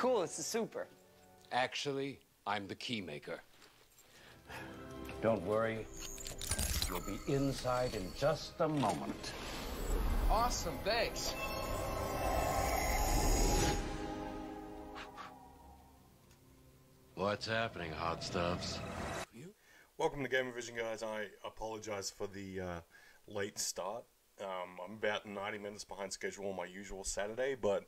cool. It's a super. Actually, I'm the keymaker. Don't worry. You'll be inside in just a moment. Awesome. Thanks. What's happening, hot stuffs? Welcome to Game Vision, guys. I apologize for the uh, late start. Um, I'm about 90 minutes behind schedule on my usual Saturday, but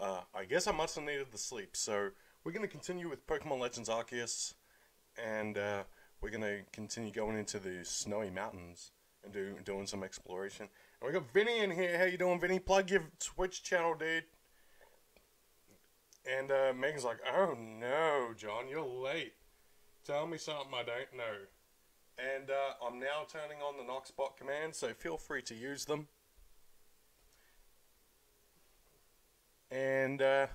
uh, I guess I must have needed the sleep. So we're going to continue with Pokemon Legends Arceus, and uh, we're going to continue going into the snowy mountains and do, doing some exploration. And we got Vinny in here. How you doing, Vinny? Plug your Twitch channel, dude. And uh, Megan's like, "Oh no, John, you're late. Tell me something I don't know." And uh, I'm now turning on the Noxbot commands, so feel free to use them. And uh,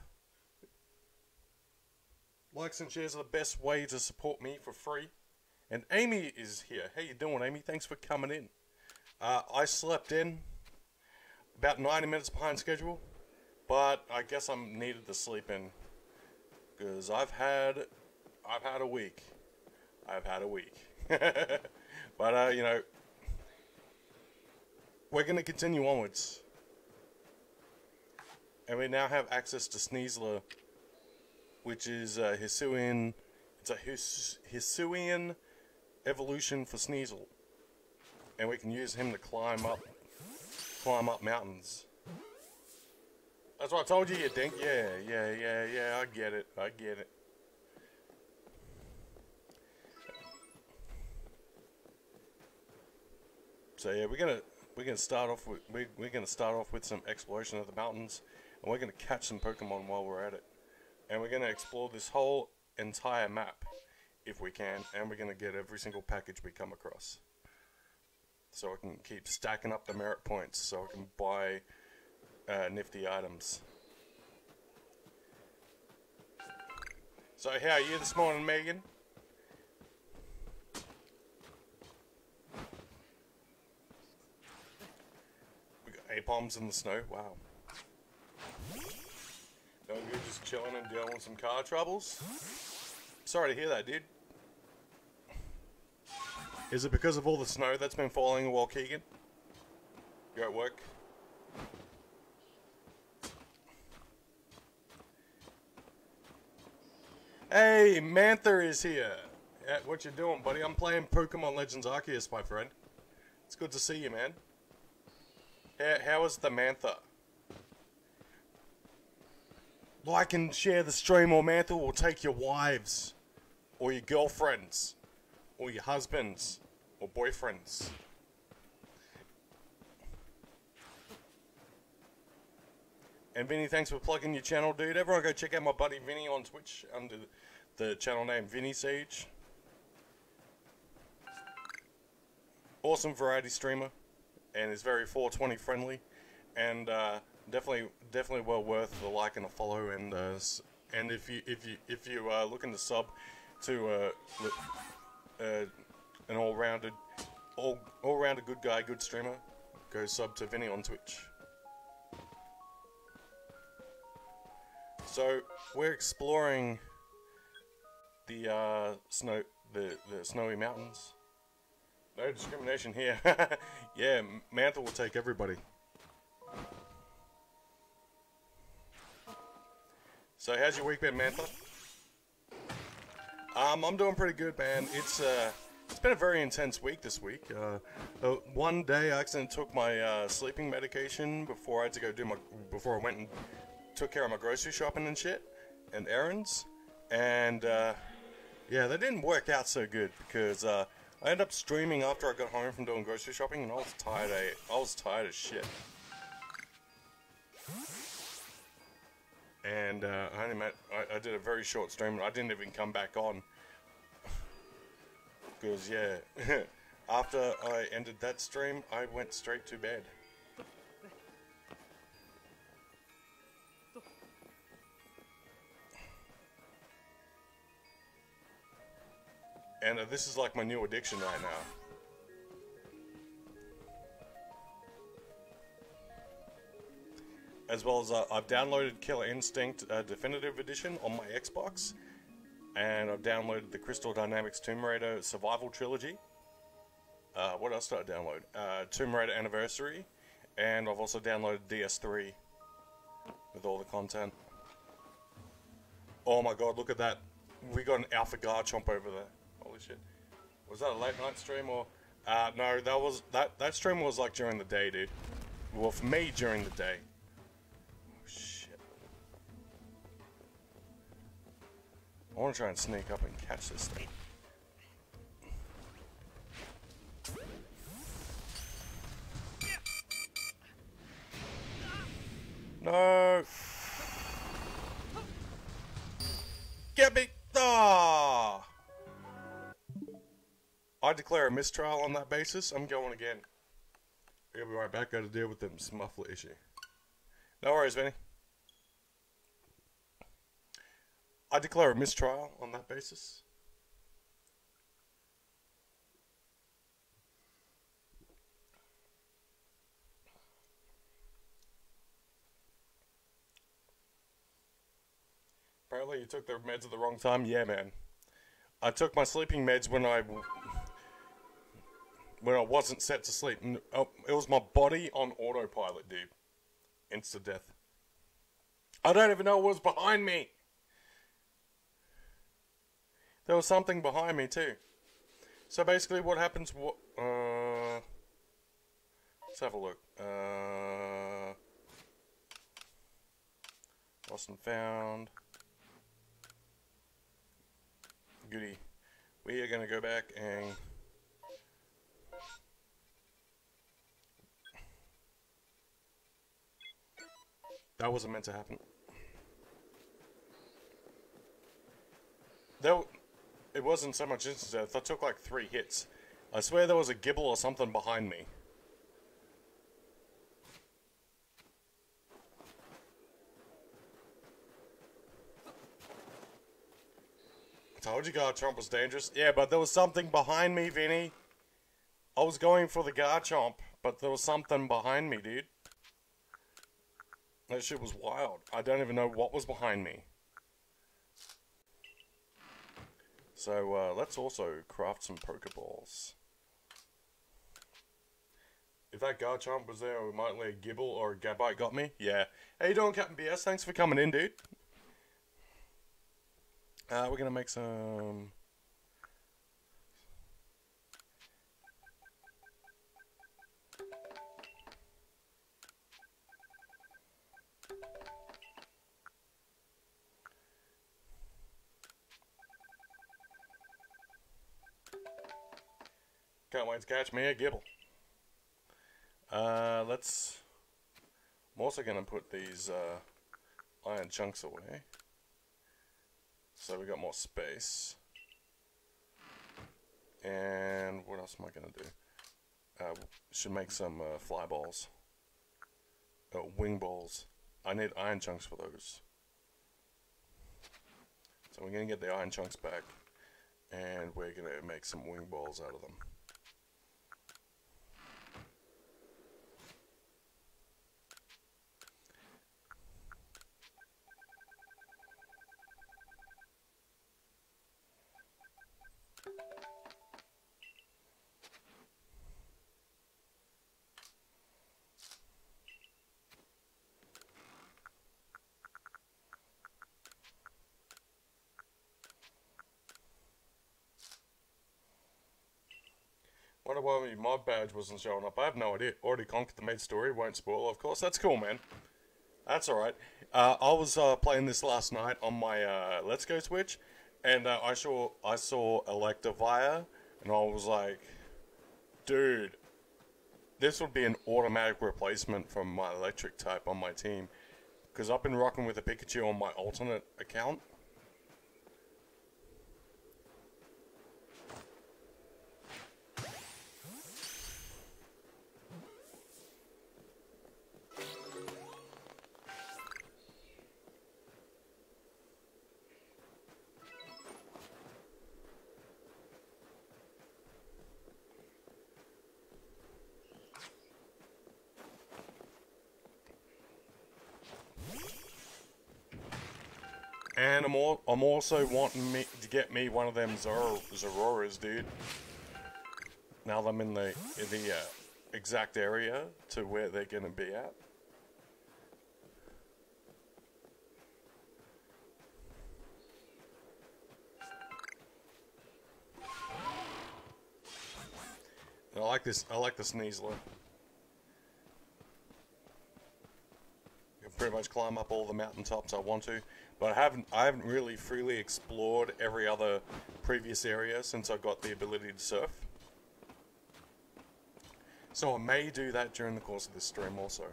likes and shares are the best way to support me for free. And Amy is here. How you doing, Amy? Thanks for coming in. Uh, I slept in about 90 minutes behind schedule, but I guess I'm needed to sleep in because I've had I've had a week. I've had a week. but uh, you know, we're going to continue onwards, and we now have access to Sneasler, which is a Hisuian. It's a His, Hisuian evolution for Sneasel, and we can use him to climb up, climb up mountains. That's what I told you, you think. Yeah, yeah, yeah, yeah. I get it. I get it. So yeah, we're gonna we're gonna start off with we, we're gonna start off with some exploration of the mountains, and we're gonna catch some Pokemon while we're at it, and we're gonna explore this whole entire map if we can, and we're gonna get every single package we come across, so I can keep stacking up the merit points, so I can buy uh, nifty items. So how are you this morning, Megan? We got A-bombs in the snow. Wow. No good just chilling and dealing with some car troubles. Sorry to hear that, dude. Is it because of all the snow that's been falling in Waukegan? You're at work? Hey, Manther is here. Yeah, what you doing, buddy? I'm playing Pokemon Legends Arceus, my friend. It's good to see you, man. How, how is the Mantha? Like and share the stream, or Mantle will take your wives, or your girlfriends, or your husbands, or boyfriends. And Vinny, thanks for plugging your channel, dude. Everyone go check out my buddy Vinny on Twitch under the channel name Vinny Siege. Awesome variety streamer, and is very 420 friendly, and uh, definitely definitely well worth the like and the follow. And uh, and if you if you if you are looking to sub to uh, uh, an all rounded all all rounded good guy, good streamer, go sub to Vinny on Twitch. So we're exploring the uh, snow, the the snowy mountains. No discrimination here. yeah, Mantle will take everybody. So how's your week been, Mantha? Um, I'm doing pretty good, man. It's uh, it's been a very intense week this week. Uh, uh, one day I accidentally took my uh, sleeping medication before I had to go do my before I went and took care of my grocery shopping and shit and errands, and uh, yeah, that didn't work out so good because uh, I ended up streaming after I got home from doing grocery shopping, and I was tired. I, I was tired as shit. And uh, I only met, I, I did a very short stream, I didn't even come back on because yeah, after I ended that stream, I went straight to bed. And uh, this is like my new addiction right now. As well as uh, I've downloaded Killer Instinct uh, Definitive Edition on my Xbox, and I've downloaded the Crystal Dynamics Tomb Raider Survival Trilogy. Uh, what else did I download? Uh, Tomb Raider Anniversary, and I've also downloaded DS3 with all the content. Oh my god, look at that. We got an Alpha Garchomp over there. Holy shit. Was that a late night stream or uh no, that was that that stream was like during the day, dude. Well for me during the day. I wanna try and sneak up and catch this thing. No. Get me! Ah! I declare a mistrial on that basis. I'm going again. I'll be right back. Got to deal with them smuffler issue. No worries, Vinny. I declare a mistrial on that basis. Apparently, you took the meds at the wrong time. Yeah, man. I took my sleeping meds when I when I wasn't set to sleep. Oh, It was my body on autopilot, dude. Insta death. I don't even know what was behind me. There was something behind me too. So basically, what happens? What? Uh, let's have a look. Uh, lost and found. Goody. We are gonna go back and that wasn't meant to happen. There, it wasn't so much instant death. I took like three hits. I swear there was a Gible or something behind me. Told you Garchomp was dangerous. Yeah, but there was something behind me, Vinny. I was going for the Garchomp, but there was something behind me, dude. That shit was wild. I don't even know what was behind me. So, uh, let's also craft some Pokeballs. If that Garchomp was there, we might let a Gible or a Gabite got me. Yeah. How you doing, Captain BS? Thanks for coming in, dude. Uh, we're gonna make some. Can't wait to catch me a Gible. Uh, let's... I'm also going to put these uh, iron chunks away. So we got more space. And what else am I going to do? Uh, should make some uh, fly balls. Uh, wing balls. I need iron chunks for those. So we're going to get the iron chunks back. And we're going to make some wing balls out of them. Why my badge wasn't showing up. I have no idea. Already conquered the main story. Won't spoil, of course. That's cool, man. That's alright. Uh, I was uh, playing this last night on my uh, Let's Go Switch, and uh, I saw I saw Electivire, and I was like, dude, this would be an automatic replacement from my electric type on my team, because I've been rocking with a Pikachu on my alternate account. I'm, also wanting me to get me one of them Zor Zororas, dude. Now that I'm in the in the uh, exact area to where they're gonna be at. I like this. I like the Sneasler. I can pretty much climb up all the mountaintops I want to, but I haven't. I haven't really freely explored every other previous area since I got the ability to surf. So I may do that during the course of this stream also.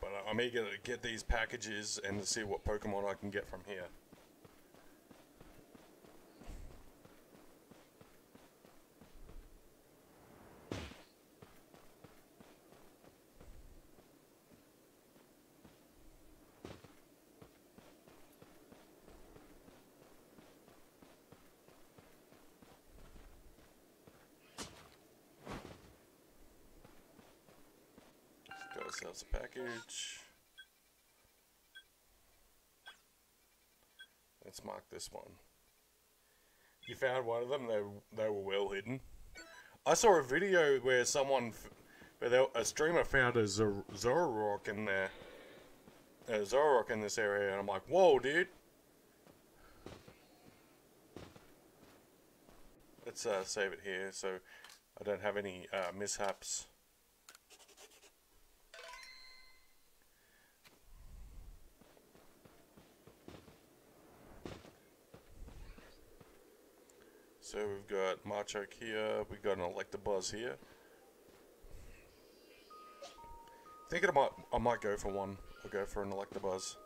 But I'm eager to get these packages and to see what Pokemon I can get from here. Package. Let's mark this one. You found one of them. They they were well hidden. I saw a video where someone, where they, a streamer found a Zor- Zoroark in there, a Zoroark in this area, and I'm like, whoa, dude. Let's uh, save it here so I don't have any uh, mishaps. So we've got Machoke here, we've got an Electabuzz here. Thinking I might, I might go for one. I'll go for an Electabuzz.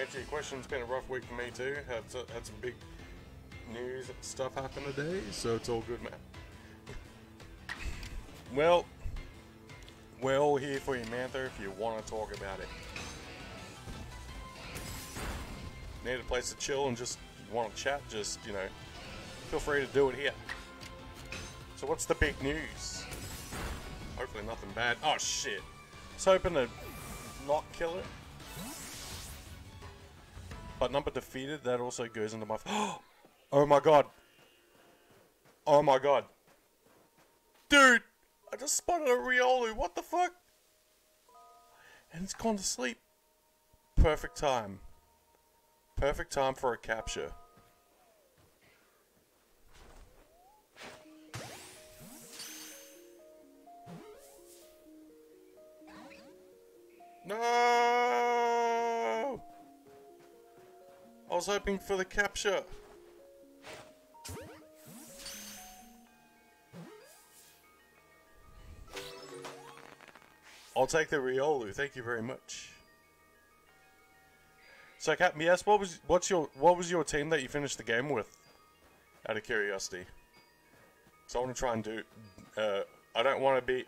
Answer your question, it's been a rough week for me too. Had, had some big news stuff happen today, so it's all good, man. Well, we're all here for you, Mantha, if you want to talk about it. Need a place to chill and just want to chat, just, you know, feel free to do it here. So what's the big news? Hopefully nothing bad. Oh, shit. I was hoping to not kill it. But number defeated, that also goes into my... Oh, Oh my god. Oh my god. Dude! I just spotted a Riolu, what the fuck? And it's gone to sleep. Perfect time. Perfect time for a capture. No! I was hoping for the capture. I'll take the Riolu, thank you very much. So, Captain, yes, what was what's your what was your team that you finished the game with? Out of curiosity, so I want to try and do. Uh, I don't want to be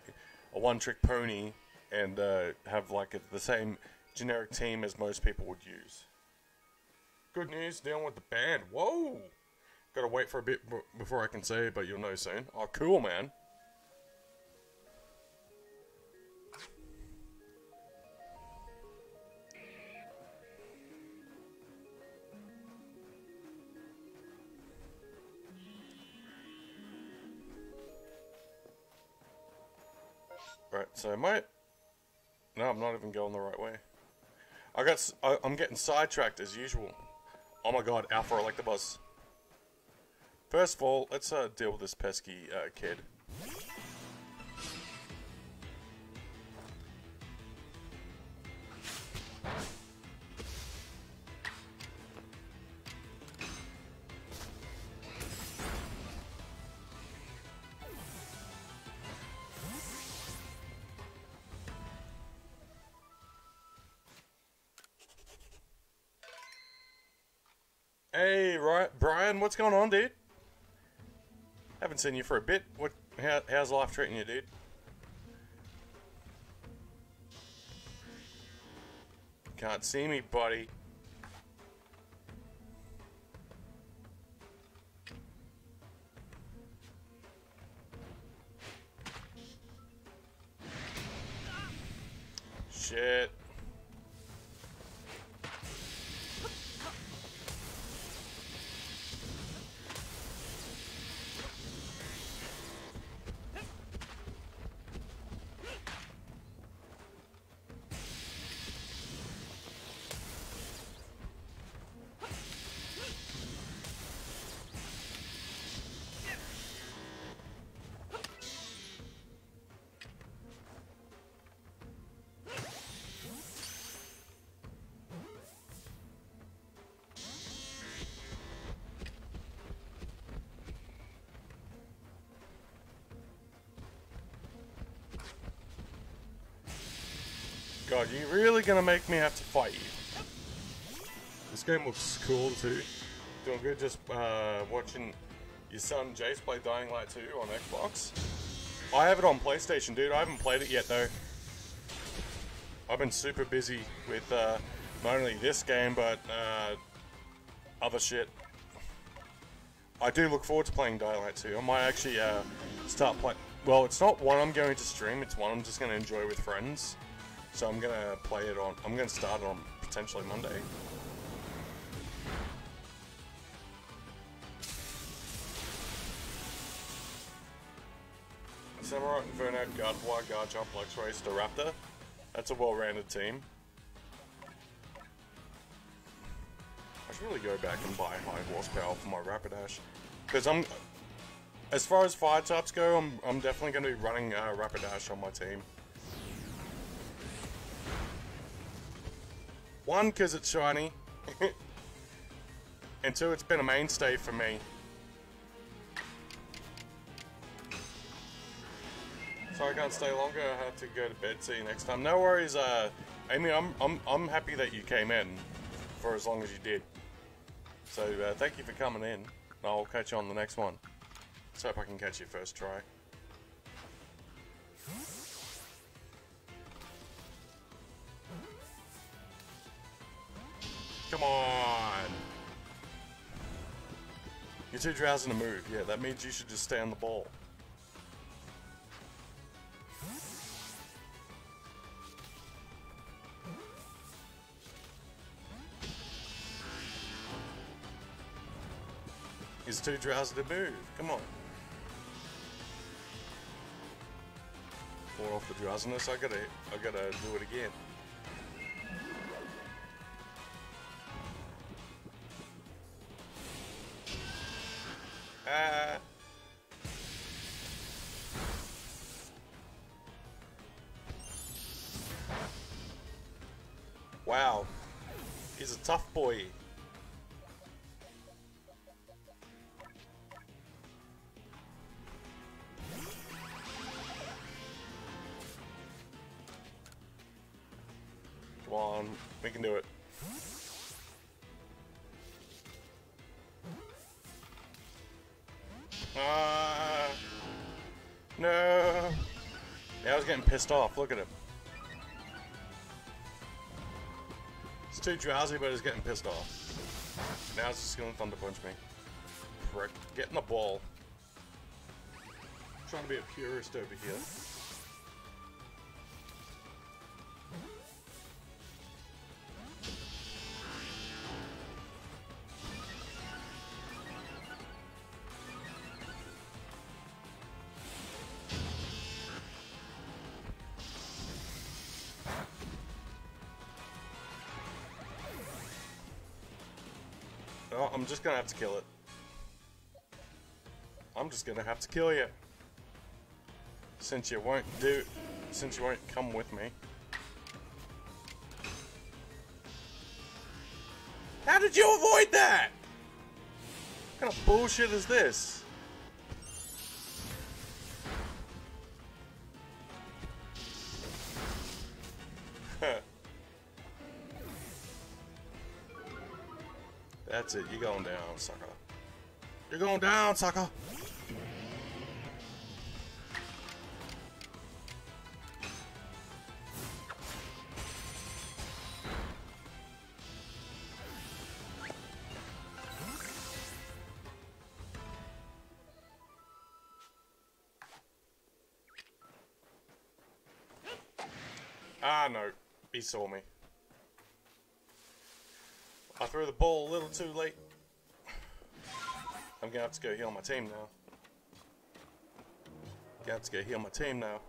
a one-trick pony and uh, have like a, the same generic team as most people would use. Good news, dealing with the band. Whoa! Gotta wait for a bit before I can say, but you'll know soon. Oh, cool, man. So my... No, I'm not even going the right way. I got. I, am getting sidetracked as usual. Oh my god, Alpha Electabuzz. First of all, let's uh, deal with this pesky uh, kid. What's going on, dude? Haven't seen you for a bit. What? How, how's life treating you, dude? Can't see me, buddy. God, you really gonna make me have to fight you? This game looks cool too. Doing good just uh, watching your son Jace play Dying Light 2 on Xbox. I have it on PlayStation, dude. I haven't played it yet though. I've been super busy with uh, not only this game but uh, other shit. I do look forward to playing Dying Light 2. I might actually uh, start playing. Well, it's not one I'm going to stream. It's one I'm just going to enjoy with friends. So I'm gonna play it on. I'm gonna start on potentially Monday. Samurai, Inferno, Gardevoir, Garchomp, Luxray, Staraptor. That's a well-rounded team. I should really go back and buy high horsepower for my Rapidash. Because I'm... As far as fire types go, I'm, I'm definitely going to be running uh, Rapidash on my team. One, because it's shiny. and two, it's been a mainstay for me. Sorry I can't stay longer, I have to go to bed, see you next time. No worries, uh, Amy, I'm, I'm, I'm happy that you came in for as long as you did. So, uh, thank you for coming in. I'll catch you on the next one. Let's hope I can catch you first try. Come on! You're too drowsy to move. Yeah, that means you should just stay on the ball. He's too drowsy to move. Come on. More off the drowsiness. I gotta, I gotta do it again. Wow. He's a tough boy. Pissed off. Look at him. He's too drowsy, but he's getting pissed off. Now he's just gonna thunder punch me. Prick. Get in the ball. trying to be a purist over here. I'm just gonna have to kill it. I'm just gonna have to kill you. Since you won't do, since you won't come with me. How did you avoid that? What kind of bullshit is this? That's it. You're going down, sucker. You're going down, sucker. Ah, no. He saw me. Threw the ball a little too late. I'm gonna have to go heal my team now. Gonna have to go heal my team now.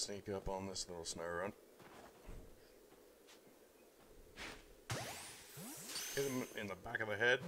Sneak up on this little snow run. Hit him in the back of the head.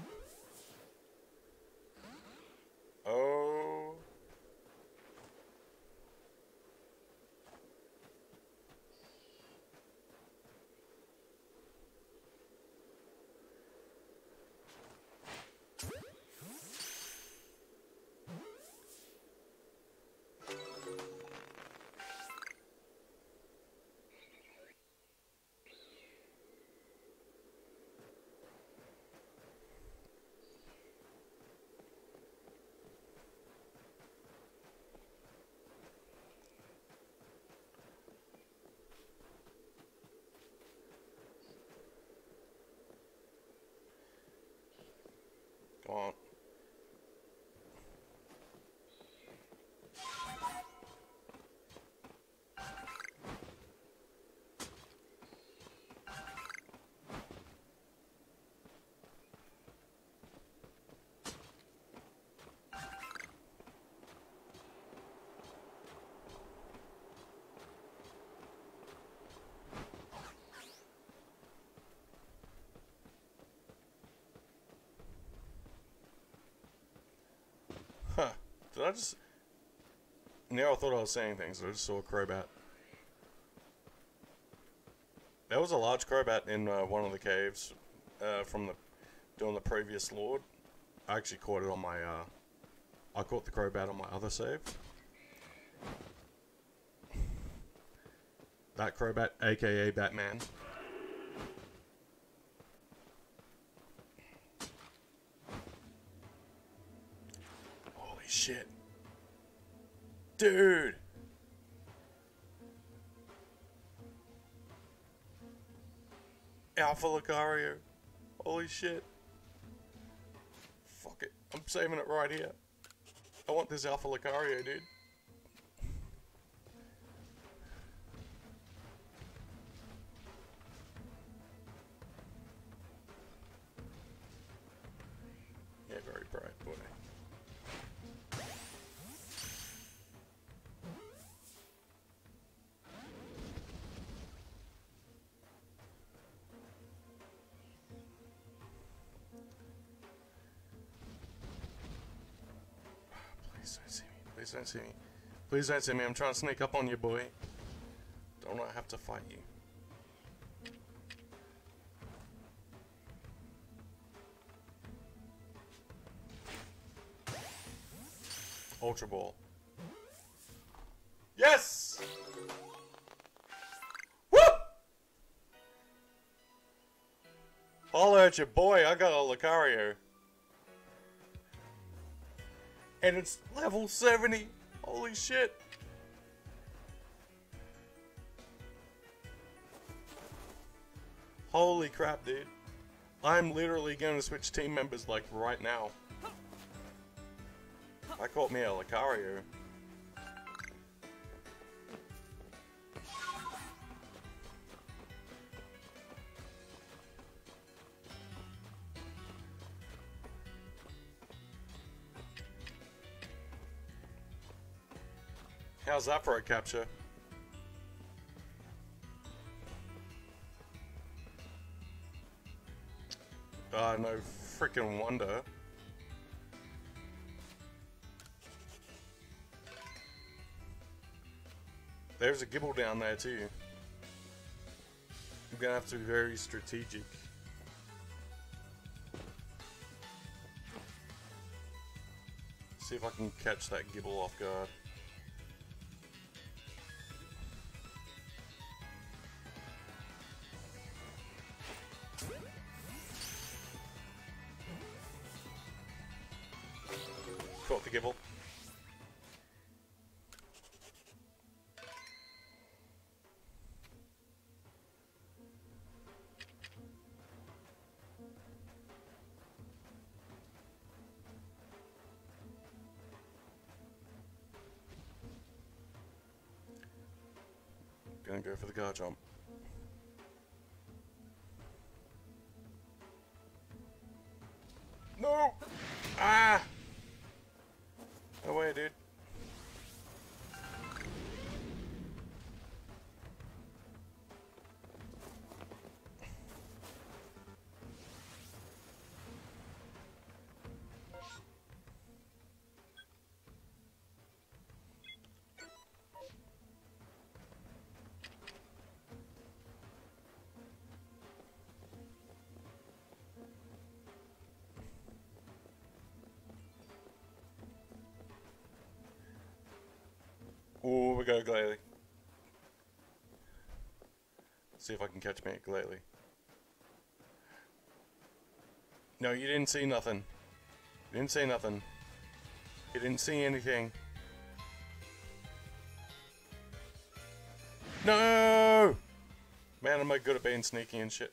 Did I just... Now I thought I was saying things. I just saw a Crobat. There was a large Crobat in uh, one of the caves uh, from the doing the previous Lord. I actually caught it on my... Uh, I caught the Crobat on my other save. That Crobat, aka Batman. Dude. Alpha Lucario. Holy shit. Fuck it. I'm saving it right here. I want this Alpha Lucario, dude. See me. Please don't see me. I'm trying to sneak up on you, boy. Don't I have to fight you? Ultra Ball. Yes! Woo! Holla at your boy, I got a Lucario. And it's level 70. Holy shit. Holy crap, dude. I'm literally going to switch team members like right now. I caught me a Lucario. How's that for a capture? Ah, no freaking wonder. There's a Gible down there too. I'm gonna have to be very strategic. See if I can catch that Gible off guard. The Garchomp. We go, Glalie. See if I can catch me at Glalie. No, you didn't see nothing. You didn't see nothing. You didn't see anything. No! Man, am I good at being sneaky and shit.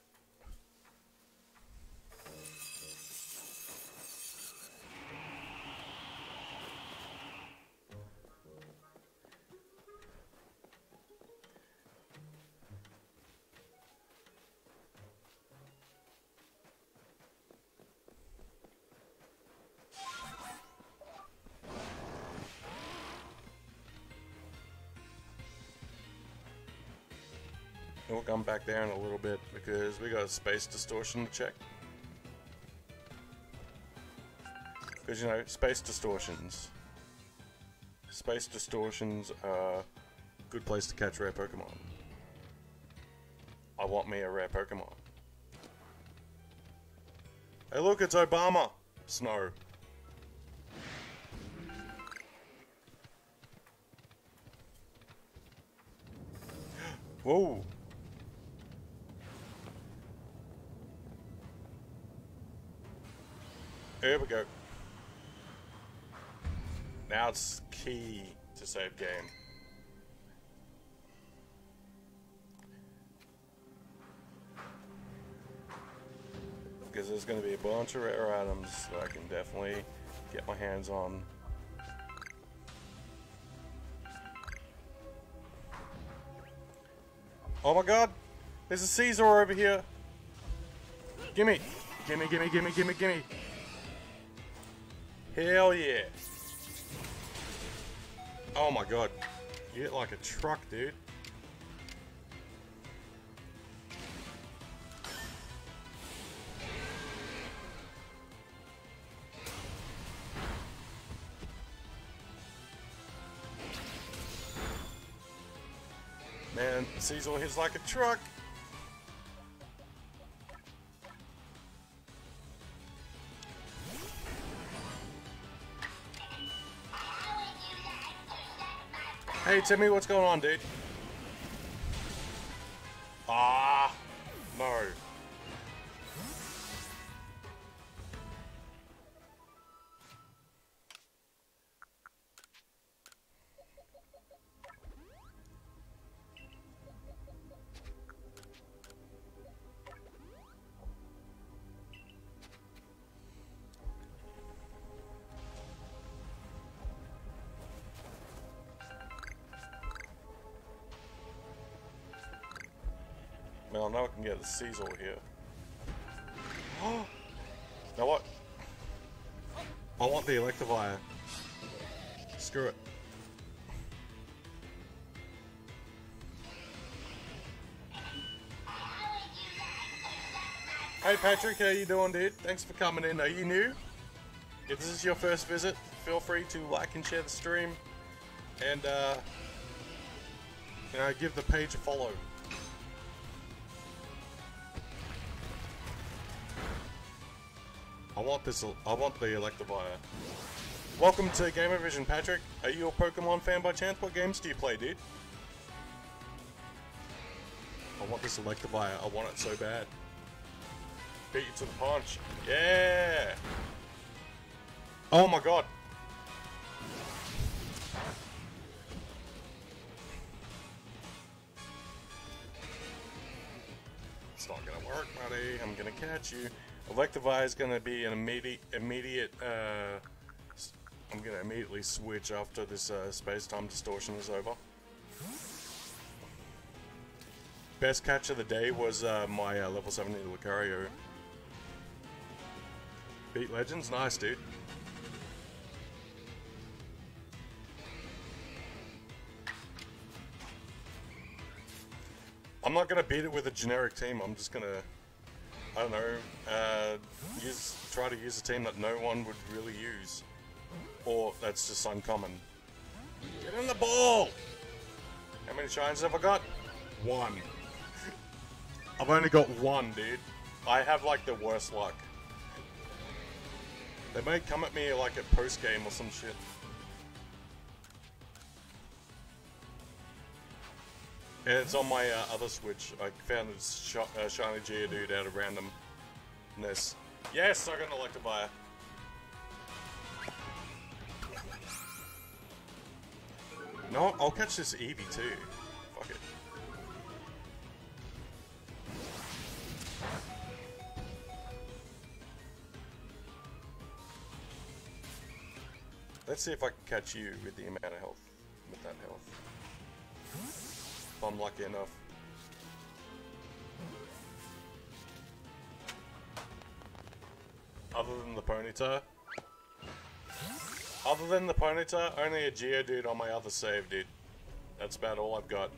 In a little bit because we got space distortion to check. Because, you know, space distortions. Space distortions are a good place to catch rare Pokemon. I want me a rare Pokemon. Hey look, it's Obama! Snow. Whoa! Here we go. It's key to save game. because there's going to be a bunch of rare items that I can definitely get my hands on. Oh my god! There's a Caesar over here! Gimme! Gimme, gimme, gimme, gimme, gimme! Hell yeah! Oh my god. You hit like a truck, dude. Man, Cecil hits like a truck. Timmy, what's going on, dude? The Caesar here. now what? I want the Electivire. Screw it. Hey Patrick, how you doing dude? Thanks for coming in. Are you new? If this is your first visit, feel free to like and share the stream. And, uh, you know, give the page a follow. Want this. I want the Electivire. Welcome to Gamer Vision, Patrick. Are you a Pokemon fan by chance? What games do you play, dude? I want this Electivire. I want it so bad. Beat you to the punch. Yeah. Oh my god. It's not gonna work, buddy. I'm gonna catch you. Electivire is gonna be an immediate, immediate. Uh, I'm gonna immediately switch after this uh, space-time distortion is over. Best catch of the day was uh, my uh, level 70 Lucario. Beat Legends, nice dude. I'm not gonna beat it with a generic team. I'm just gonna, I don't know, uh, use try to use a team that no one would really use, or that's just uncommon. Get in the ball. How many shines have I got? One. I've only got one, dude. I have like the worst luck. They may come at me like at post game or some shit. And it's on my uh, other Switch. I found this sh uh, shiny Geodude out of randomness. Yes, I got an Electivire. No, I'll catch this Eevee too. Fuck it. Let's see if I can catch you with the amount of health. With that health. If I'm lucky enough. Other than the Ponyta. Other than the Ponyta, only a Geodude on my other save, dude. That's about all I've got.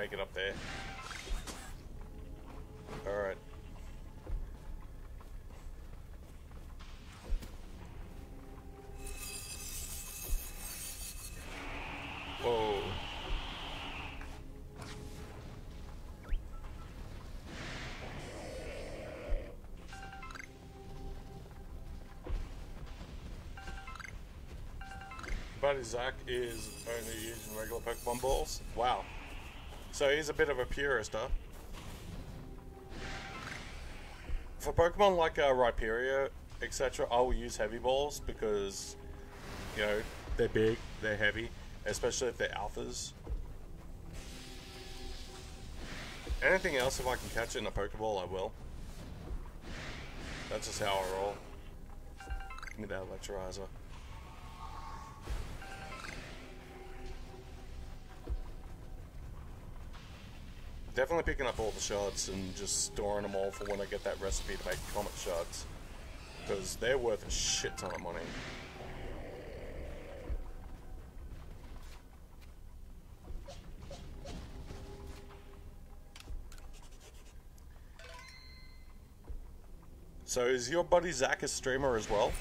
make it up there. Alright. Whoa. Buddy Zach is only using regular Pokemon balls. Wow. So he's a bit of a purist, huh? For Pokemon like uh, Rhyperior, etc., I will use heavy balls because, you know, they're big, they're heavy, especially if they're alphas. Anything else, if I can catch it in a Pokeball, I will. That's just how I roll. Give me that Electirizer. Definitely picking up all the shards and just storing them all for when I get that recipe to make comet shards. Because they're worth a shit ton of money. So is your buddy Zach a streamer as well?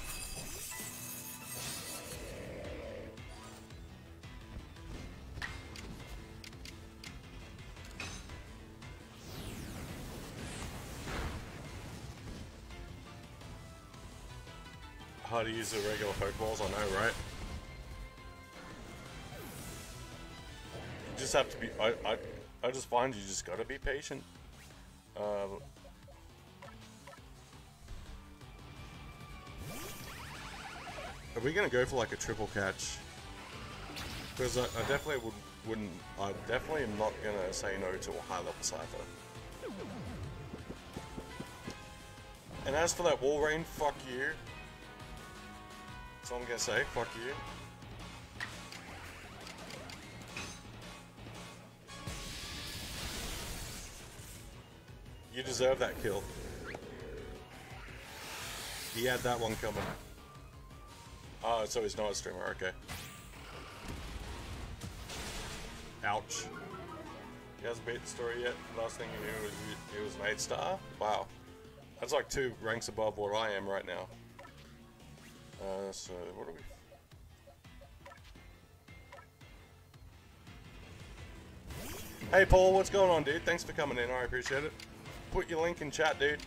How to use the regular Pokeballs, I know, right? You just have to be, I, I, I just find you just gotta be patient. Uh, Are we gonna go for like a triple catch? Because I, I definitely would, wouldn't. I definitely am not gonna say no to a high level Scyther. And as for that Walrein, fuck you. All I'm gonna say. Fuck you. You deserve that kill. He had that one coming. Oh, so he's not a streamer, okay. Ouch. He hasn't beat the story yet. Last thing he knew was he, he was an 8 star? Wow. That's like two ranks above what I am right now. Uh, so, what are we... Hey Paul, what's going on dude? Thanks for coming in, I appreciate it. Put your link in chat, dude.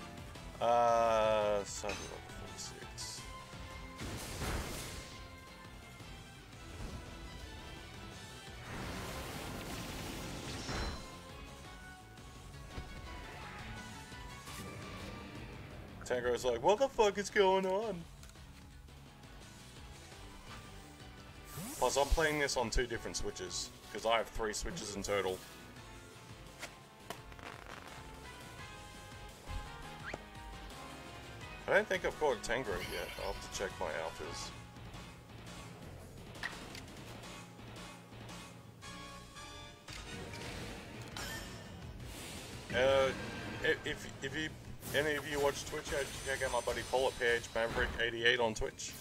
Uh, so, Tangrowth's like, what the fuck is going on? I'm playing this on two different switches, because I have three switches in total. I don't think I've caught Tango yet. I'll have to check my alphas. Uh, if, if you any of you watch Twitch, check out my buddy Paul at page Maverick88 on Twitch.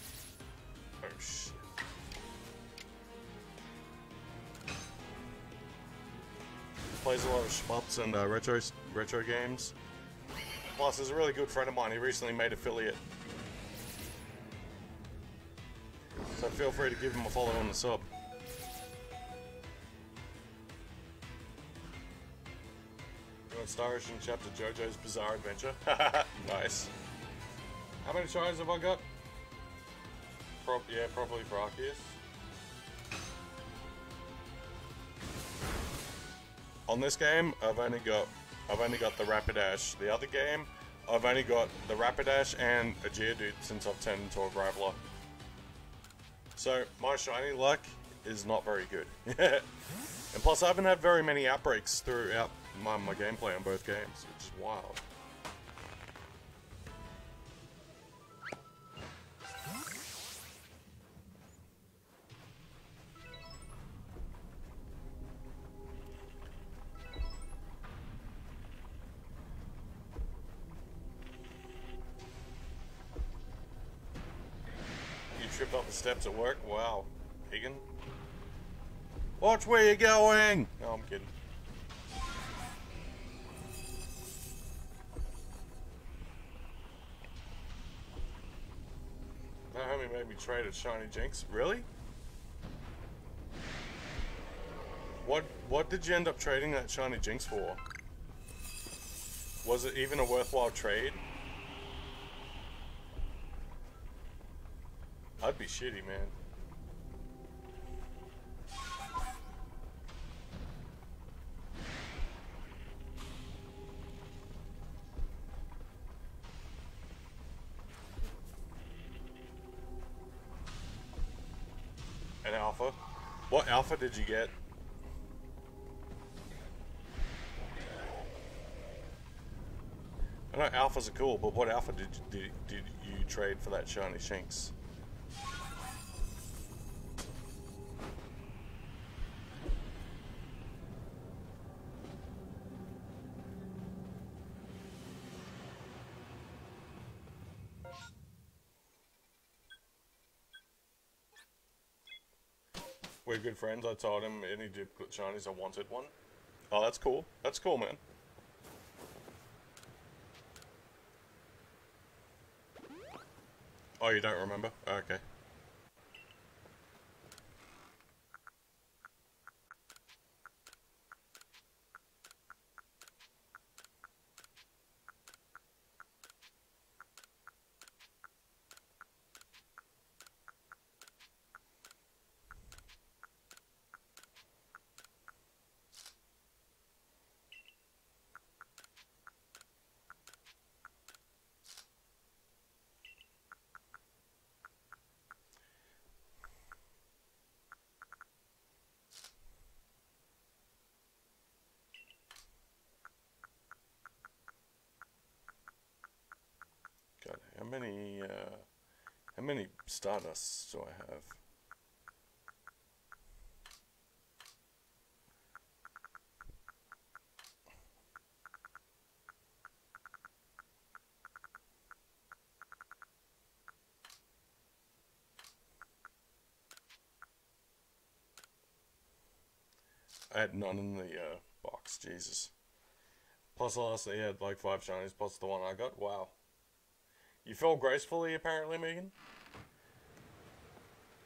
Plays a lot of shmups and uh, retro retro games. Plus, is a really good friend of mine. He recently made affiliate. So feel free to give him a follow on the sub. Star Ocean Chapter JoJo's Bizarre Adventure. nice. How many tries have I got? Pro yeah, probably for Arceus. On this game, I've only got I've only got the Rapidash. The other game, I've only got the Rapidash and a Geodude since I've turned into a Graveler. So my shiny luck is not very good. and plus I haven't had very many outbreaks throughout my, my gameplay on both games, which is wild. Steps at work? Wow. Egan? Watch where you're going! No, I'm kidding. My homie made me trade a shiny Shinx. Really? What what did you end up trading that shiny Shinx for? Was it even a worthwhile trade? I'd be shitty, man. An alpha? What alpha did you get? I know alphas are cool, but what alpha did you, did, did you trade for that shiny Shinx? Good friends. I told him any shinies I wanted one. Oh, that's cool. That's cool, man. Oh, you don't remember? Oh, okay. God, how many, uh, how many Stardusts do I have? I had none in the uh, box, Jesus. Plus last they had like five shinies plus the one I got. Wow. You fell gracefully, apparently, Megan.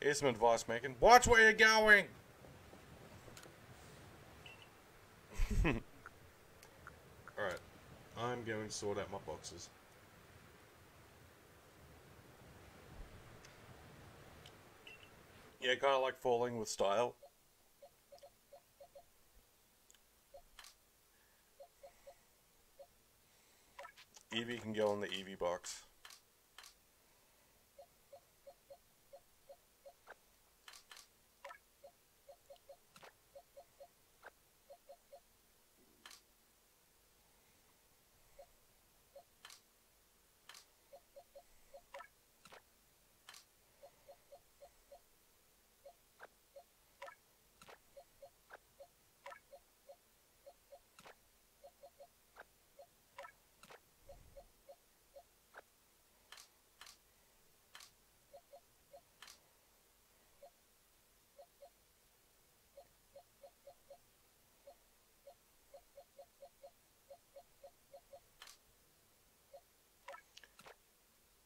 Here's some advice, Megan. Watch where you're going! Alright. I'm going to sort out my boxes. Yeah, kind of like falling with style. Eevee can go in the Eevee box.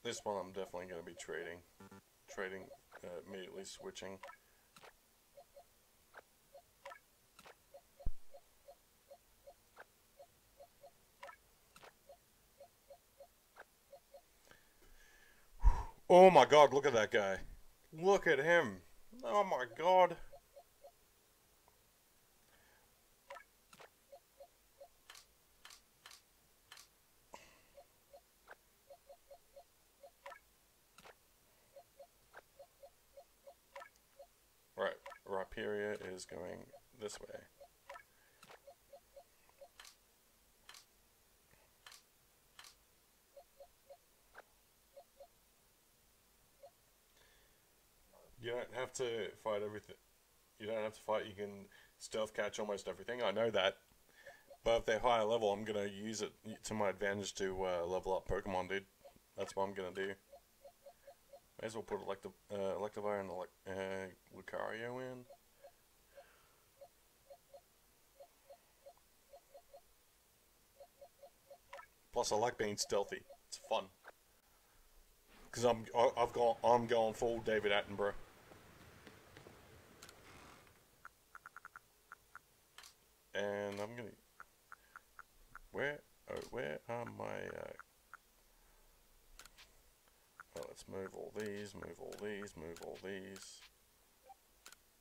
This one I'm definitely going to be trading. Trading, uh, immediately switching. Oh my god, look at that guy. Look at him. Oh my god. Right, Rhyperior is going this way. You don't have to fight everything. You don't have to fight. You can stealth catch almost everything. I know that. But if they're higher level, I'm gonna use it to my advantage to uh, level up Pokemon, dude. That's what I'm gonna do. May as well put Elective, uh, Electivire and Elec uh, Lucario in. Plus, I like being stealthy. It's fun. Cause I'm I've gone I'm going full David Attenborough. And I'm gonna where oh where are my uh, Oh, let's move all these, move all these, move all these,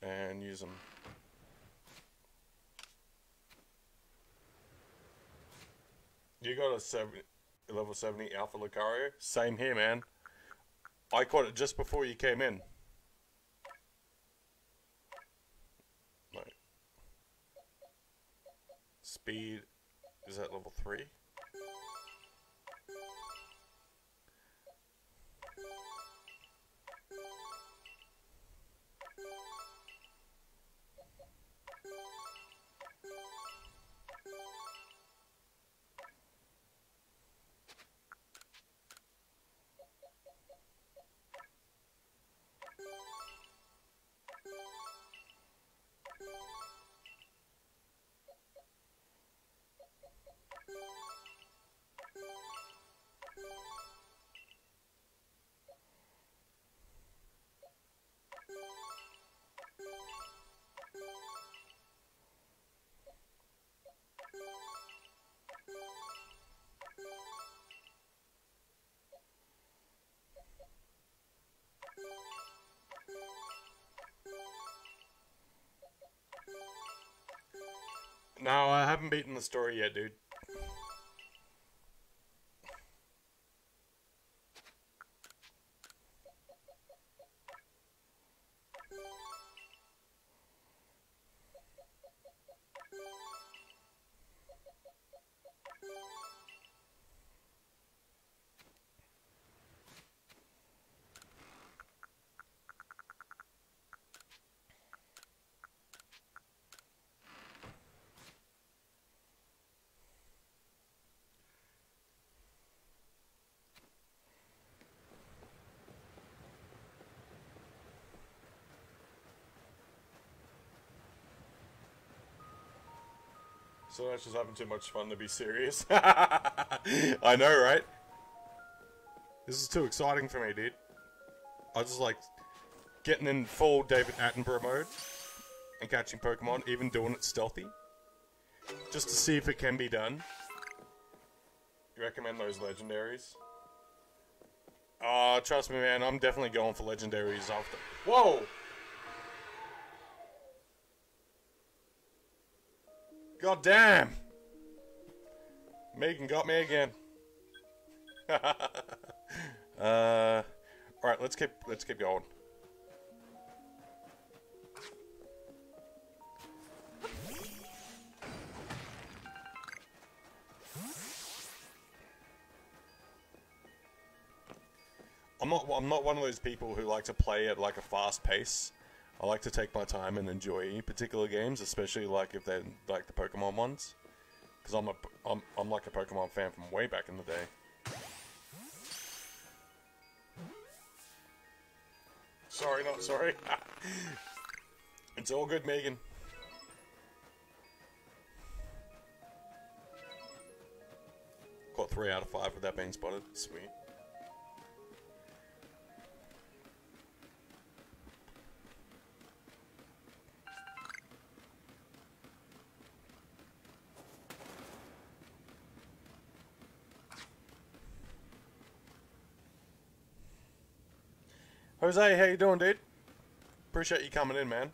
and use them. You got a 70, level 70 Alpha Lucario? Same here, man. I caught it just before you came in. Speed, is that level 3? No, I haven't beaten the story yet, dude. So that's just having too much fun to be serious. I know, right? This is too exciting for me, dude. I just like getting in full David Attenborough mode and catching Pokemon, even doing it stealthy. Just to see if it can be done. You recommend those legendaries? Uh, trust me, man, I'm definitely going for legendaries after. Whoa! God damn! Megan got me again. uh, all right, let's keep let's keep going. I'm not I'm not one of those people who like to play at like a fast pace. I like to take my time and enjoy particular games, especially like if they're like the Pokemon ones, because I'm a I'm I'm like a Pokemon fan from way back in the day. Sorry, not sorry. it's all good, Megan. Got three out of five with that being spotted. Sweet. Jose, how you doing, dude? Appreciate you coming in, man.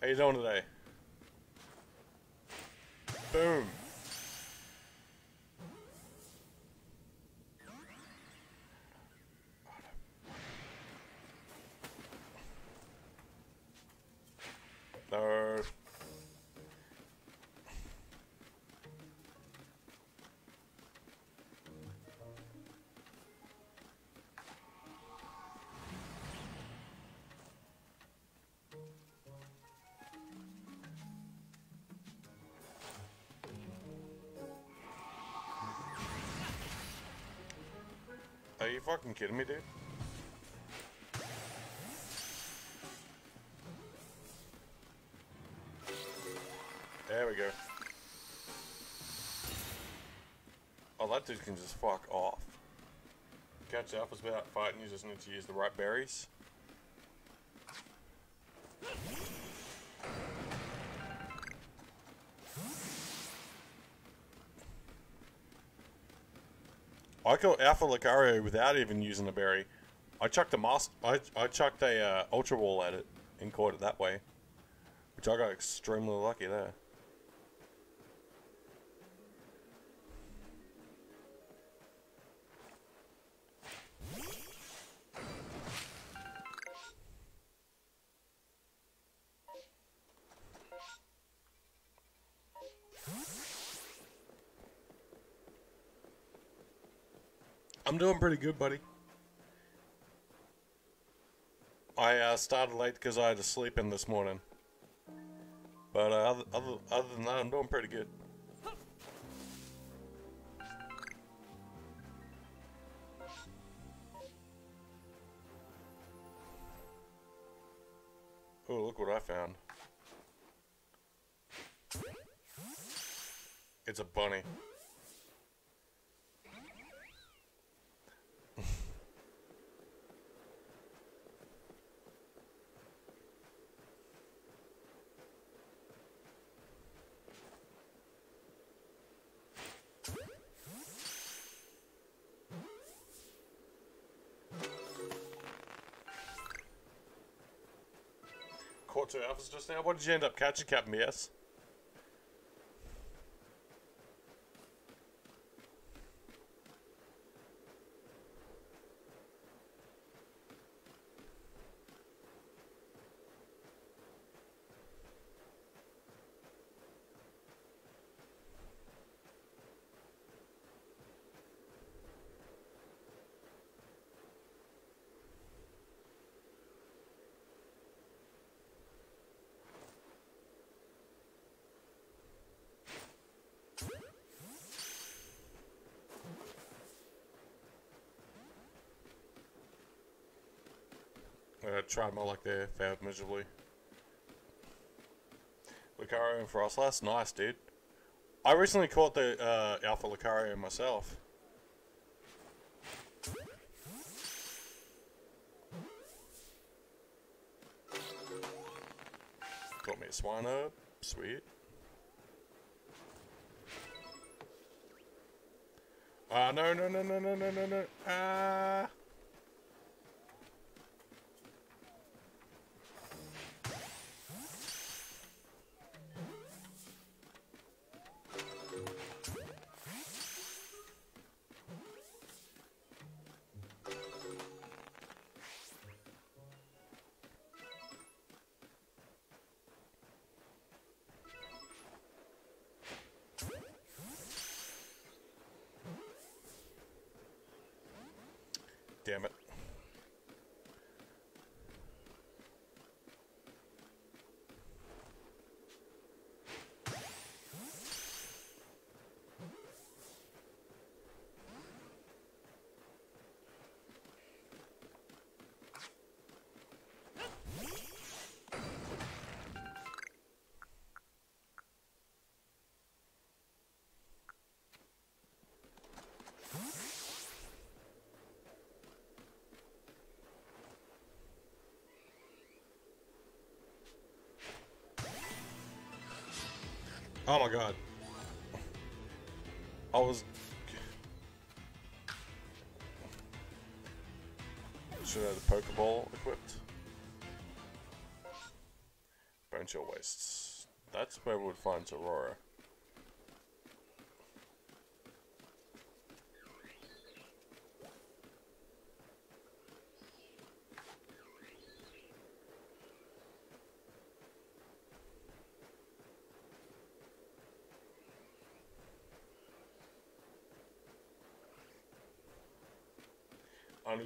How you doing today? Boom. No. Fucking kidding me, dude? There we go. Oh, that dude can just fuck off. Catch up alphas without fighting, you just need to use the right berries. I killed Alpha Lucario without even using a berry. I chucked a master, I, I chucked a uh, Ultra Ball at it and caught it that way. Which I got extremely lucky there. Doing pretty good, buddy. I uh, started late because I had to sleep in this morning. But uh, other, other, other than that, I'm doing pretty good. Oh, look what I found. It's a bunny. Two alphas just now. What did you end up catching, Captain BS? Uh, tried my luck there, failed miserably. Lucario and Froslass, nice dude. I recently caught the uh, Alpha Lucario myself. Got me a Swinub, sweet. Ah, uh, no, no, no, no, no, no, no, no. Ah. Damn it. Oh my god. I was... Should have the Pokeball equipped. Bone Chill Wastes. That's where we would find Aurora.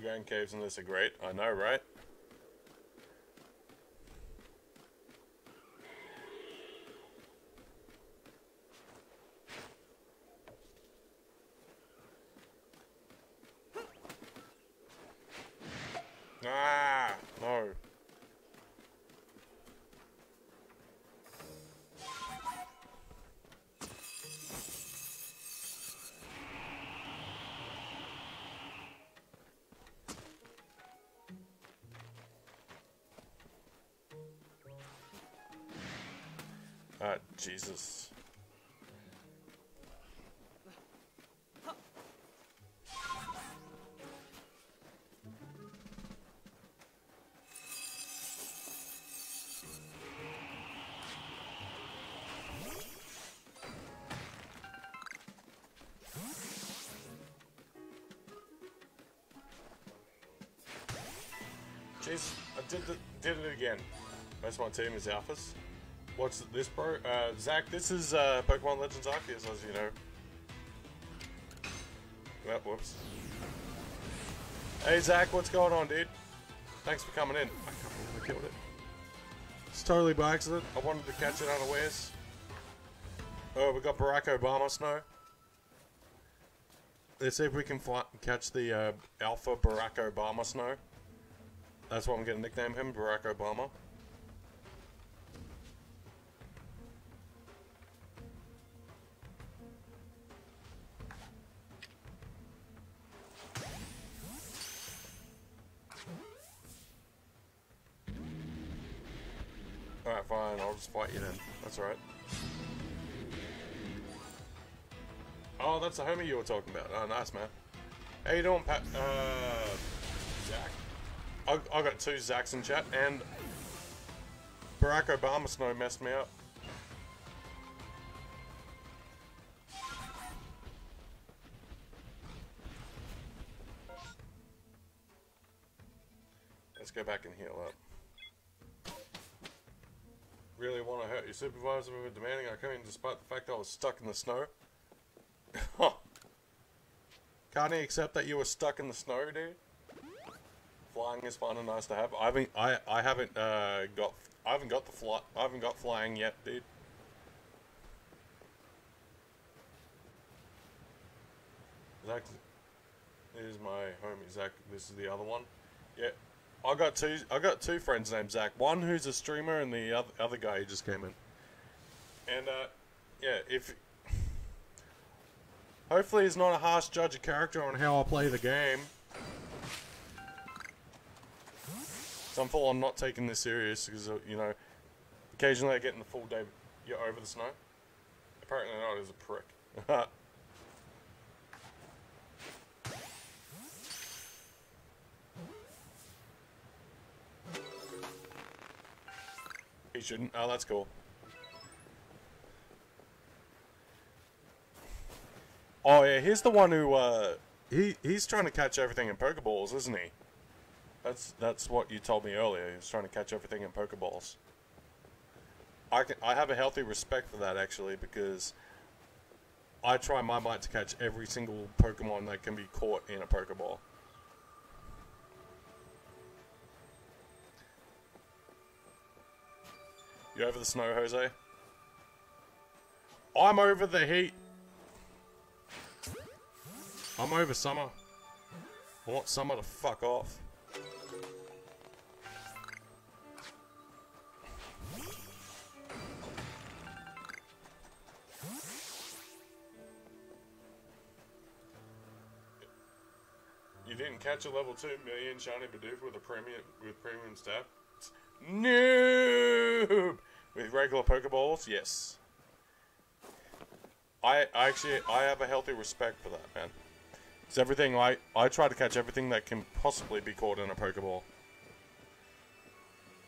Underground caves in this are great. I know, right? Jesus. Jeez, I did, the, did it again. Most of my team is alphas. What's this, bro? Uh, Zach, this is uh, Pokemon Legends Arceus, as you know. Well, whoops. Hey Zach, what's going on, dude? Thanks for coming in. I can't believe I killed it. It's totally by accident. I wanted to catch it unawares. Oh, we got Barack Obama snow. Let's see if we can fly, catch the uh, Alpha Barack Obama snow. That's what I'm going to nickname him, Barack Obama. Fight you then. That's alright. Oh, that's the homie you were talking about. Oh, nice, man. How you doing, Pat? Uh, Zach. I, I got two Zachs in chat, and Barack Obama snow messed me up. Let's go back and heal up. Your supervisor with demanding I come in despite the fact I was stuck in the snow? Can't he accept that you were stuck in the snow, dude? Flying is fun and nice to have. I haven't, I, I haven't uh, got, I haven't got the fly, I haven't got flying yet, dude. Zach, is my homie Zach. This is the other one. Yeah, I got two. I got two friends named Zach. One who's a streamer, and the other other guy who just came in. And uh, yeah, if hopefully he's not a harsh judge of character on how I play the game. So I'm not taking this serious because uh, you know, occasionally I get in the full day. You're over the snow. Apparently not. Is a prick. He shouldn't. Oh, that's cool. Oh yeah, he's the one who uh he he's trying to catch everything in Pokeballs, isn't he? That's that's what you told me earlier. He was trying to catch everything in Pokeballs. I can, I have a healthy respect for that actually because I try my might to catch every single Pokemon that can be caught in a Pokeball. You over the snow, Jose? I'm over the heat. I'm over summer. I want summer to fuck off. You didn't catch a level 2 million shiny Bidoof with a premium with premium staff? Noob! With regular Pokeballs? Yes. I, I actually, I have a healthy respect for that, man. It's everything, I, I try to catch everything that can possibly be caught in a Pokeball.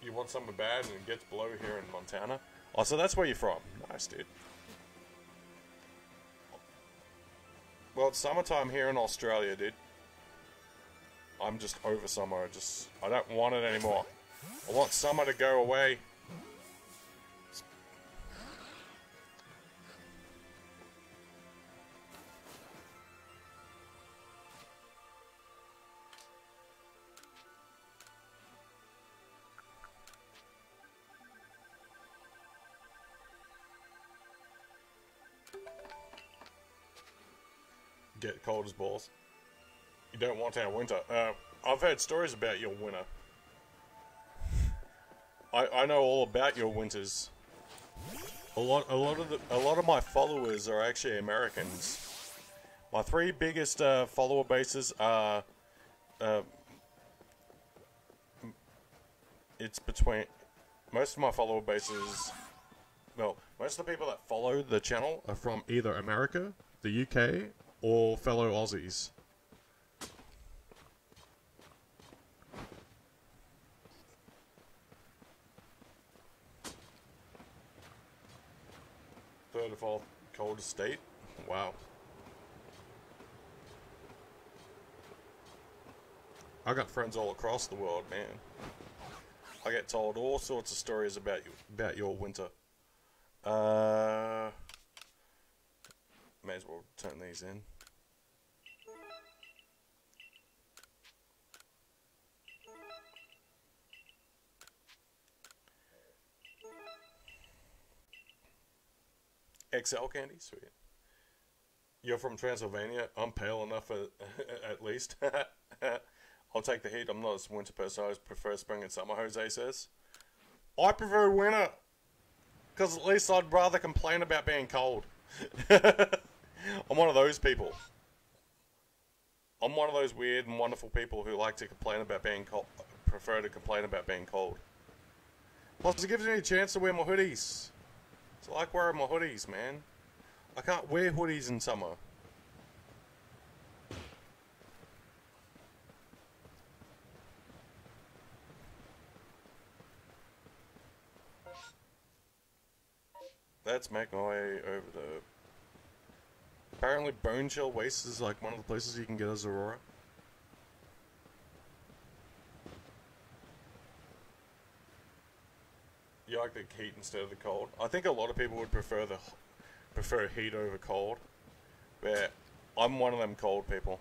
You want something bad and it gets below here in Montana? Oh, so that's where you're from. Nice, dude. Well, it's summertime here in Australia, dude. I'm just over summer. I just, I don't want it anymore. I want summer to go away. Balls. You don't want our winter. Uh, I've heard stories about your winter. I, I know all about your winters. A lot, a lot of the, a lot of my followers are actually Americans. My three biggest uh, follower bases are, uh, it's between most of my follower bases. Well, most of the people that follow the channel are from either America, the UK, or fellow Aussies. Third of all, coldest state. Wow. I got friends all across the world, man. I get told all sorts of stories about you about your winter. Uh, may as well turn these in. XL candy, sweet. You're from Transylvania. I'm pale enough uh, at, at least. I'll take the heat. I'm not a winter person. I prefer spring and summer, Jose says. I prefer winter. Because at least I'd rather complain about being cold. I'm one of those people. I'm one of those weird and wonderful people who like to complain about being cold. Prefer to complain about being cold. Plus, it gives me a chance to wear my hoodies. It's like wearing my hoodies, man. I can't wear hoodies in summer. Let's make my way over the. Apparently, Bonechill Waste is like one of the places you can get a Zorua. You like the heat instead of the cold? I think a lot of people would prefer the prefer heat over cold. But I'm one of them cold people.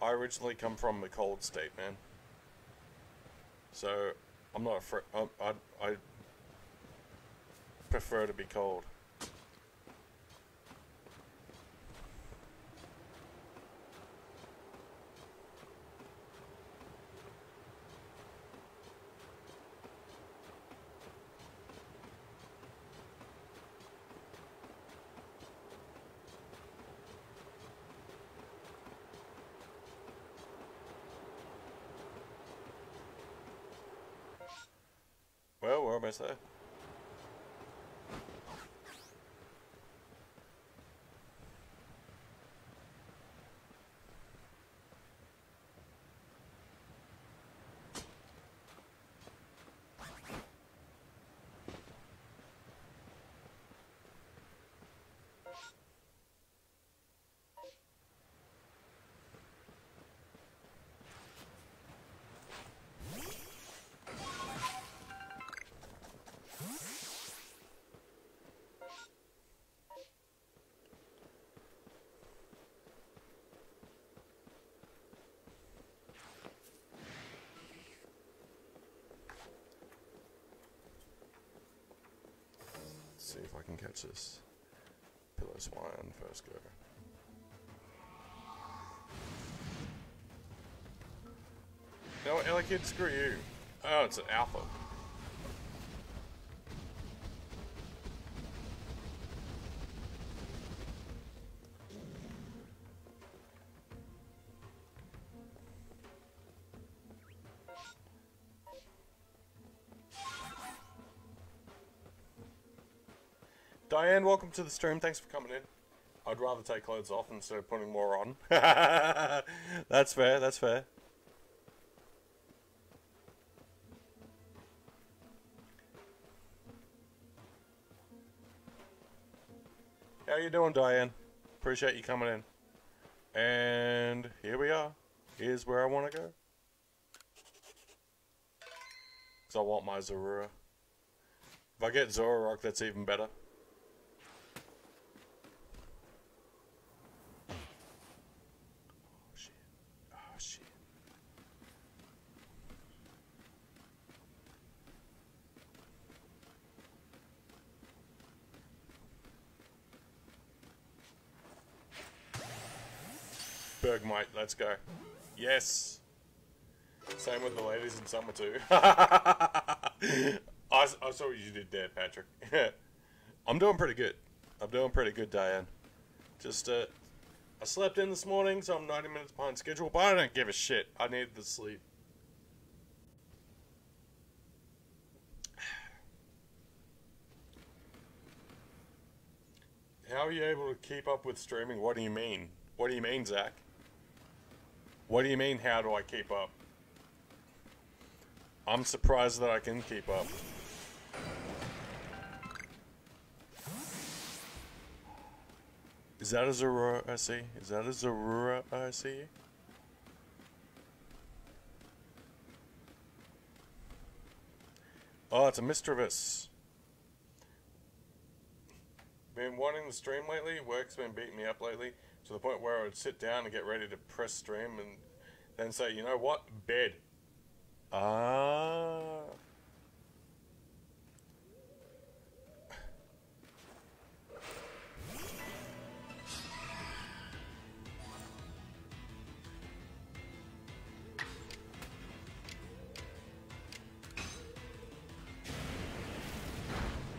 I originally come from the cold state, man. So I'm not afraid. I, um, I, I prefer to be cold. Well, see if I can catch this. Piloswine first go. No, Ellie Kid, screw you. Oh, it's an alpha. Welcome to the stream. Thanks for coming in. I'd rather take clothes off instead of putting more on. that's fair, that's fair. How you doing, Diane? Appreciate you coming in. And here we are. Here's where I want to go. Because I want my Zorua. If I get Zoroark, that's even better. Oh shit. Oh shit. Bergmite, let's go. Yes. Same with the ladies in summer too. I, I saw what you did there, Patrick. I'm doing pretty good. I'm doing pretty good, Diane. Just, uh, I slept in this morning, so I'm 90 minutes behind schedule, but I don't give a shit. I needed the sleep. How are you able to keep up with streaming? What do you mean? What do you mean, Zach? What do you mean, how do I keep up? I'm surprised that I can keep up. Is that a Zorua I see? Is that a Zorua I see? Oh, it's a Misdreavus. Been wanting to stream lately. Work's been beating me up lately to the point where I would sit down and get ready to press stream and then say, you know what, bed. Ah. Uh...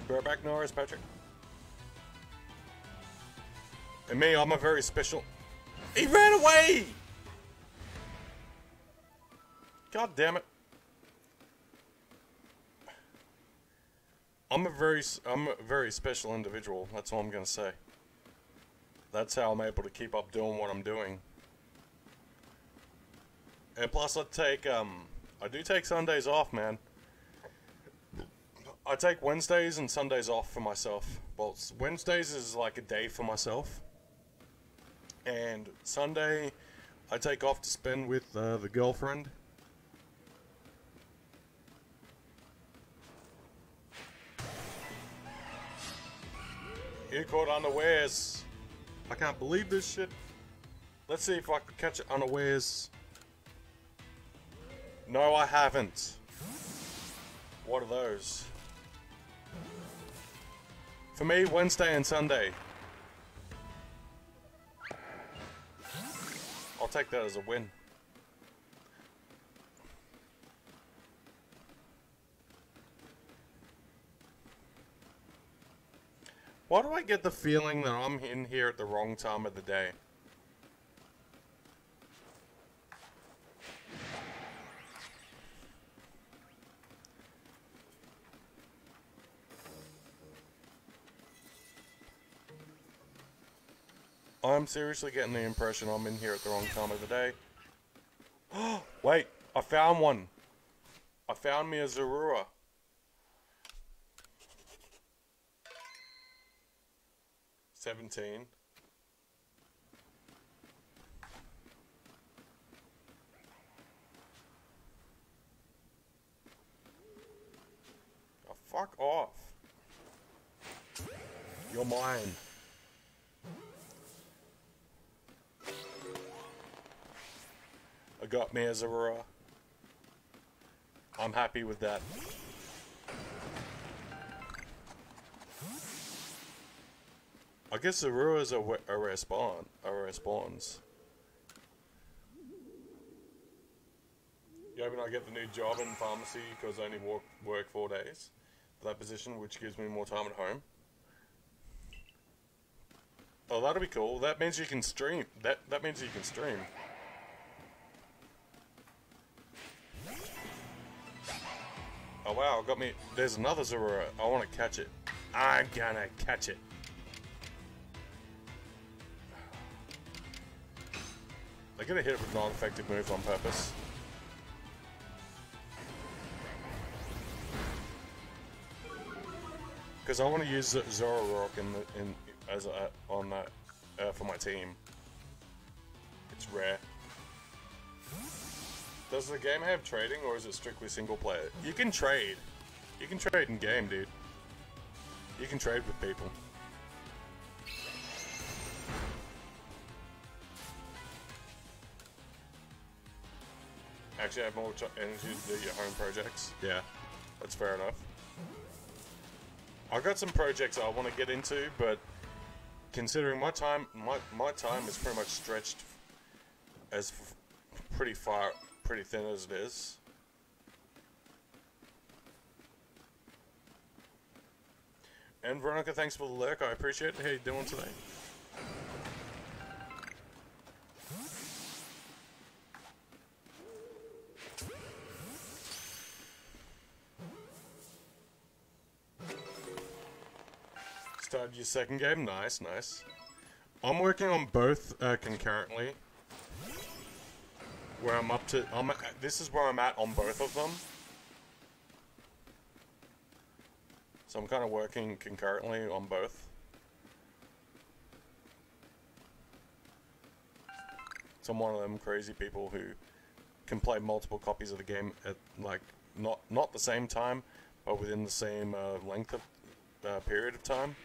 We're back, Norris Patrick. And me, I'm a very special. He ran away! God damn it. I'm a very, I'm a very special individual. That's all I'm gonna say. That's how I'm able to keep up doing what I'm doing. And plus, I take, um, I do take Sundays off, man. I take Wednesdays and Sundays off for myself. Well, Wednesdays is like a day for myself. And Sunday, I take off to spend with uh, the girlfriend. You caught unawares. I can't believe this shit. Let's see if I can catch it unawares. No, I haven't. What are those? For me, Wednesday and Sunday. Take that as a win. Why do I get the feeling that I'm in here at the wrong time of the day? I'm seriously getting the impression I'm in here at the wrong time of the day. Wait, I found one. I found me a Zorua. Seventeen. Oh, fuck off. You're mine. I got me as a Zorua. I'm happy with that. I guess are, wa- are rare spawn, are rare spawns. You hoping I get the new job in pharmacy because I only work, work four days for that position, which gives me more time at home. Oh, that'll be cool. That means you can stream. That that means you can stream. Oh wow, got me. There's another Zorua. I want to catch it. I'm gonna catch it. They're gonna hit it with non-effective moves on purpose. Because I want to use Zoroark in the, in as a, on that uh, for my team. It's rare. Does the game have trading or is it strictly single player? You can trade. You can trade in game, dude. You can trade with people. Actually, I have more energy to do your home projects. Yeah, that's fair enough. I've got some projects I want to get into, but considering my time, my, my time is pretty much stretched as f- pretty far, pretty thin as it is. And Veronica, thanks for the lurk. I appreciate it. How you doing today? Started your second game. Nice, nice. I'm working on both uh, concurrently. Where I'm up to, I'm this is where I'm at on both of them. So I'm kind of working concurrently on both. So I'm one of them crazy people who can play multiple copies of the game at like not not the same time, but within the same uh, length of uh, period of time.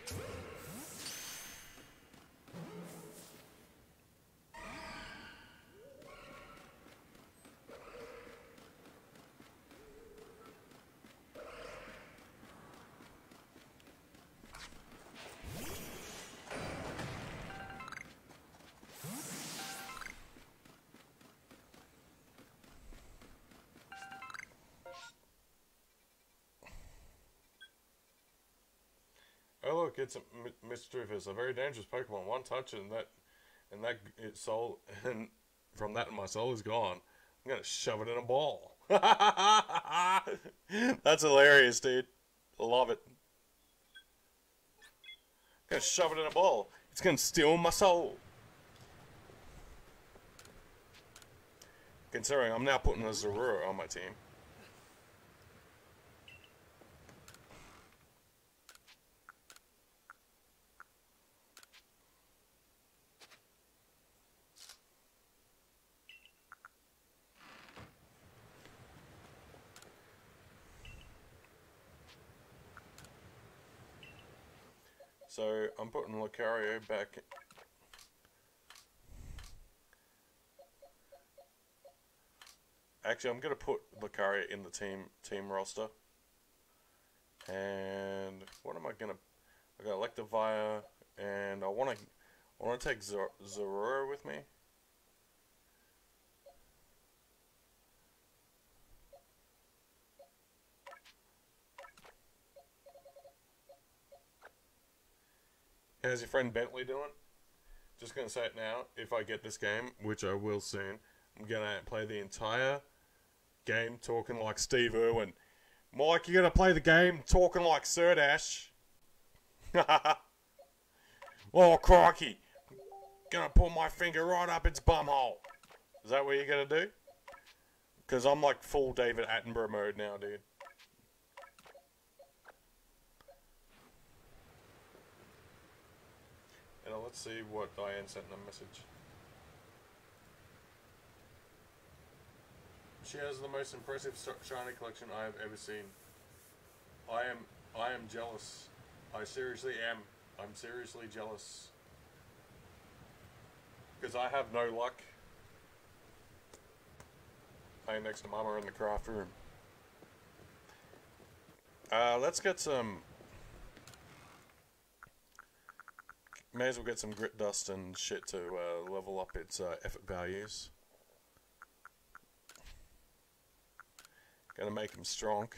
Gets mi- mischievous, a very dangerous Pokemon. One touch and that, and that its soul, and from that my soul is gone. I'm gonna shove it in a ball. That's hilarious, dude. Love it. I'm gonna shove it in a ball. It's gonna steal my soul. Considering I'm now putting a Zorua on my team. So I'm putting Lucario back. Actually, I'm gonna put Lucario in the team team roster. And what am I gonna? I got Electivire, and I wanna I wanna take Zor- Zorua with me. How's your friend Bentley doing? Just gonna say it now. If I get this game, which I will soon, I'm gonna play the entire game talking like Steve Irwin. Mike, you're gonna play the game talking like Serdash. oh crikey! Gonna pull my finger right up its bumhole. Is that what you're gonna do? Because I'm like full David Attenborough mode now, dude. And let's see what Diane sent in a message. She has the most impressive shiny collection I have ever seen. I am I am jealous. I seriously am. I'm seriously jealous. Because I have no luck. Playing next to Mama in the craft room. Uh, let's get some May as well get some grit dust and shit to uh, level up its uh, effort values. Gonna make him strong.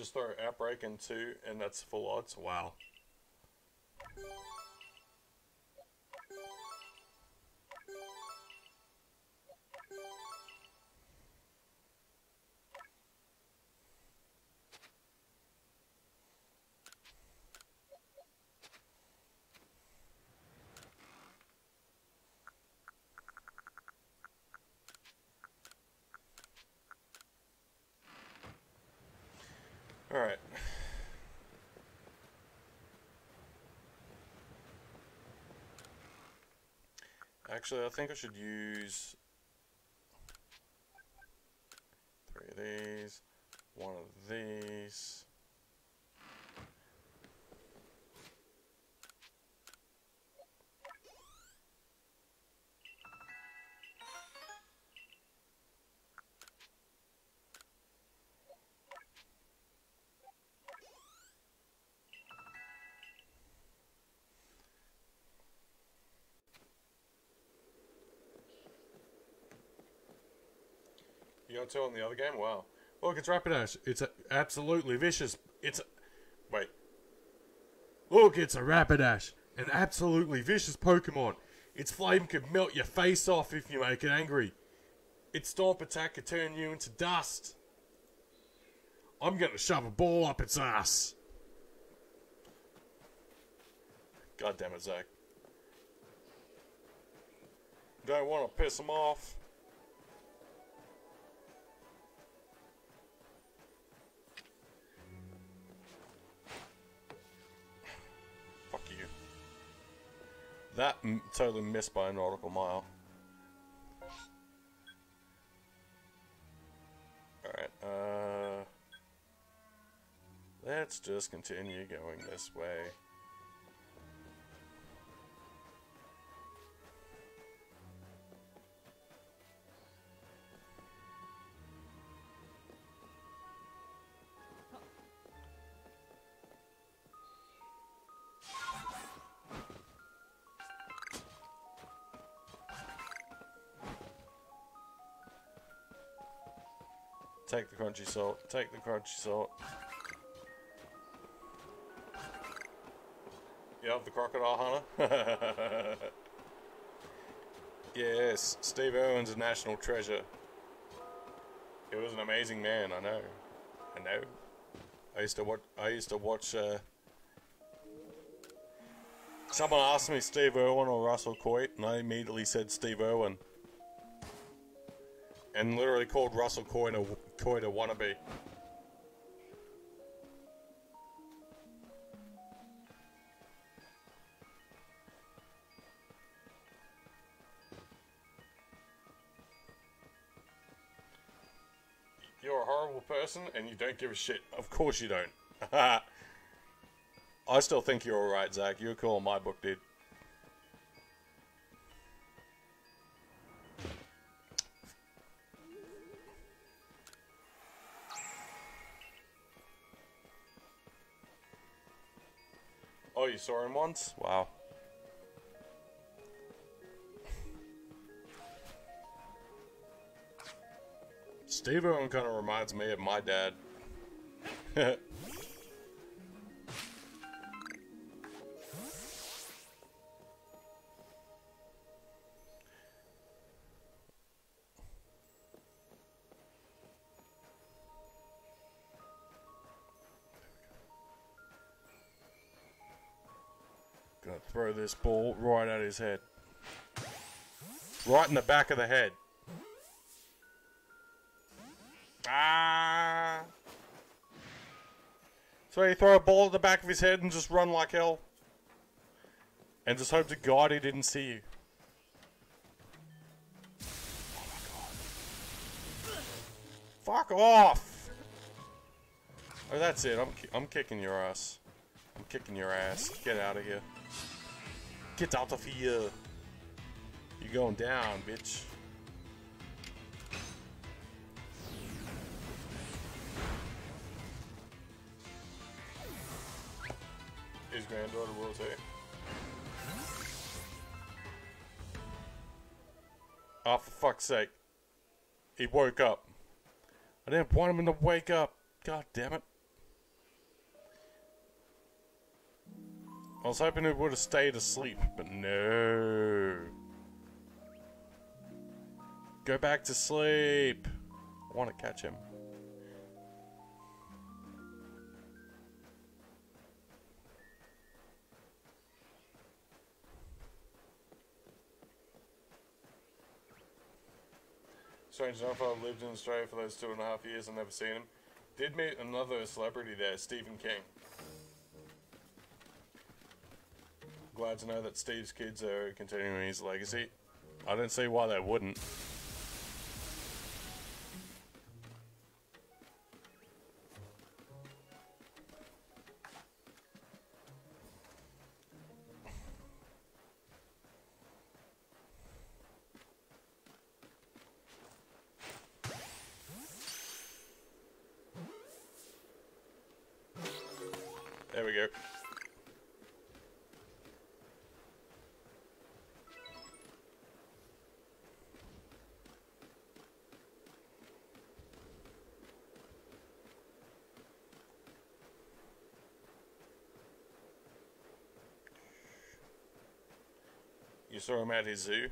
Just throw Outbreak in two, and that's full odds. Wow. Actually, I think I should use three of these, one of these. You got two on the other game? Wow. Look, it's Rapidash. It's absolutely vicious. It's a, wait. Look, it's a Rapidash, An absolutely vicious Pokemon. Its flame can melt your face off if you make it angry. Its stomp attack can turn you into dust. I'm gonna shove a ball up its ass. God damn it, Zach. Don't want to piss him off. That totally missed by a nautical mile. Alright, uh. Let's just continue going this way. Crunchy salt. Take the crunchy salt. You have the crocodile hunter? yes, Steve Irwin's a national treasure. He was an amazing man, I know. I know. I used to watch I used to watch uh Someone asked me Steve Irwin or Russell Coight and I immediately said Steve Irwin. And literally called Russell Coight a Coight a wannabe. You're a horrible person and you don't give a shit. Of course you don't. I still think you're alright, Zach. You're cool in my book, dude. Him once? Wow. Steve Irwin kind of reminds me of my dad. throw this ball right at his head. Right in the back of the head. Ah! So you throw a ball at the back of his head and just run like hell? And just hope to God he didn't see you. Fuck off! Oh, that's it. I'm, I'm kicking your ass. I'm kicking your ass. Get out of here. Get out of here. You're going down, bitch. His granddaughter will say. Oh, for fuck's sake. He woke up. I didn't want him to wake up. God damn it. I was hoping he would have stayed asleep, but no. Go back to sleep. I want to catch him. Strange enough, I lived in Australia for those two and a half years and never seen him. Did meet another celebrity there, Stephen King. Glad to know that Steve's kids are continuing his legacy. I don't see why they wouldn't. Saw him at his zoo?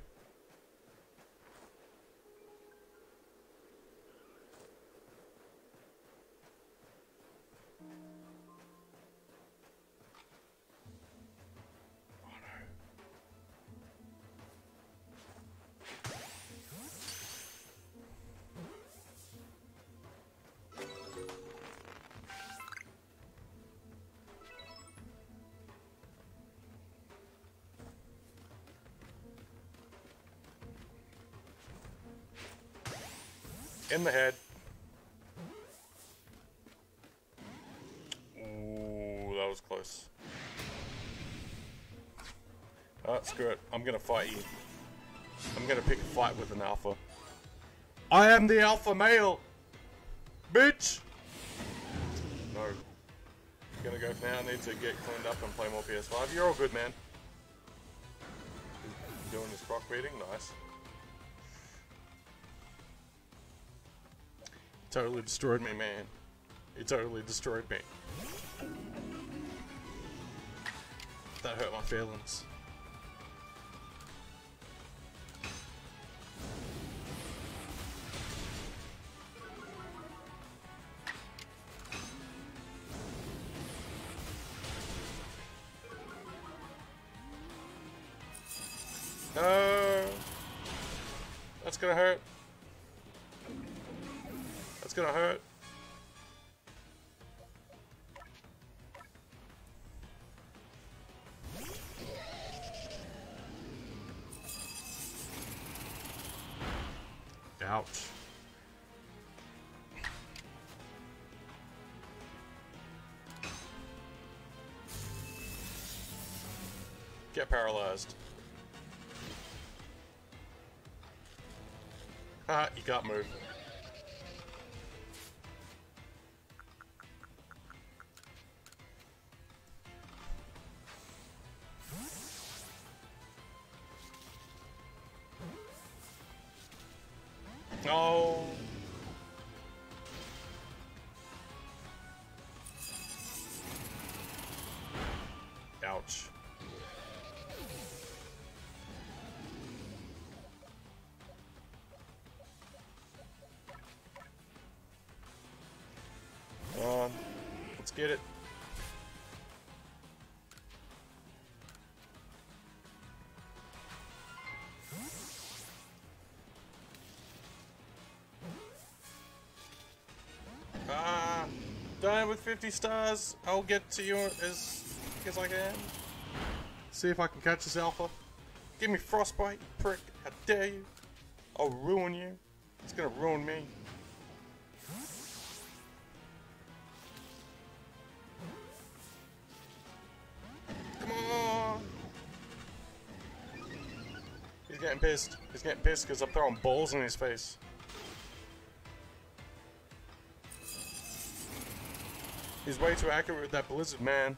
In the head. Ooh, that was close. Alright, screw it. I'm gonna fight you. I'm gonna pick a fight with an alpha. I am the alpha male! Bitch! No. Gonna go for now. I need to get cleaned up and play more PS5. You're all good, man. Doing this rock beating? Nice. It totally destroyed me, man. He totally destroyed me. That hurt my feelings. Ouch. Get paralyzed. Ah, you can't move. Get it. Ah, done with 50 stars. I'll get to you as quick as I can. See if I can catch this alpha. Give me frostbite, prick. How dare you? I'll ruin you. It's gonna ruin me. Getting pissed. He's getting pissed because I'm throwing balls in his face. He's way too accurate with that blizzard, man.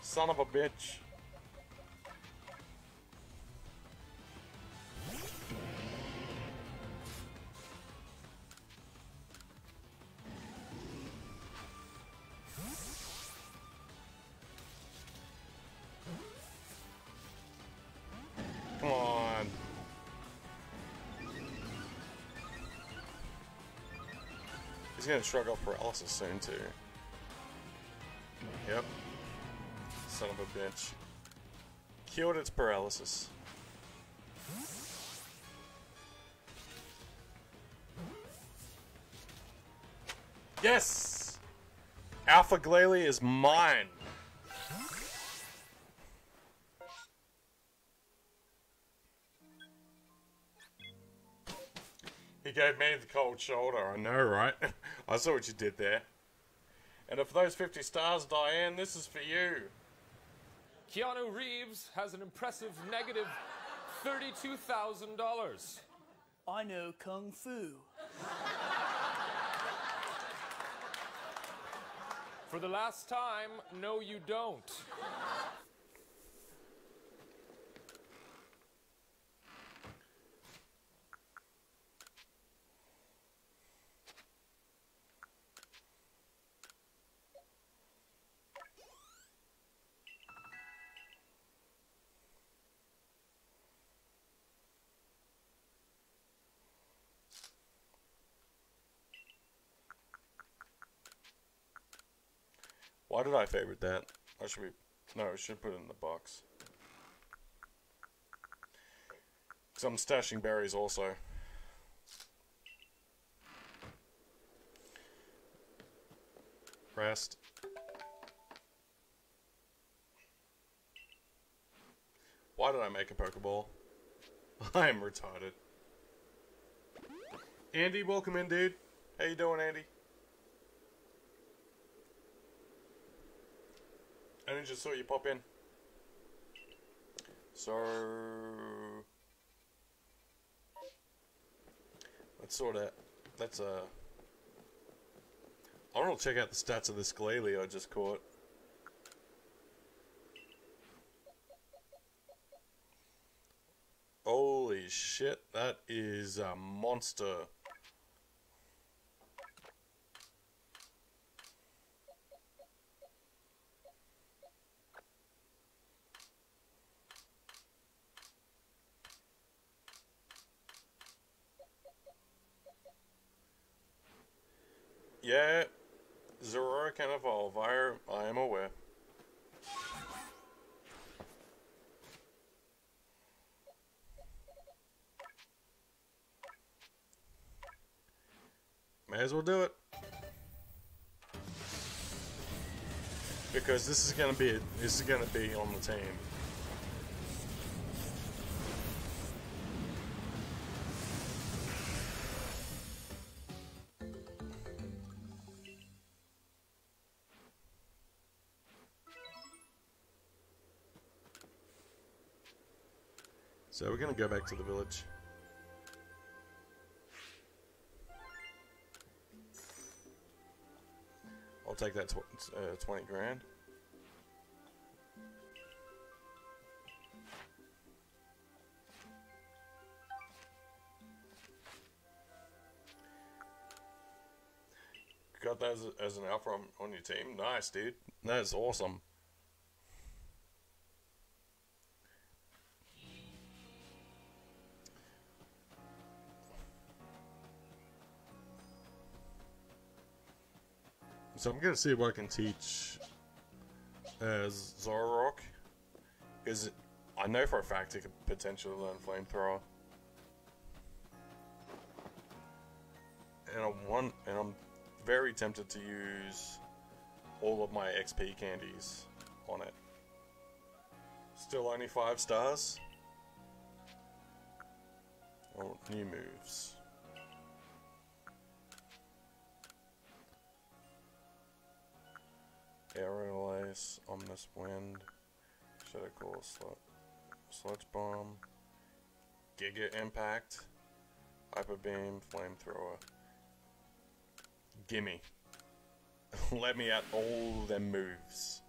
Son of a bitch. He's gonna shrug off paralysis soon too. Yep. Son of a bitch. Killed its paralysis. Yes! Alpha Glalie is mine! He gave me the cold shoulder, I know, right? I saw what you did there. And if those 50 stars, Diane, this is for you. Keanu Reeves has an impressive negative $32,000. I know Kung Fu. For the last time, no, you don't. Why did I favorite that? I should be. No, I should put it in the box. Because I'm stashing berries also. Rest. Why did I make a Pokeball? I am retarded. Andy, welcome in, dude. How you doing, Andy? I just saw you pop in. So let's sort of let's uh. I want to check out the stats of this Glalie I just caught. Holy shit, that is a monster. Yeah, Zorua can evolve. I, I am aware. May as well do it. Because this is gonna be this is gonna be on the team. We're gonna go back to the village. I'll take that tw uh, 20 grand. Got that as, as an alpha on, on your team? Nice, dude. That is awesome. So I'm gonna see if I can teach uh, as Zoroark. Is I know for a fact he could potentially learn flamethrower. And I want and I'm very tempted to use all of my XP candies on it. Still only five stars. Oh, new moves. Aerial Ace, Ominous Wind, Shadow Claw, Sludge Bomb, Giga Impact, Hyper Beam, Flamethrower. Gimme. Let me out all them moves.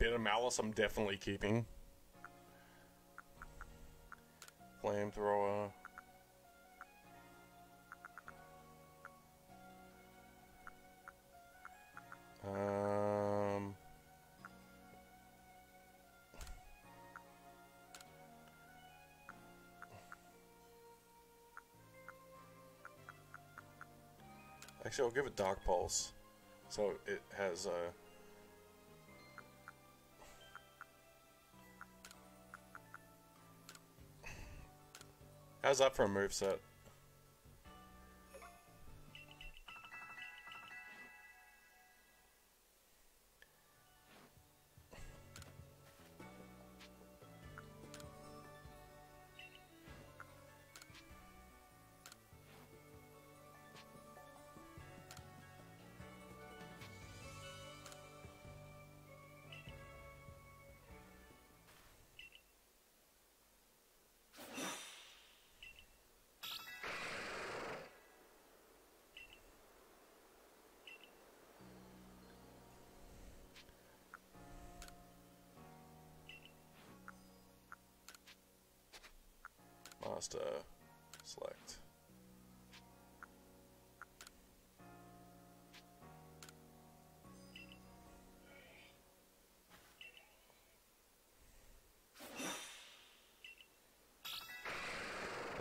Bitter Malice I'm definitely keeping. Flamethrower. Um Actually, I'll give it Dark Pulse. So it has a. Uh, How's that for a move set?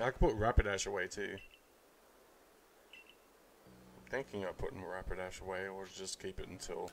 I could put Rapidash away too. I'm thinking of putting Rapidash away or just keep it until...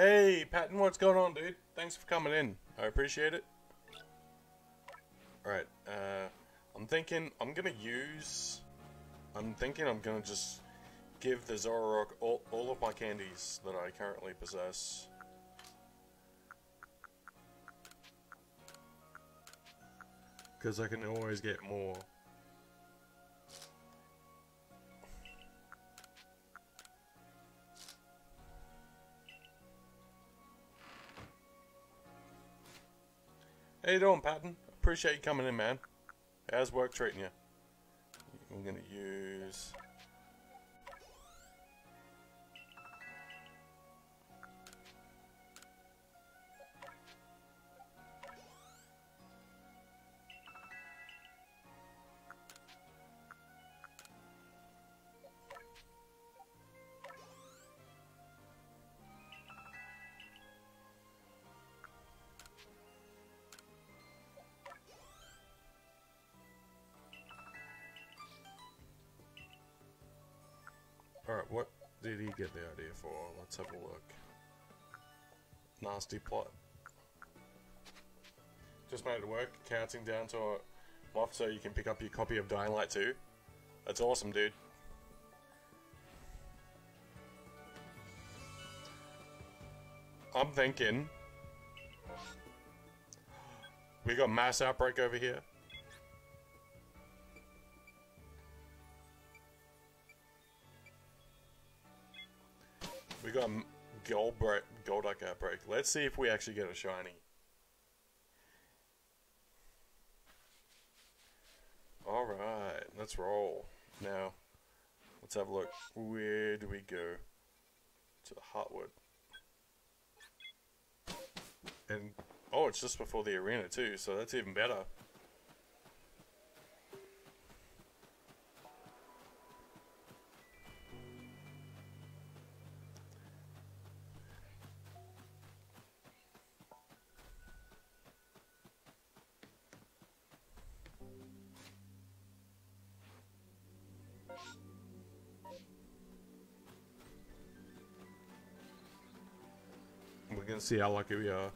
Hey, Patton, what's going on, dude? Thanks for coming in. I appreciate it. Alright, uh, I'm thinking I'm gonna use... I'm thinking I'm gonna just give the Zoroark all, all of my candies that I currently possess. Because I can always get more. How you doing, Patton? Appreciate you coming in, man. How's work treating you? I'm gonna use... for? Let's have a look. Nasty plot. Just made it work, counting down to a moth so you can pick up your copy of Dying Light 2. That's awesome, dude. I'm thinking... We got mass outbreak over here. We got gold break, Golduck outbreak. Let's see if we actually get a shiny. All right, let's roll. Now, let's have a look. Where do we go? To the Heartwood. And oh, it's just before the arena too, so that's even better. See how lucky we are.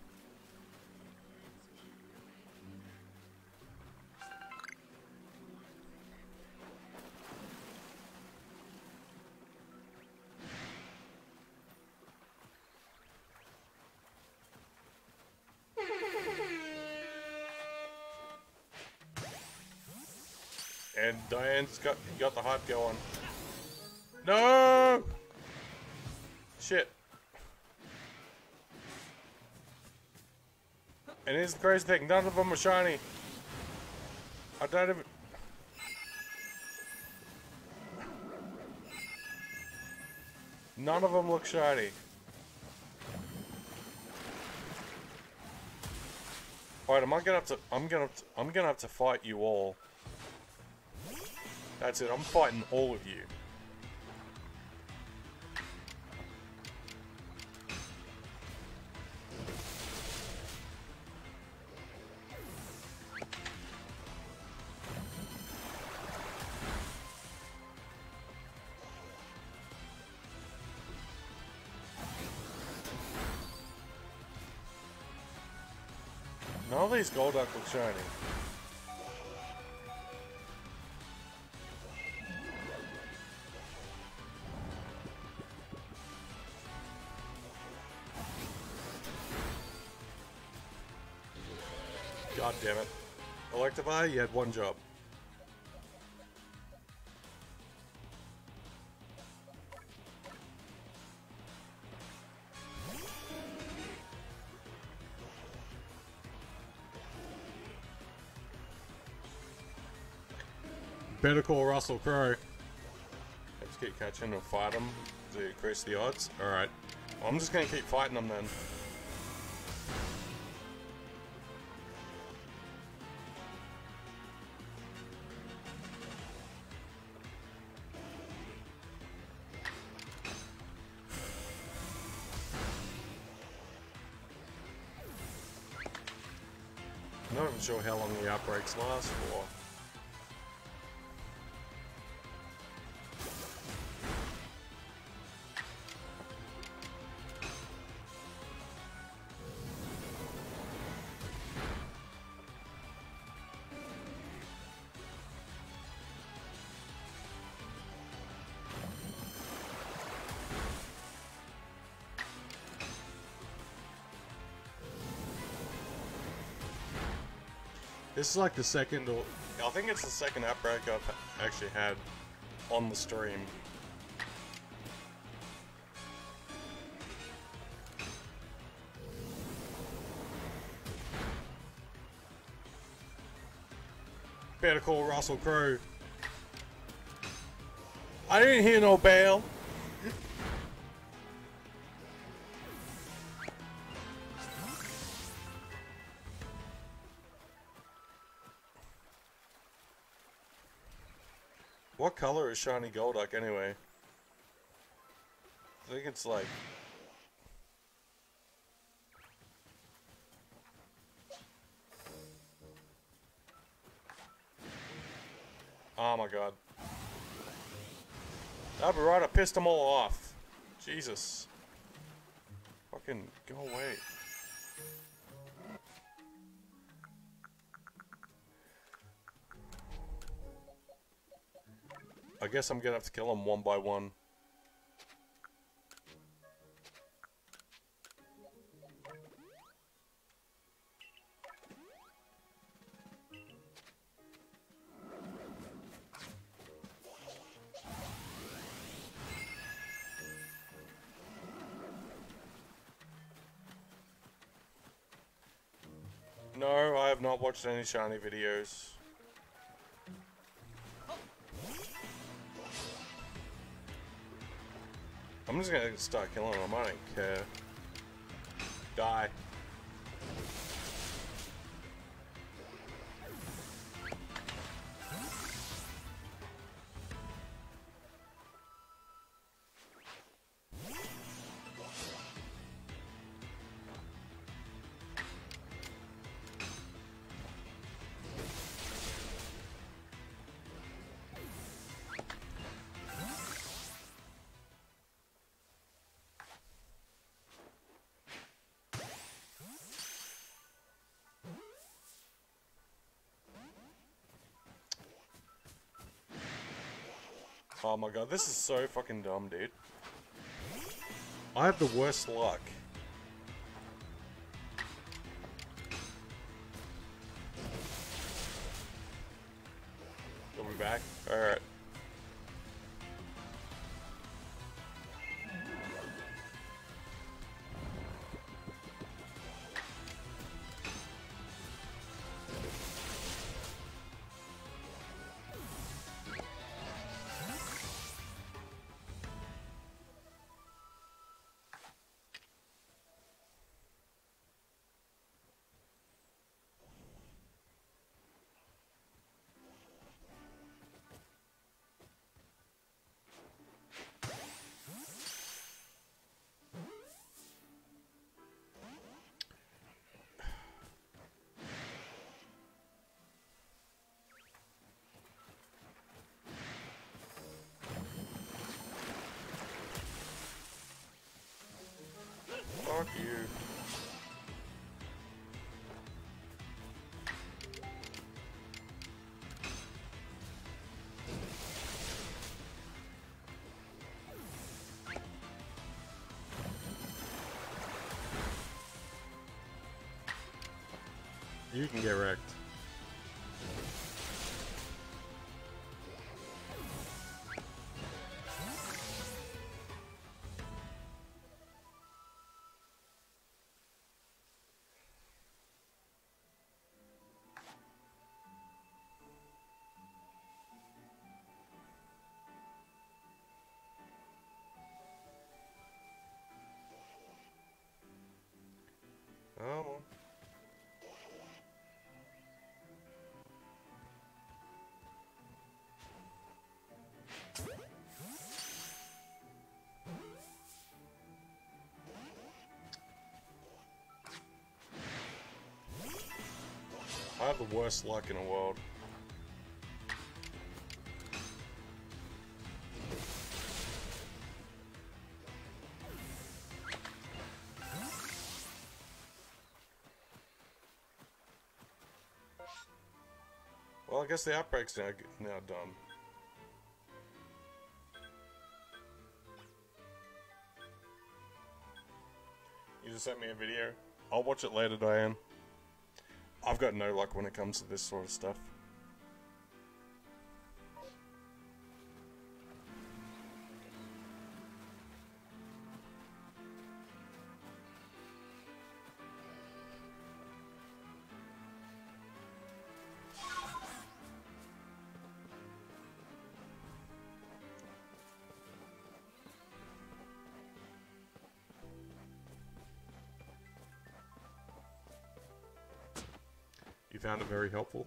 And Diane's got got the hype going. No! Shit. And here's the crazy thing, none of them are shiny. I don't even... None of them look shiny. Alright, am I gonna have to... I'm gonna to, I'm gonna have to fight you all. That's it, I'm fighting all of you. None of these Golduck look shiny. God damn it. Electivire, you had one job. Better call Russell Coight. Let's keep catching and fight him to increase the odds. Alright. I'm just gonna keep fighting them then. Not even sure how long the outbreaks last for. This is like the second, or I think it's the second outbreak I've actually had on the stream. Better call Russell Coight. I didn't hear no bail. Shiny Golduck anyway? I think it's like Oh my god. Right, I pissed them all off. Jesus. Fucking go away. Guess I'm gonna have to kill them one by one. No, I have not watched any shiny videos. I'm just gonna start killing them, I don't care. Die. Oh my god, this is so fucking dumb, dude. I have the worst luck. You. You can get wrecked. I have the worst luck in the world. Well, I guess the outbreak's now now done. You just sent me a video. I'll watch it later, Diane. I've got no luck when it comes to this sort of stuff. It very helpful.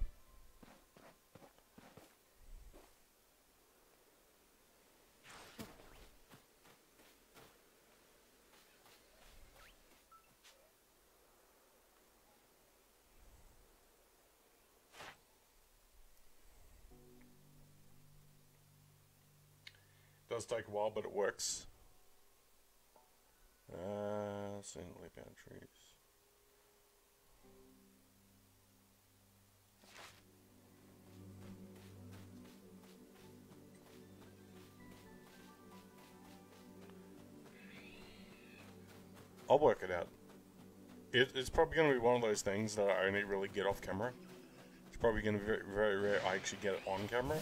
Does take a while, but it works. Uh, singly bound I'll work it out. It, it's probably going to be one of those things that I only really get off camera. It's probably going to be very, very rare I actually get it on camera.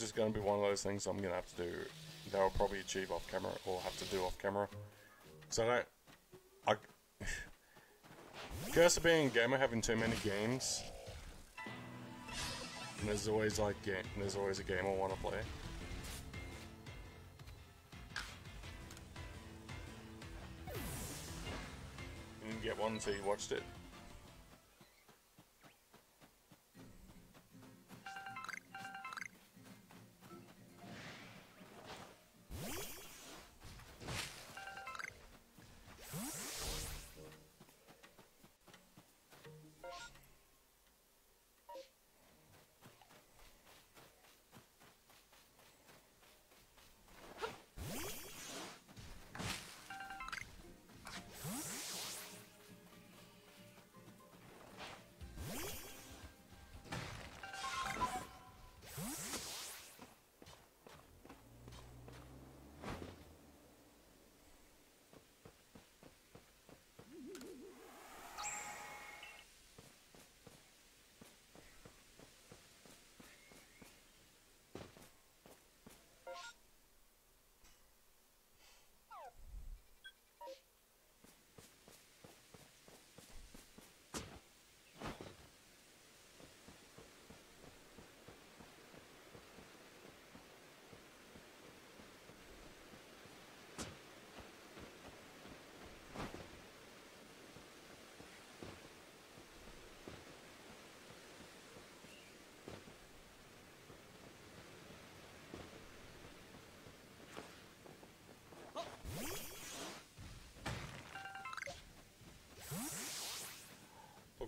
Just going to be one of those things I'm going to have to do. That I'll probably achieve off camera or have to do off camera. So I don't. I. Curse of being a gamer, having too many games. And there's always like game. There's always a game I want to play. You didn't get one until you watched it.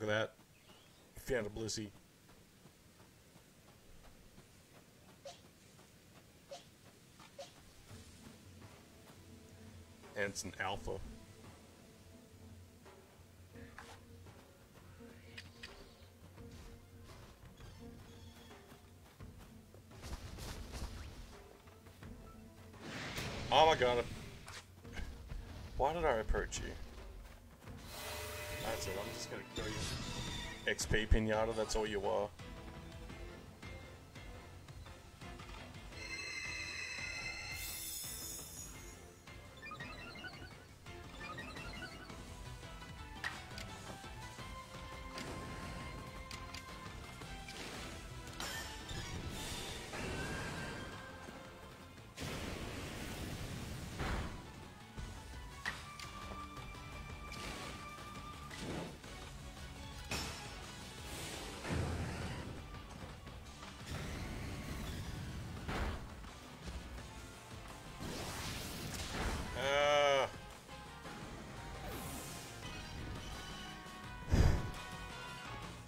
Look at that. A Blissey. and it's an alpha. Pinata, that's all you are.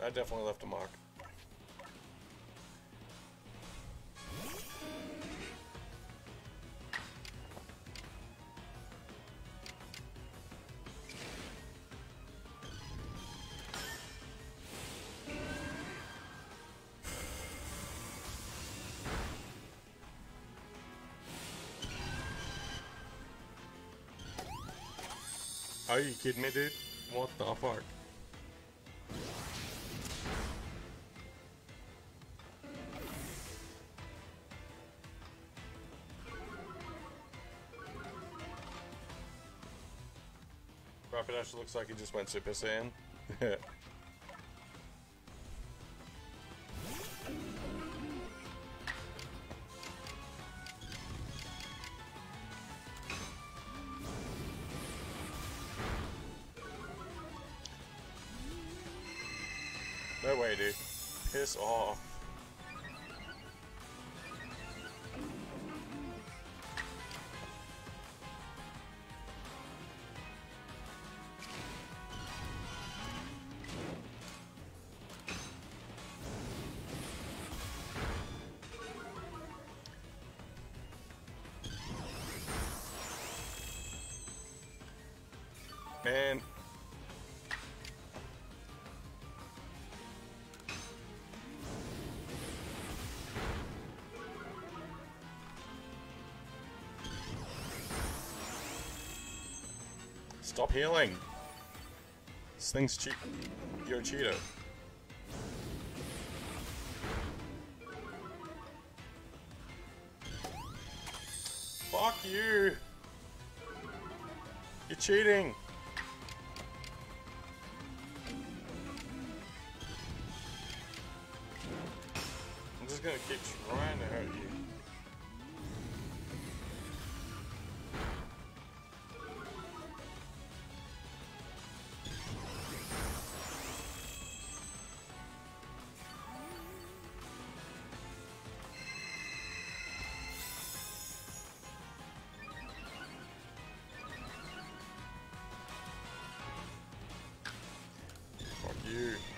That definitely left a mark. Are you kidding me, dude? What the fuck? Rapidash looks like he just went Super Saiyan. no way, dude. Piss off. Man. Stop healing. This thing's cheap. You're a cheater. Fuck you. You're cheating. Fuck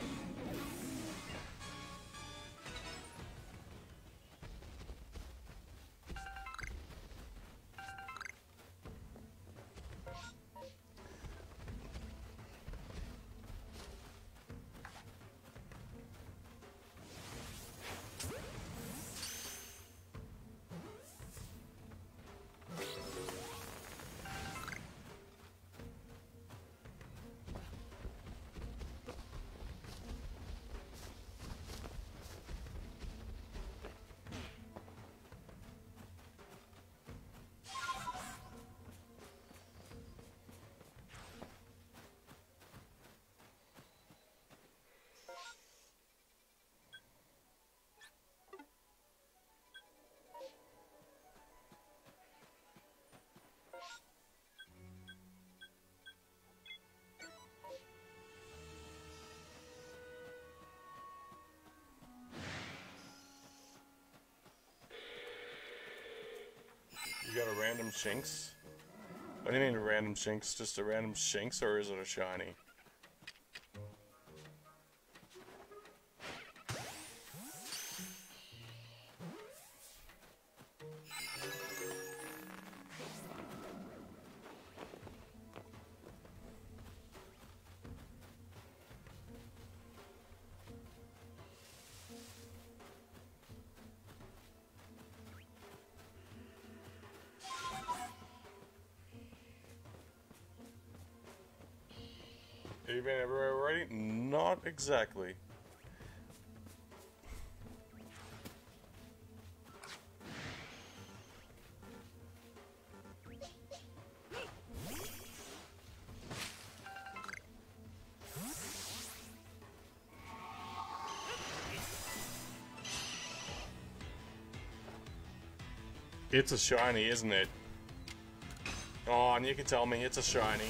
got a random Shinx? What do you mean a random Shinx? Just a random Shinx or is it a shiny? Exactly. It's a shiny, isn't it? Oh, and you can tell me it's a shiny.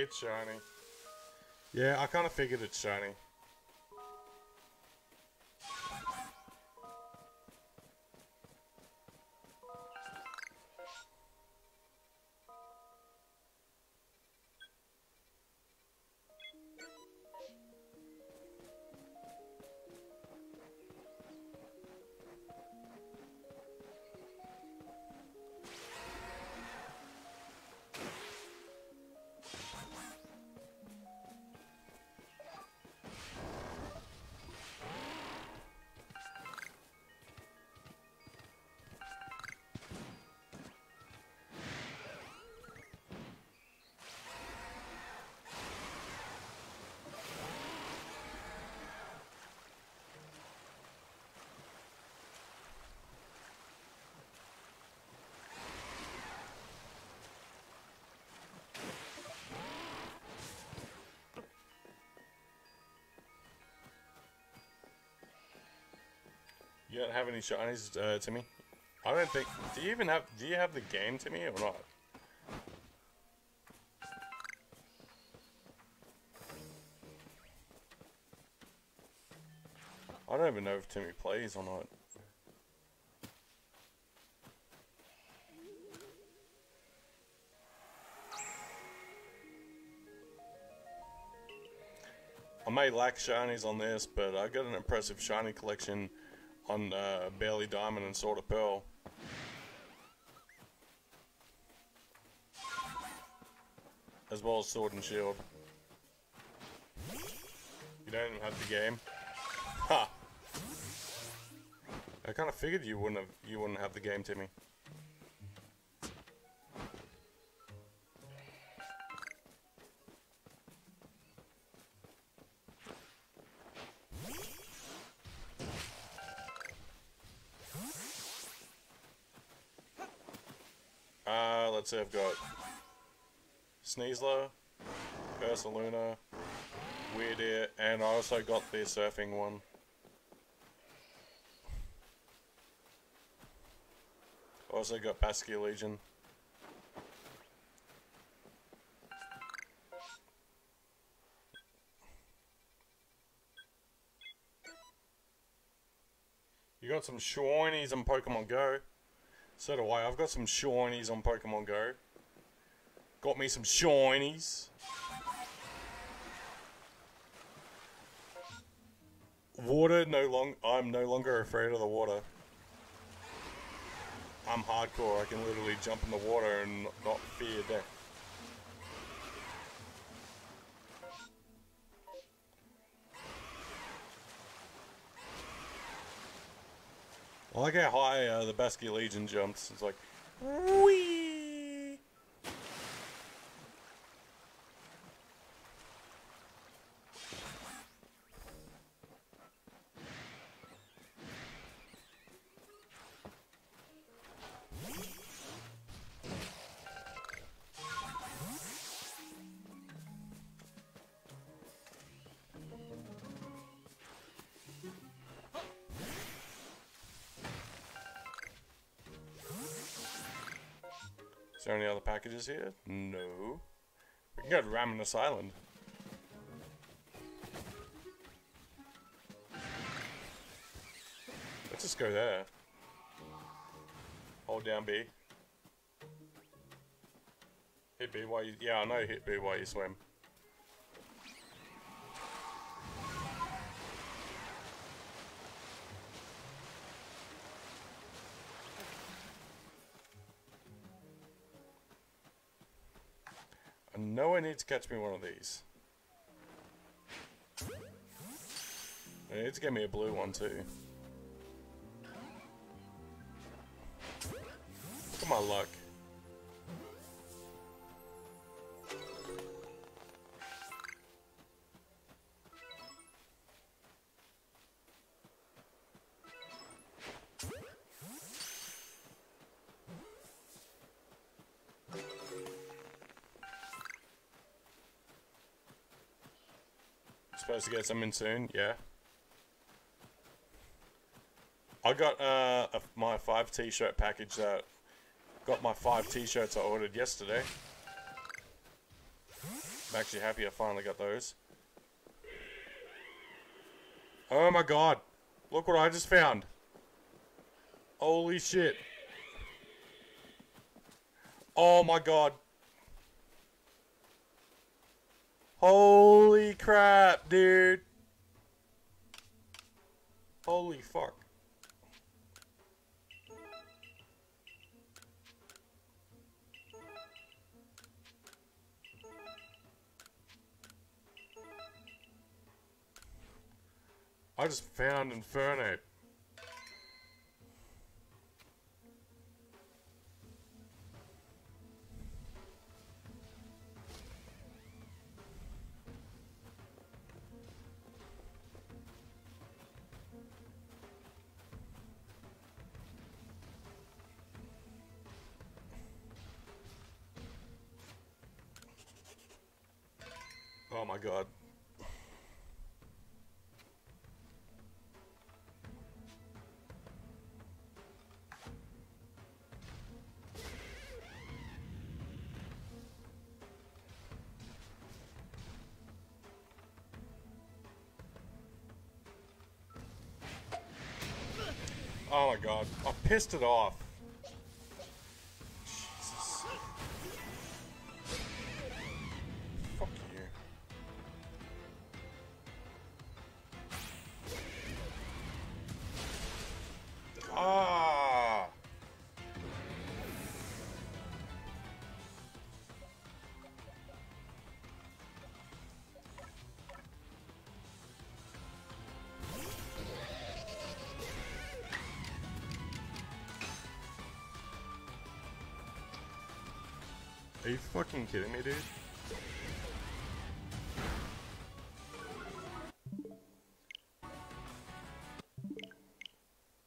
It's shiny. Yeah, I kind of figured it's shiny. You don't have any shinies, uh, Timmy? I don't think. Do you even have? Do you have the game, Timmy, or not? I don't even know if Timmy plays or not. I may lack shinies on this, but I got an impressive shiny collection on uh, Brilliant Diamond and Sword of Pearl. As well as Sword and Shield. You don't even have the game? Ha! I kind of figured you wouldn't have you wouldn't have the game, Timmy. Let's I've got Sneasler, Ursaluna, Wyrdeer, and I also got the surfing one. Also got Basculegion. You got some shinies on Pokemon Go. So do I. I've got some shinies on Pokemon Go. Got me some shinies. Water no long I'm no longer afraid of the water. I'm hardcore. I can literally jump in the water and not fear death. I like how high uh, the Basculegion jumps. It's like, wee. There any other packages here? No. We can go to Raminus Island. Let's just go there. Hold down B. Hit B while you... Yeah, I know hit B while you swim. I need to catch me one of these. I need to get me a blue one too. Look at my luck. Supposed to get some in soon, yeah. I got uh, a, my five t-shirt package that got my five t-shirts I ordered yesterday. I'm actually happy I finally got those. Oh my god. Look what I just found. Holy shit. Oh my god. Holy crap, dude. Holy fuck. I just found Infernape. God. I pissed it off. Fucking kidding me, dude?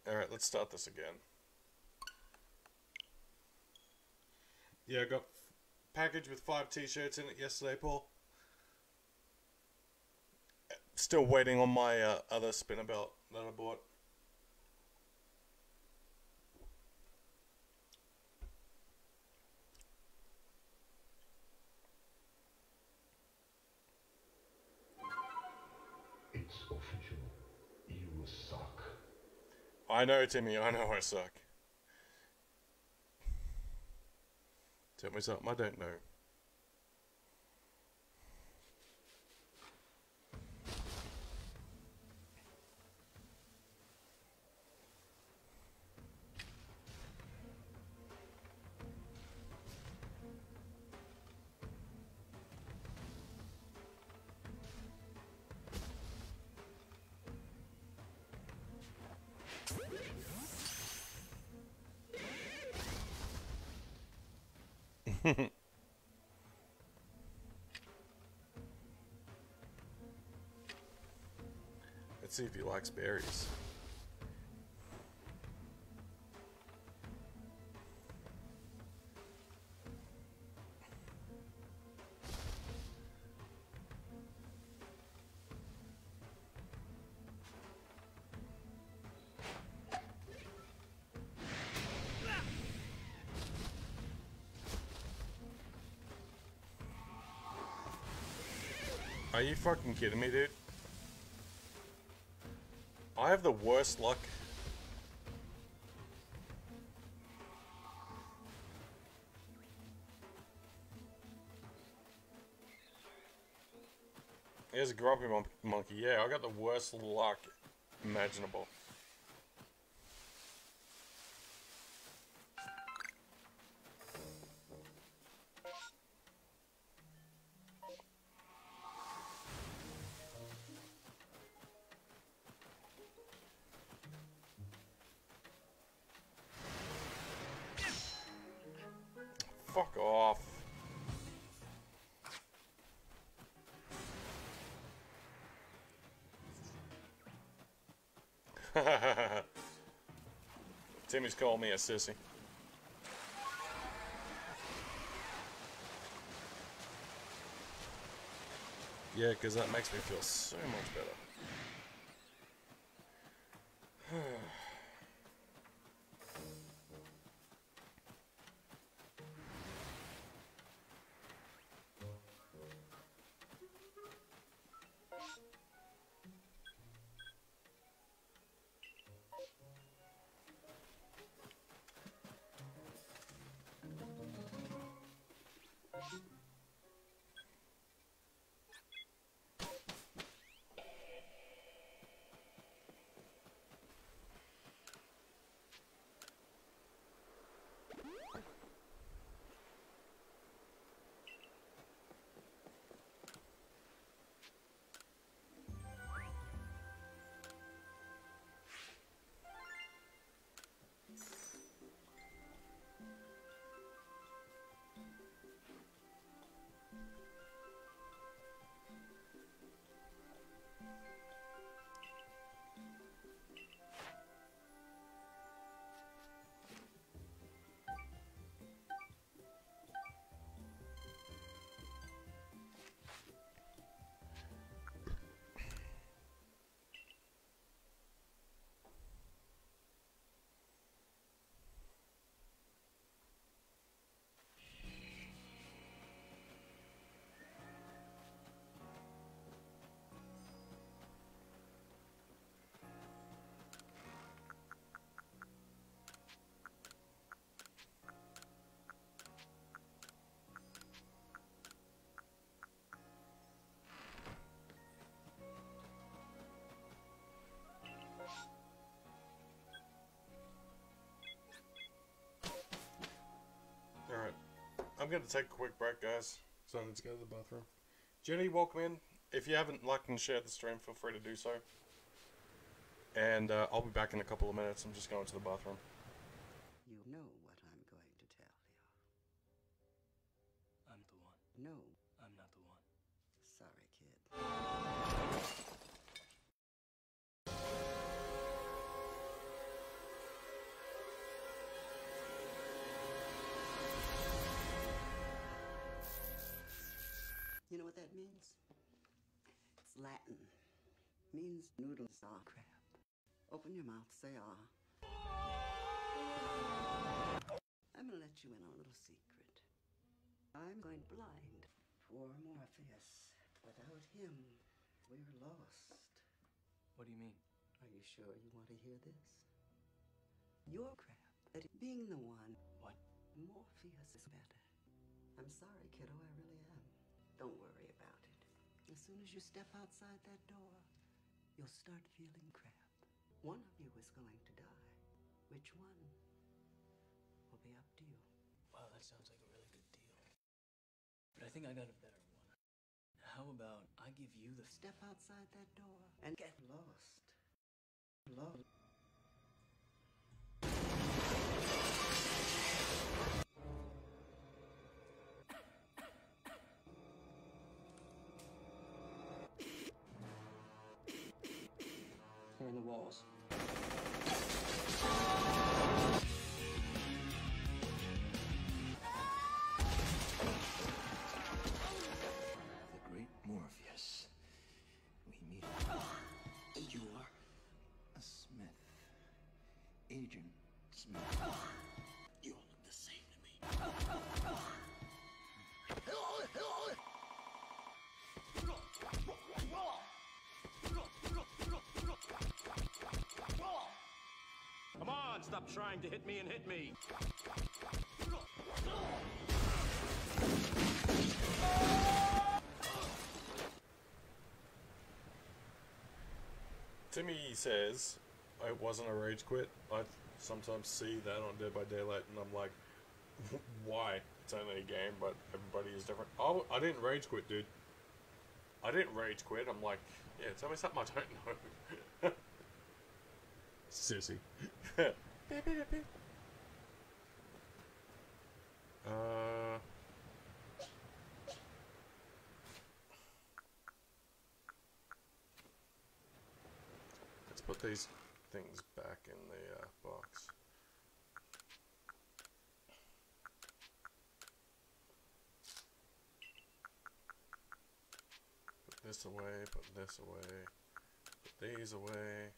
Alright, let's start this again. Yeah, I got package with five t-shirts in it yesterday, Paul. Still waiting on my uh, other spinner belt that I bought. I know, Timmy. I know I suck. Tell me something I don't know. see if he likes berries. Are you fucking kidding me, dude? I have the worst luck. Here's a grumpy mon- monkey. Yeah, I got the worst luck imaginable. Timmy's calling me a sissy. Yeah, because that makes me feel so much better. I'm going to take a quick break, guys. So I need to go to the bathroom. Jenny, welcome in. If you haven't liked and shared the stream, feel free to do so. And uh, I'll be back in a couple of minutes. I'm just going to the bathroom. Noodles are crap. Open your mouth, say ah. I'm gonna let you in on a little secret. I'm going blind Poor Morpheus. Without him, we're lost. What do you mean? Are you sure you want to hear this? Your crap at being the one. What? Morpheus is better. I'm sorry, kiddo, I really am. Don't worry about it. As soon as you step outside that door, you'll start feeling crap. One of you is going to die. Which one will be up to you. Wow, that sounds like a really good deal. But I think I got a better one. How about I give you the Step outside that door and get lost. Lost. Stop trying to hit me and hit me. Timmy says it wasn't a rage quit. I sometimes see that on Dead by Daylight, and I'm like, why? It's only a game, but everybody is different. Oh, I didn't rage quit, dude. I didn't rage quit. I'm like, yeah, tell me something I don't know. Sissy. uh. Let's put these things back in the uh, box. Put this away, put this away, put these away.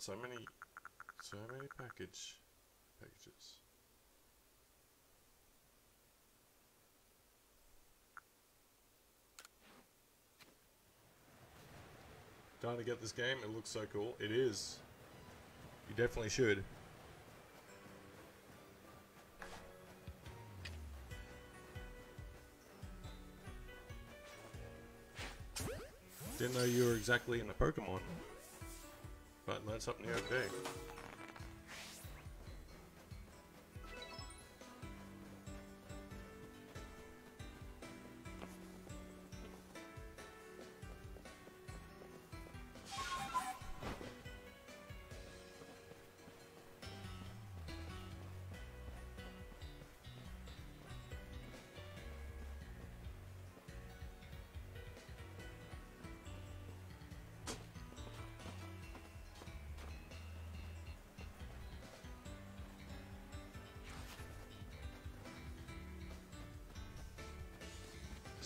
So many, so many package packages. Dying to get this game. It looks so cool. It is. You definitely should. Didn't know you were exactly into Pokemon. But learn something new every day.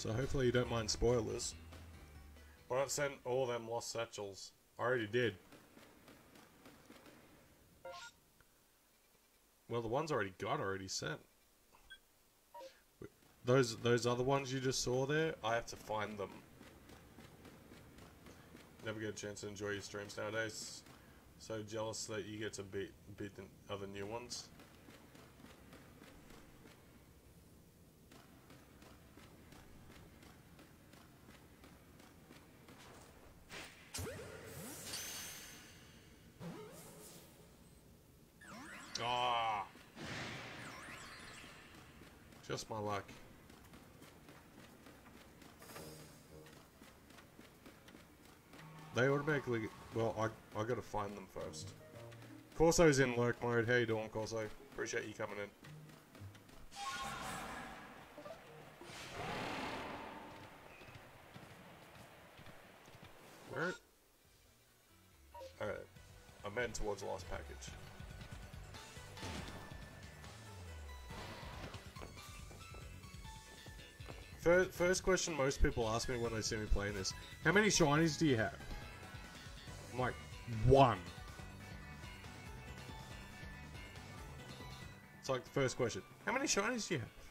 So hopefully you don't mind spoilers. Why not send all them lost satchels? I already did. Well, the ones I already got already sent. Those those other ones you just saw there, I have to find them. Never get a chance to enjoy your streams nowadays. So jealous that you get to beat beat the other new ones. Ah. Just my luck. They automatically... Well, I, I gotta find them first. Corso's in lurk mode. How you doing, Corso? Appreciate you coming in. Where? Alright. I'm heading towards the last package. First, first question most people ask me when they see me playing this. How many shinies do you have? I'm like, one. It's like the first question. How many shinies do you have?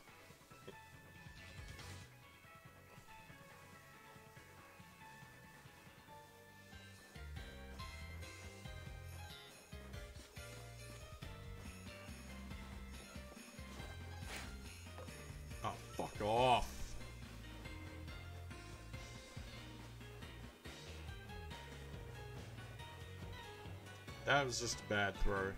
That was just a bad throw.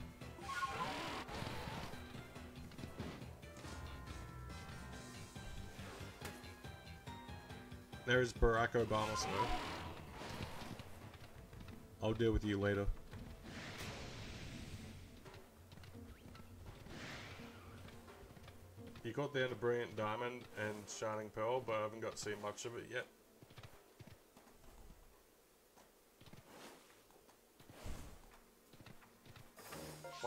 There's Barack Obama, sir. I'll deal with you later. You got the Brilliant Diamond and Shining Pearl, but I haven't got to see much of it yet.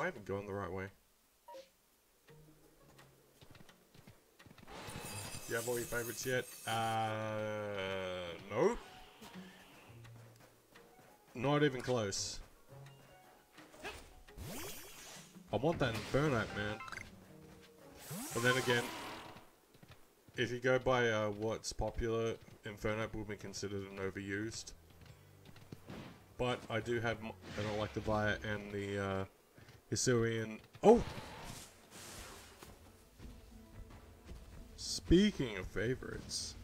Haven't gone the right way? Do you have all your favorites yet? Uh, no. Not even close. I want that Infernape, man. But then again, if you go by uh, what's popular, Infernape would be considered an overused. But I do have, the Via and the uh, Hisuian. Mm. Oh! Speaking of favorites,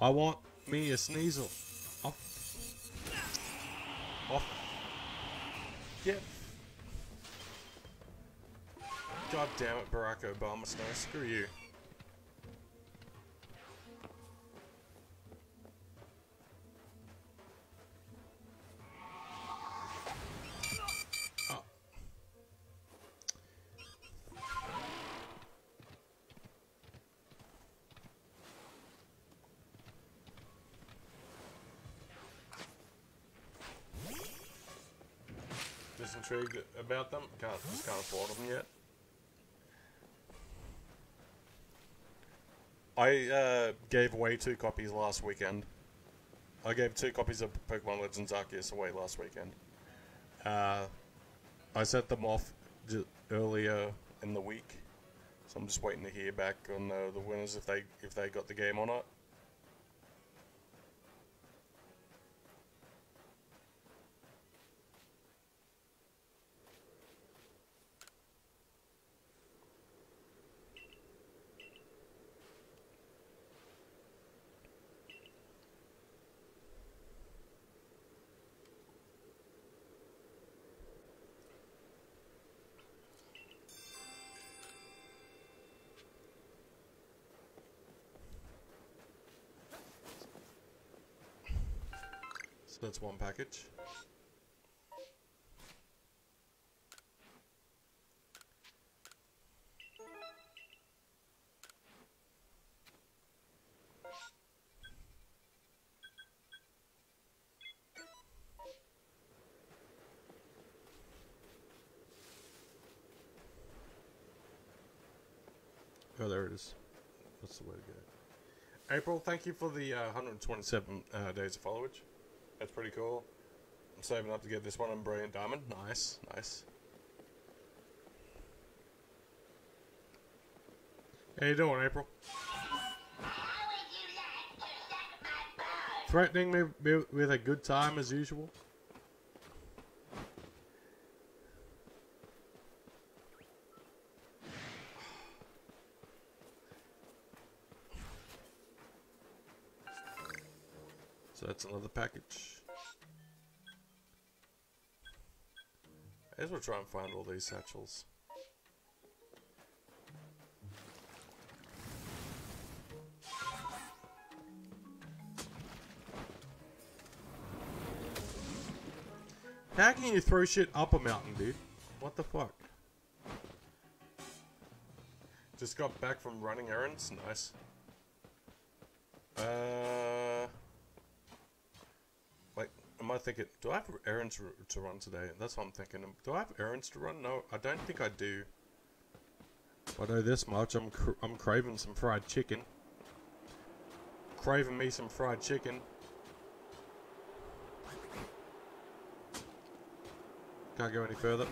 I want me a Sneasel. Off. Off. Get. God damn it, Barack Obama Snow. Screw you. About them. Can't can't afford them yet. I uh, gave away two copies last weekend. I gave two copies of Pokemon Legends Arceus away last weekend. Uh, I set them off earlier in the week, so I'm just waiting to hear back on uh, the winners if they if they got the game or not. So that's one package. Oh, there it is. That's the way to go. April, thank you for the uh, 127 uh, days of followage. That's pretty cool. I'm saving up to get this one on Brilliant Diamond. Nice, nice. How you doing, April? Threatening me me with a good time as usual. So that's another package. I guess we'll try and find all these satchels. How can you throw shit up a mountain, dude? What the fuck? Just got back from running errands. Nice. Uh, I thinking? Do I have errands to run today? That's what I'm thinking. Um, do I have errands to run? No, I don't think I do. I know this much. I'm cr- I'm craving some fried chicken. Craving me some fried chicken. Can't go any further.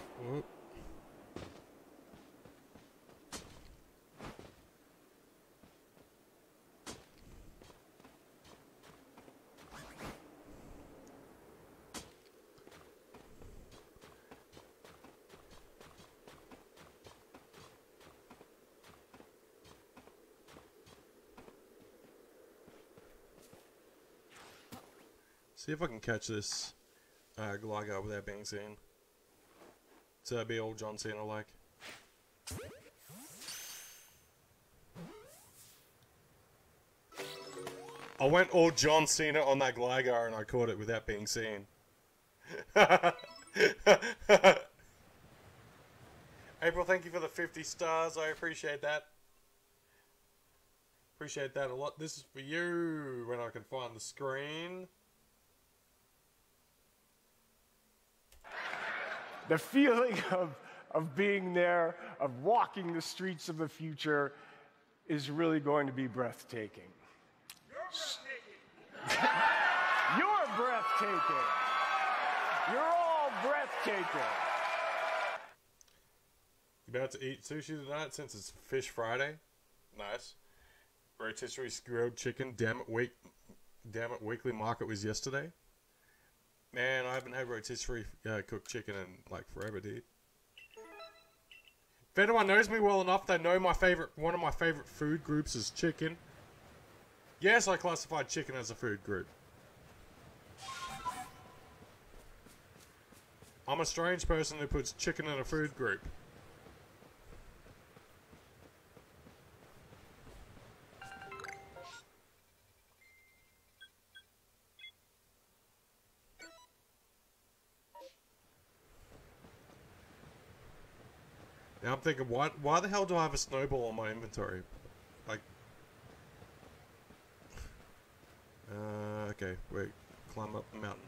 See if I can catch this uh, Gligar without being seen. To be all John Cena like. I went all John Cena on that Gligar and I caught it without being seen. April, thank you for the 50 stars. I appreciate that. Appreciate that a lot. This is for you when I can find the screen. The feeling of, of being there, of walking the streets of the future, is really going to be breathtaking. You're breathtaking. You're breathtaking. You're all breathtaking. You about to eat sushi tonight since it's Fish Friday? Nice. Rotisserie grilled chicken. Damn it, week. Damn it, weekly market was yesterday. Man, I haven't had rotisserie uh, cooked chicken in like forever, dude. If anyone knows me well enough, they know my favorite. One of my favorite food groups is chicken. Yes, I classify chicken as a food group. I'm a strange person who puts chicken in a food group. I'm thinking, why, why the hell do I have a snowball on my inventory? Like, uh, okay, wait, climb up the mountain.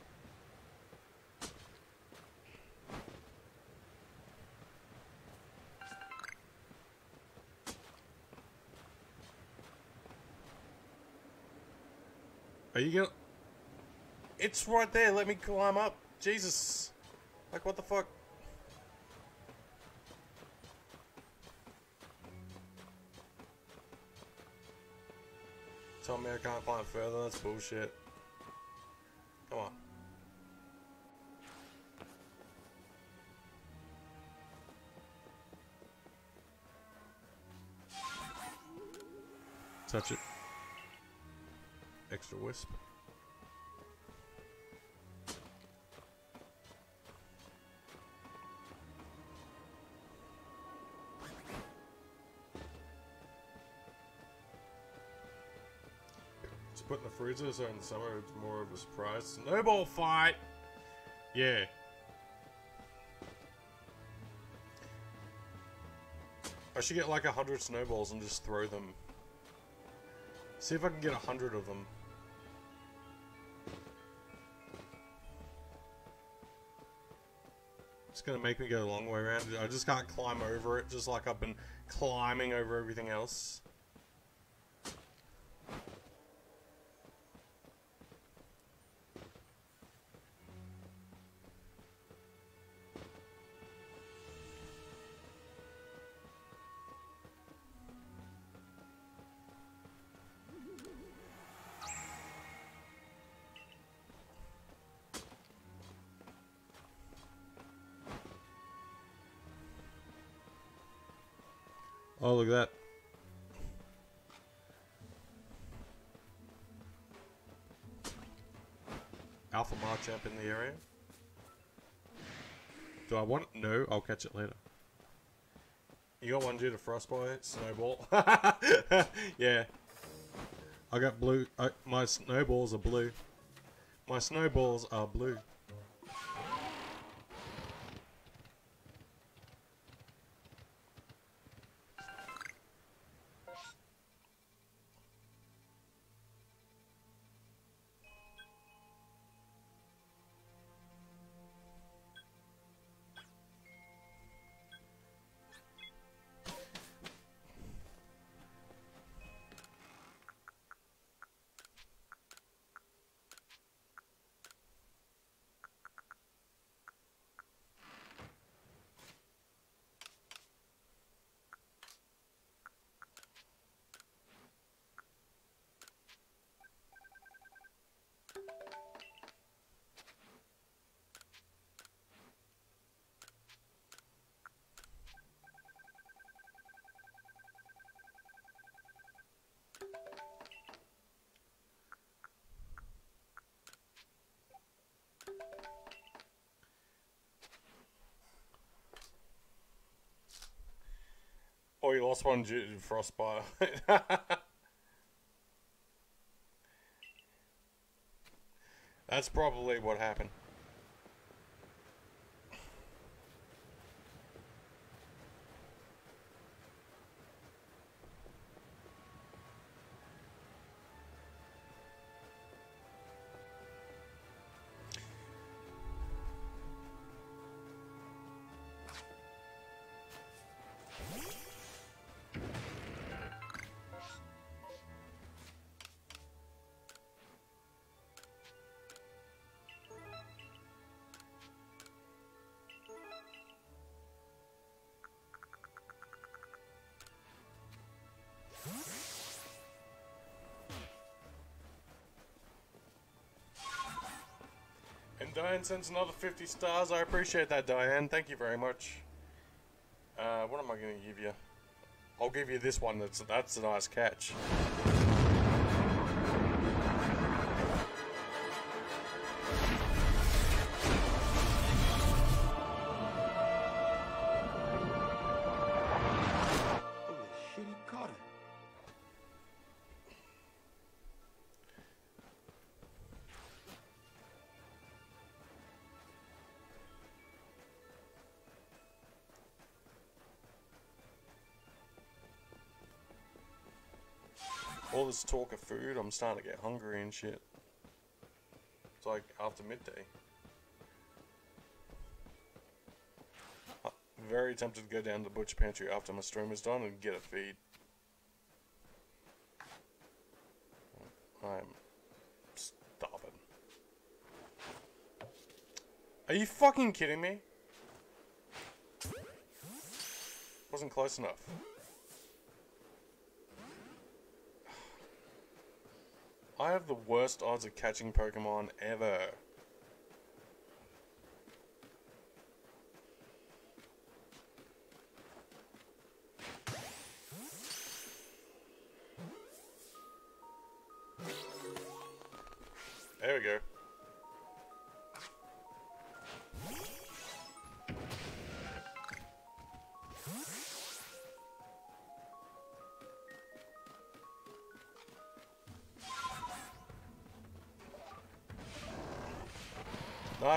Are you gonna? It's right there. Let me climb up. Jesus. Like, what the fuck? Tell me I can't climb further. That's bullshit. Come on. Touch it. Extra wisp. In so in summer it's more of a surprise. Snowball fight! Yeah. I should get like a hundred snowballs and just throw them. See if I can get a hundred of them. It's gonna make me go a long way around. I just can't climb over it, just like I've been climbing over everything else. Oh, look at that. Alpha March up in the area. Do I want No, I'll catch it later. You got one due to Frostbite, Snowball. yeah. I got blue. I, my snowballs are blue. My snowballs are blue. Oh, you lost one due to frostbite. That's probably what happened. Diane sends another 50 stars. I appreciate that, Diane. Thank you very much. Uh, what am I going to give you? I'll give you this one. That's that's a nice catch. This talk of food, I'm starting to get hungry and shit. It's like after midday. Uh, Very tempted to go down to the butcher pantry after my stream is done and get a feed. I'm starving. Are you fucking kidding me? Wasn't close enough. I have the worst odds of catching Pokemon ever.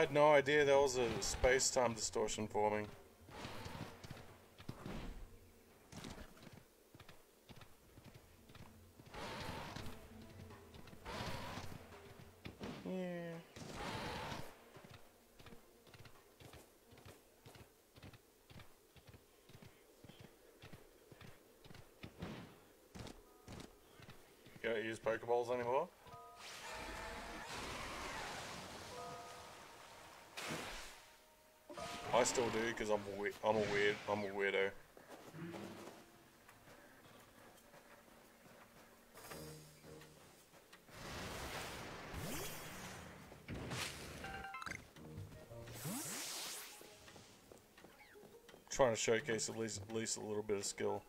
I had no idea there was a space-time distortion forming. Still do because I'm a we- I'm a weird I'm a weirdo. Trying to showcase at least at least a little bit of skill.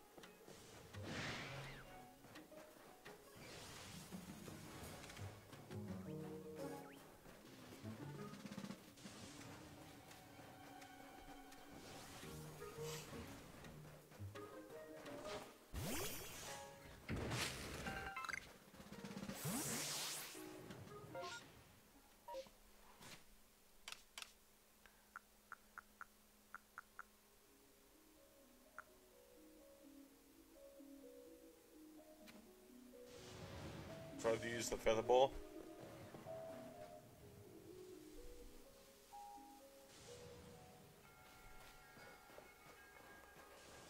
Use the feather ball.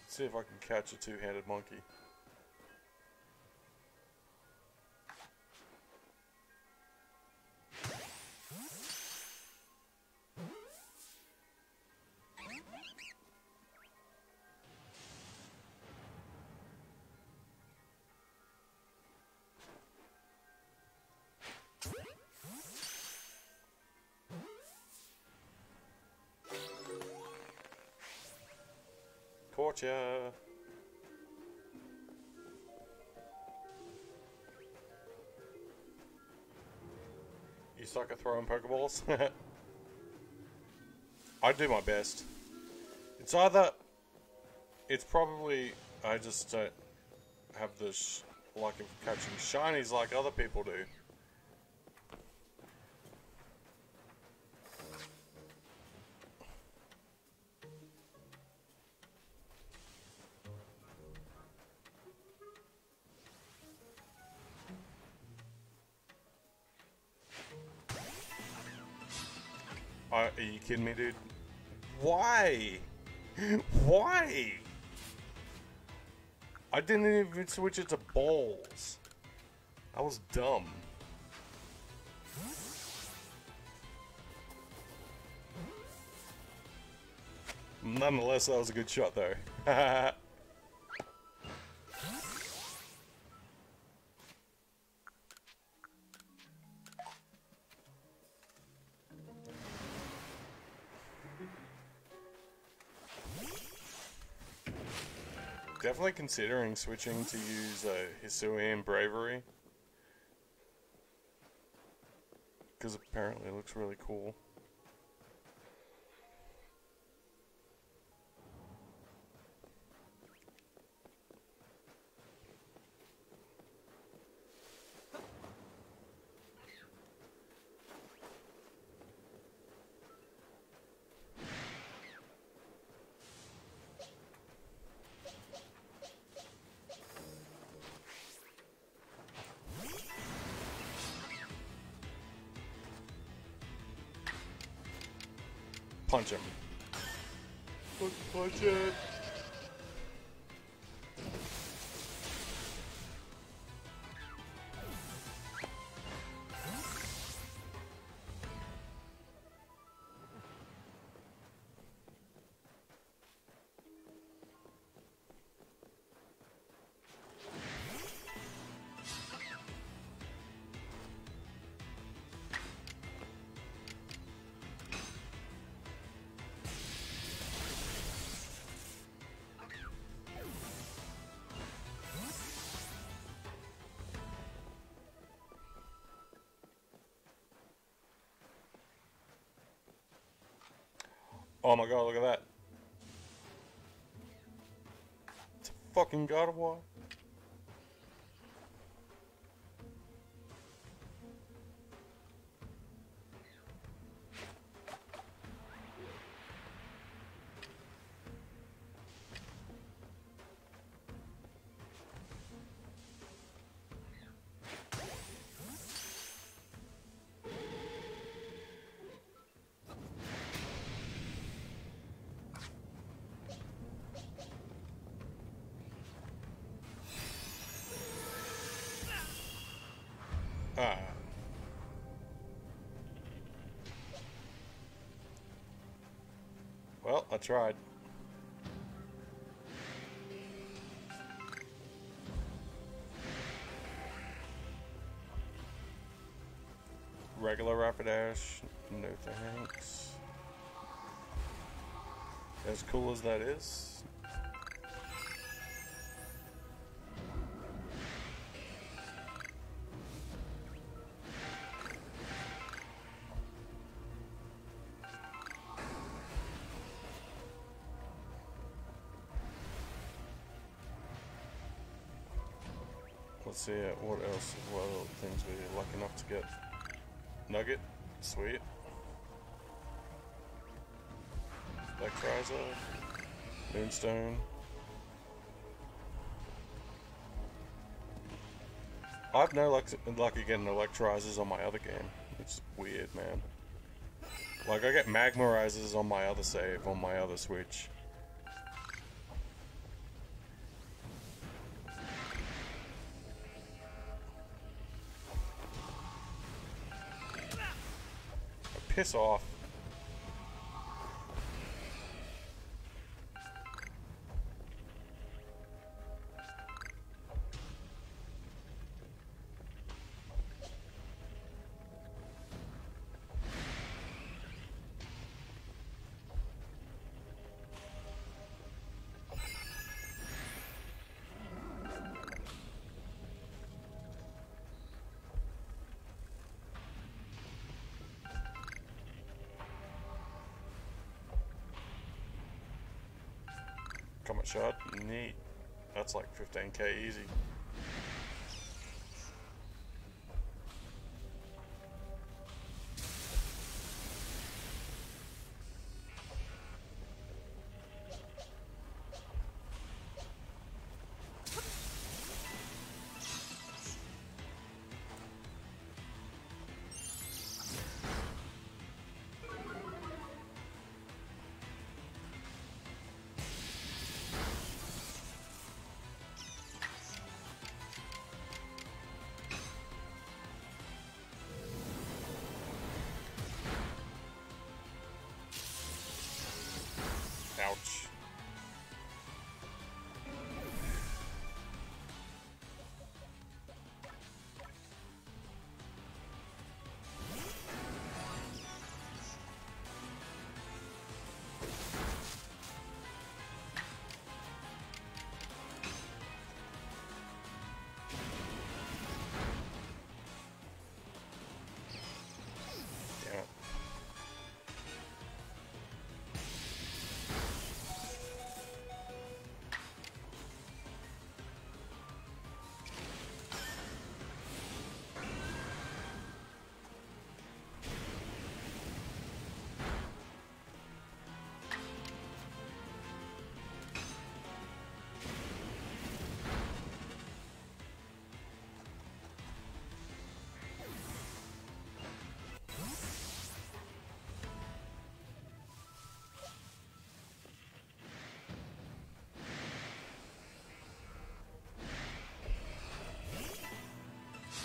See if I can catch a two-handed monkey. You suck at throwing Pokeballs? I do my best. It's either... It's probably... I just don't have the sh luck of catching shinies like other people do. Kidding me, dude? Why? Why? I didn't even switch it to balls. That was dumb. Nonetheless, that was a good shot, though. definitely considering switching to use uh, Hisuian Braviary. Because apparently it looks really cool. Oh my god, look at that. It's a fucking God of War. Tried. Regular Rapidash, no thanks. As cool as that is, see what else. What other things we're lucky enough to get. Nugget, sweet. Electirizer, Moonstone. I've no luck, lucky getting Electirizers on my other game. It's weird, man. Like, I get Magmarizers on my other save, on my other Switch. Piss off. Neat. That's like 15k easy.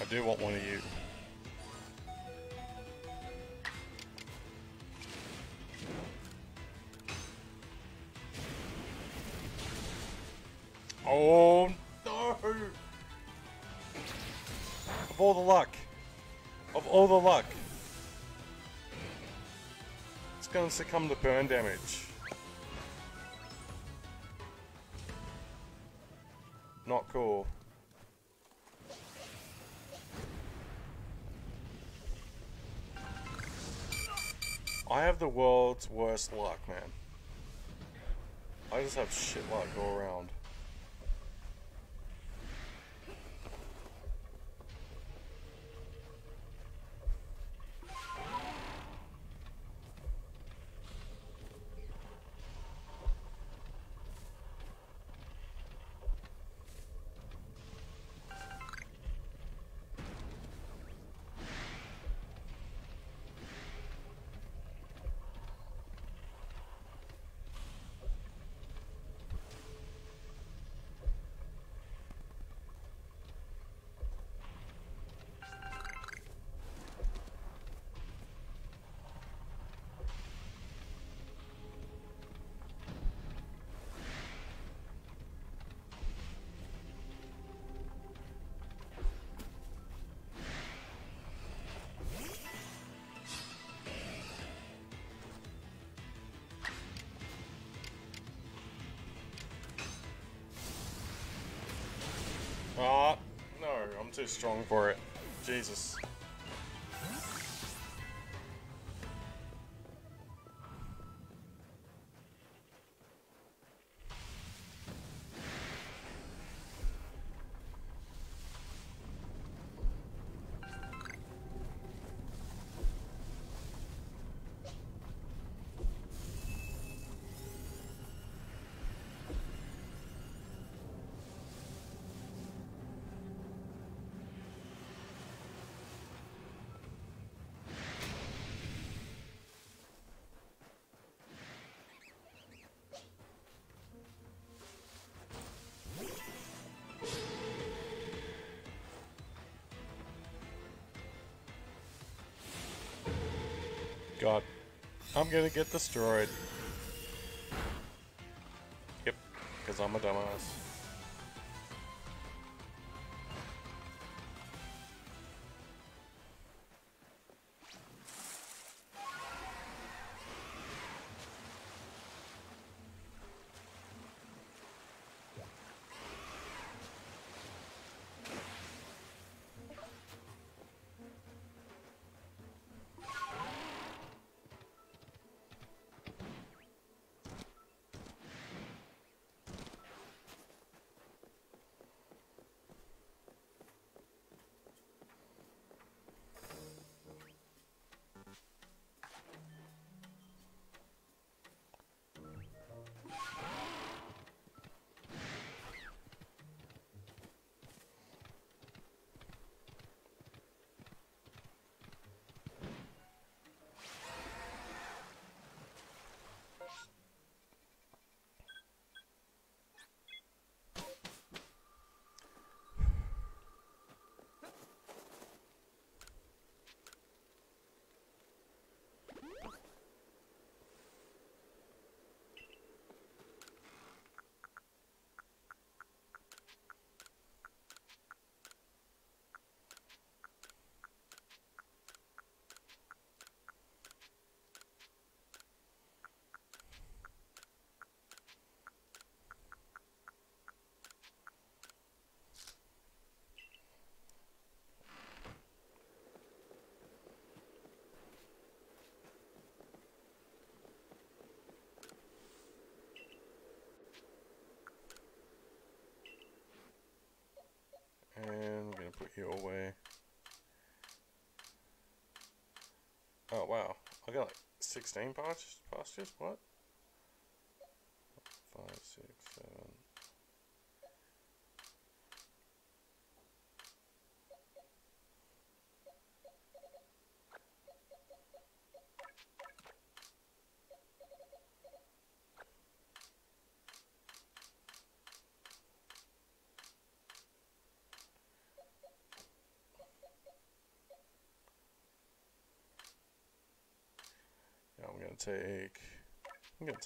I do want one of you. Oh no! Of all the luck. Of all the luck. It's gonna succumb to burn damage. Just have shit luck all around. I'm too strong for it. Jesus. I'm gonna get destroyed. Yep, because I'm a dumbass. And we're gonna put you away. Oh wow, I got like 16 pastures? pastures? What?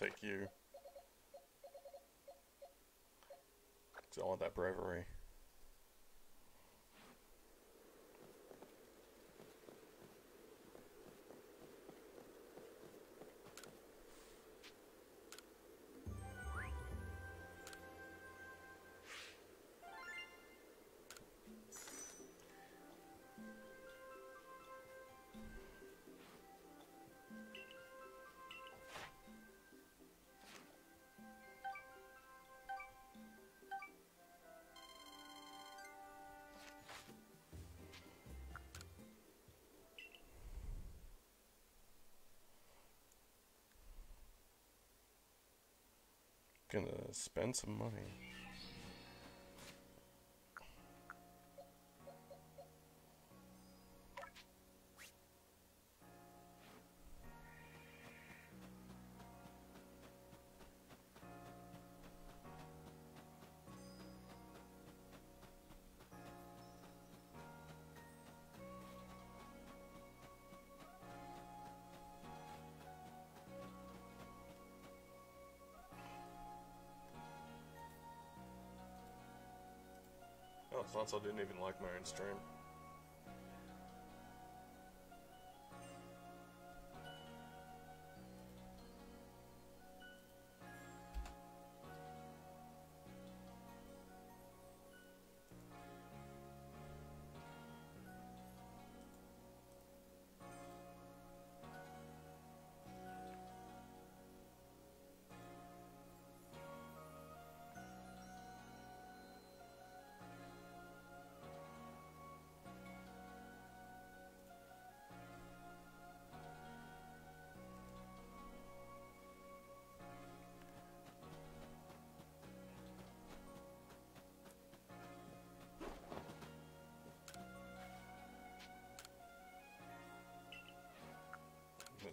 Take you. Cause I want that Braviary. Gonna spend some money. I didn't even like my own stream.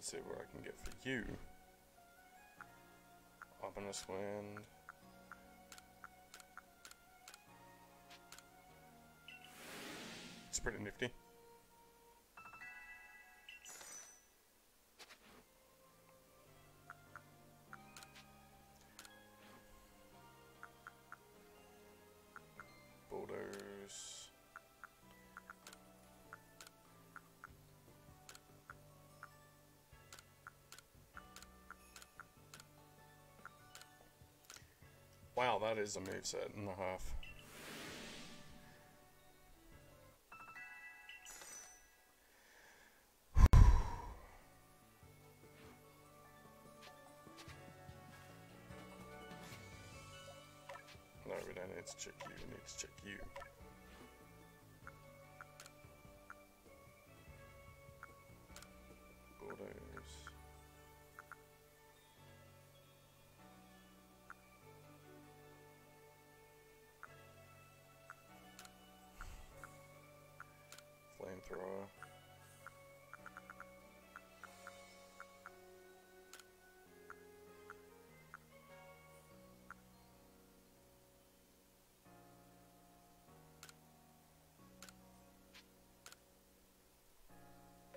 Let's see what I can get for you. Ominous Wind. It's pretty nifty. That is a move set and a half. Flamethrower.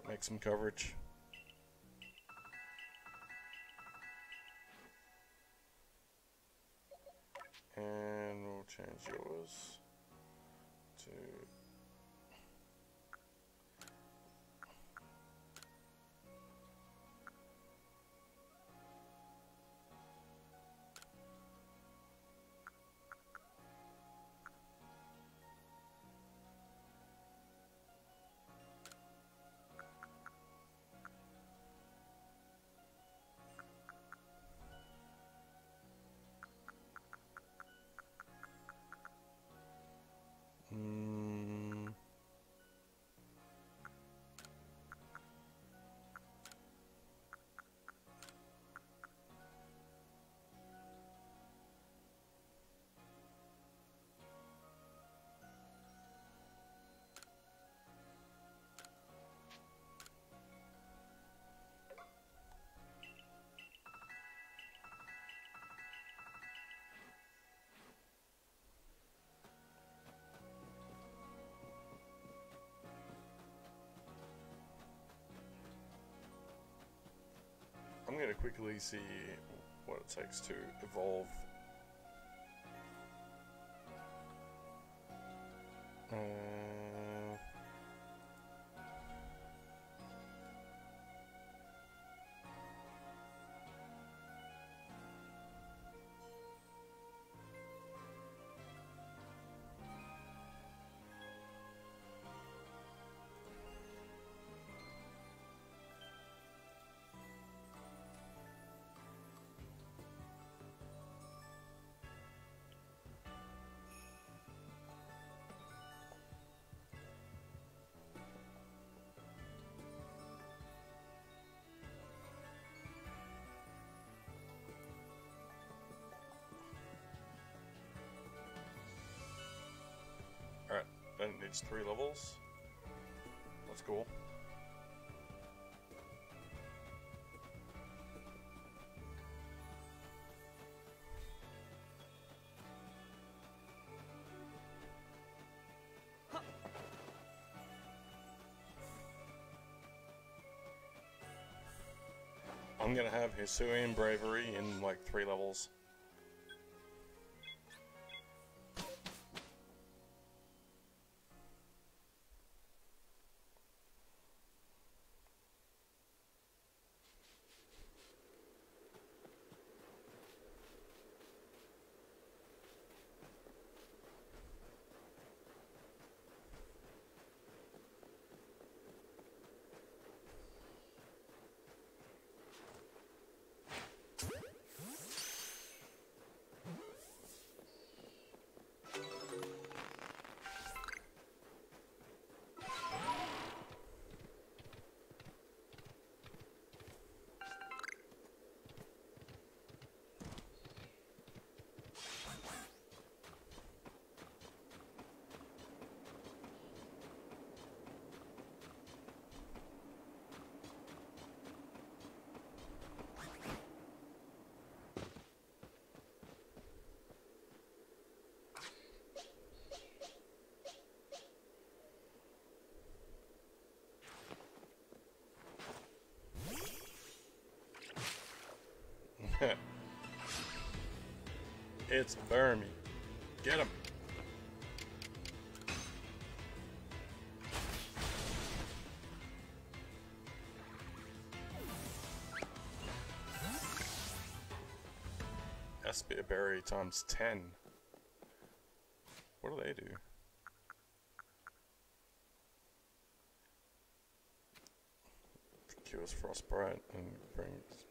Make some coverage. And we'll change yours quickly see what it takes to evolve. Uh, and it needs three levels. That's cool. I'm gonna have Hisuian Braviary in like three levels. it's Burmy. Get him. Berry times 10. What do they do? Cures Frostbite and brings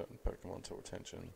certain Pokemon to attention.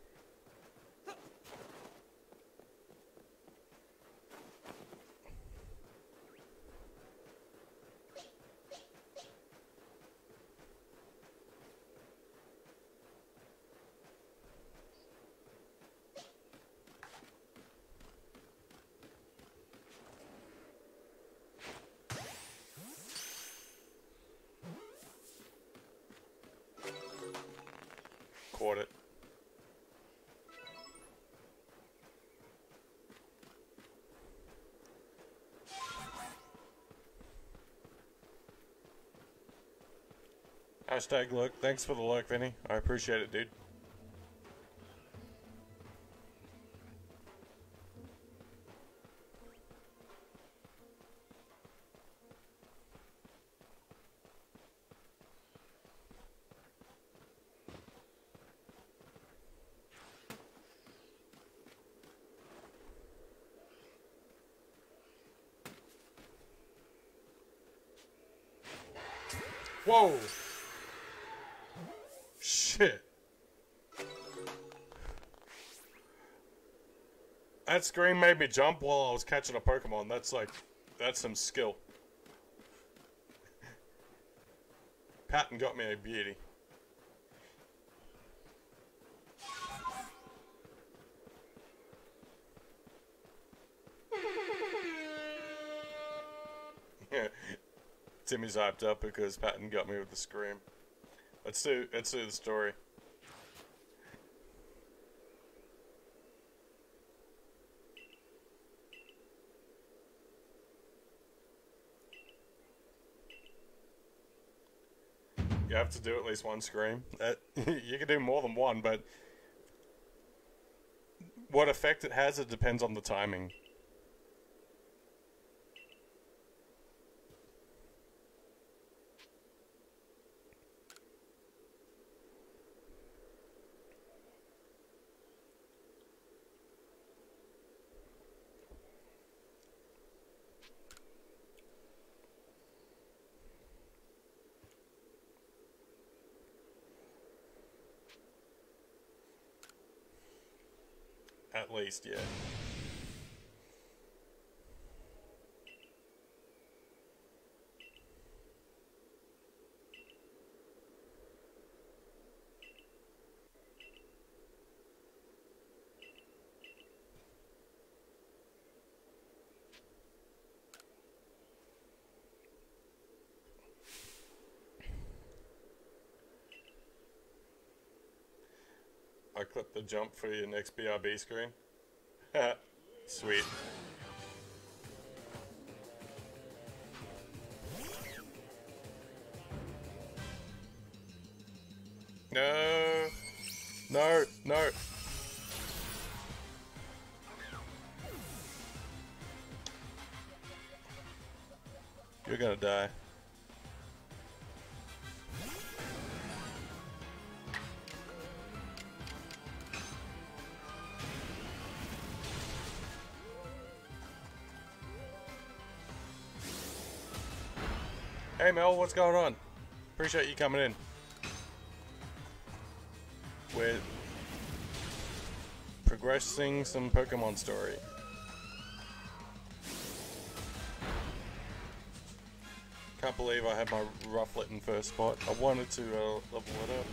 Hashtag look. Thanks for the look, Vinny. I appreciate it, dude. Whoa! That scream made me jump while I was catching a Pokemon. That's like, that's some skill. Patton got me a beauty. Timmy's hyped up because Patton got me with the scream. Let's do let's do the story. You have to do at least one scream. Uh, you can do more than one, but what effect it has, it depends on the timing. Least, yeah. I clipped the jump for your next BRB screen. Sweet. Hey Mel, what's going on? Appreciate you coming in. We're progressing some Pokemon story. Can't believe I had my Rufflet in first spot. I wanted to uh, level it up.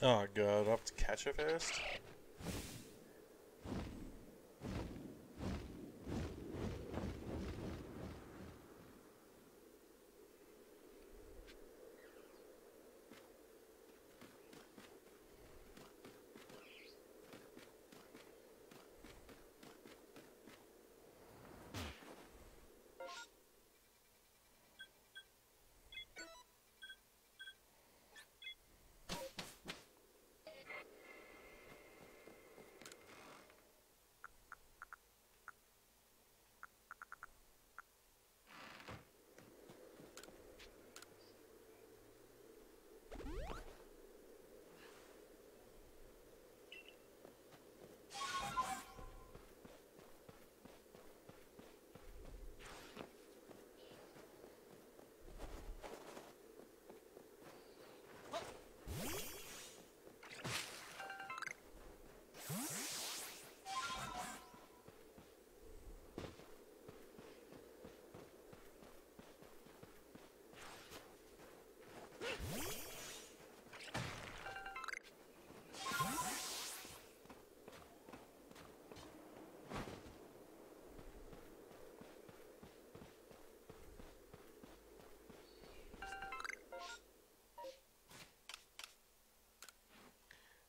Oh god, I have to catch her first?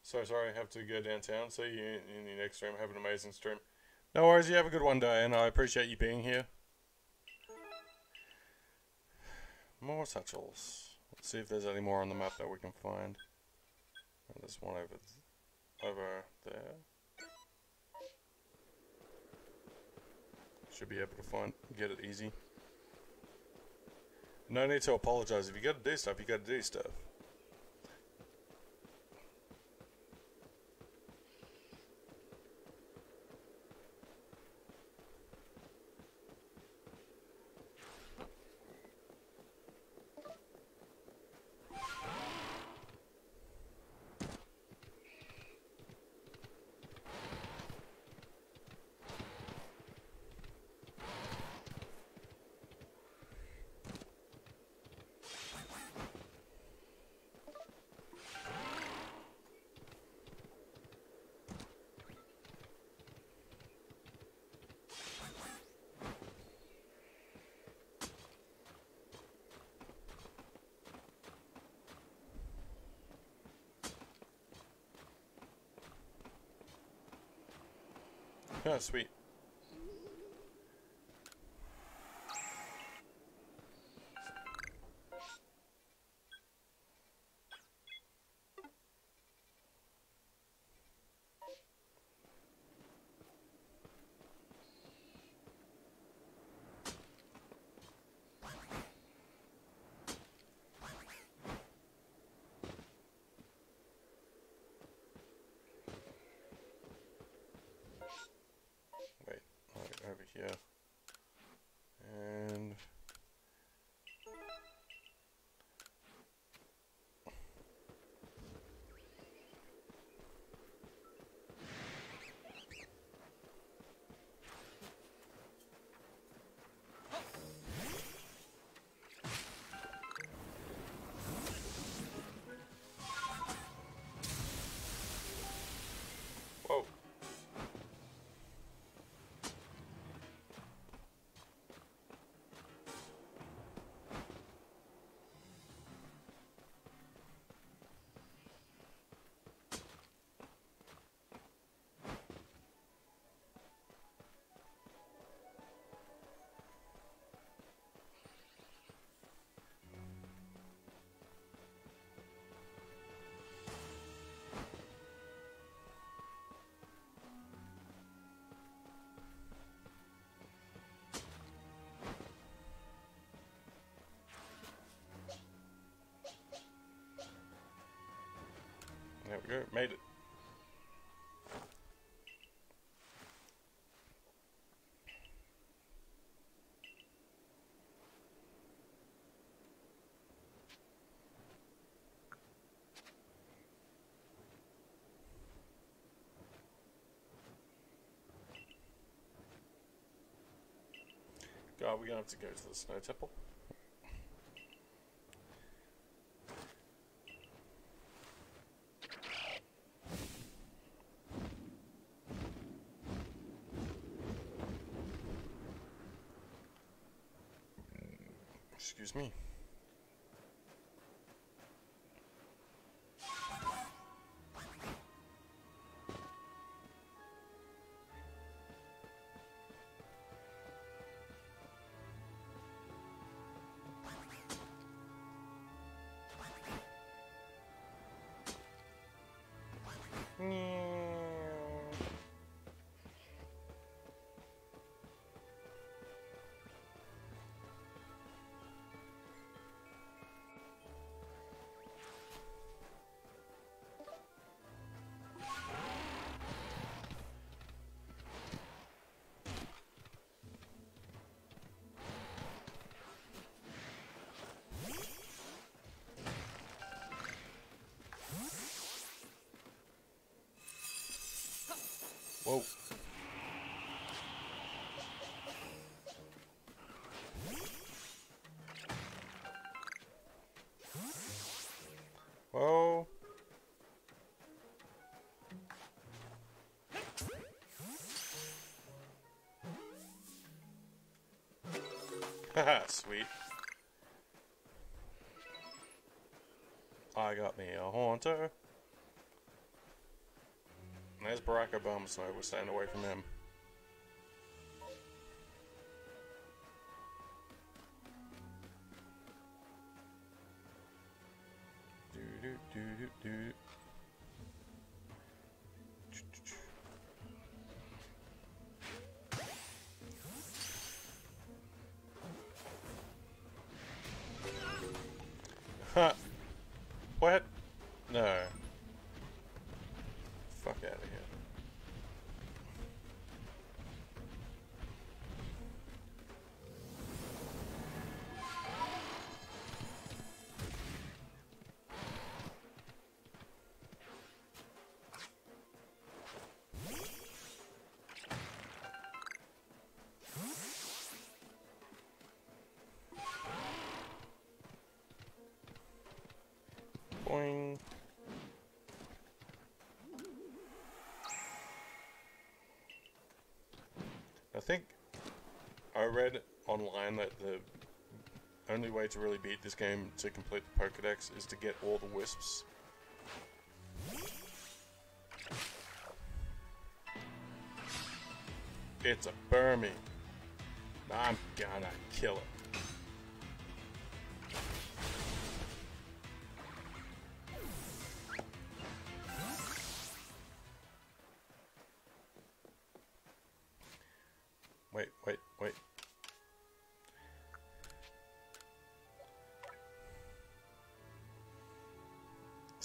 So sorry, I have to go downtown. See you in, the next stream. Have an amazing stream. No worries, you have a good one day, and I appreciate you being here. More satchels. Let's see if there's any more on the map that we can find. Oh, there's one over, th over there. Should be able to find, get it easy. No need to apologize. If you gotta do stuff, you gotta do stuff. Sweet. There we go, made it. God, we're gonna have to go to the snow temple. Excuse me. Whoa. Haha, sweet. I got me a haunter. There's Barack Obama, so we're staying away from him. Do do do do do. I think I read online that the only way to really beat this game to complete the Pokedex is to get all the wisps. It's a Burmy. I'm gonna kill it.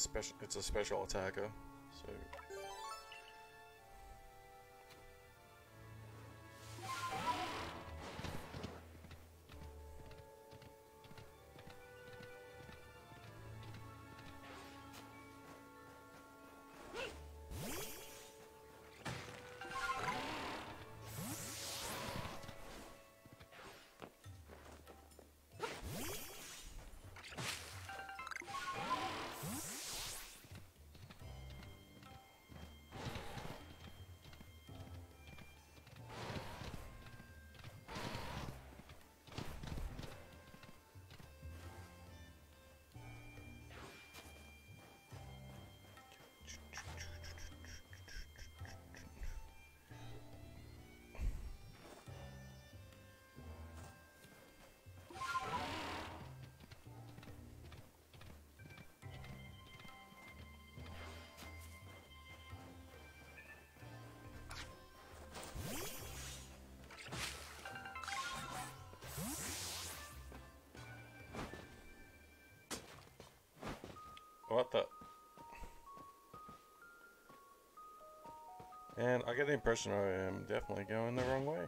Special. It's a special attacker, What the? And I get the impression I am definitely going the wrong way.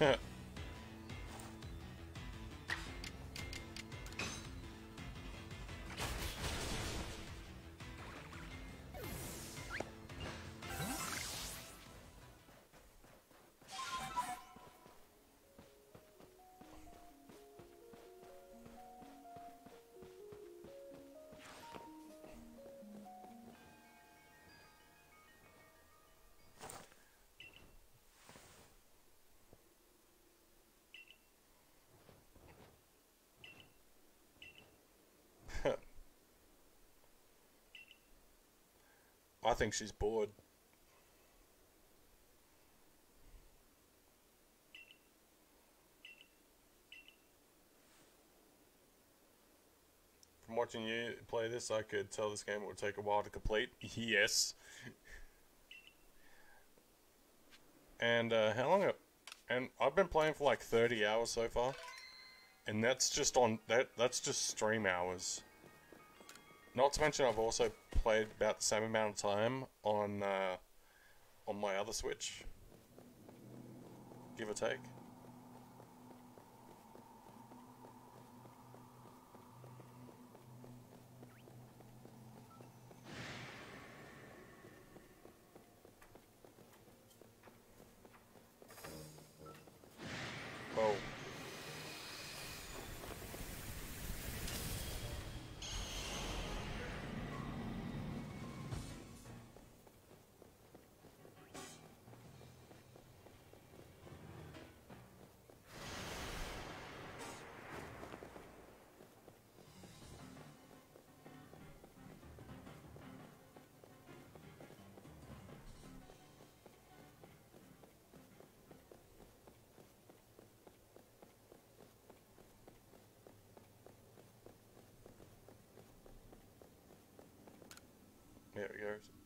I think she's bored. From watching you play this, I could tell this game would take a while to complete. Yes. and uh, how long? And I've been playing for like 30 hours so far, and that's just on that. That's just stream hours. Not to mention, I've also played about the same amount of time on uh, on my other Switch. give or take. There it.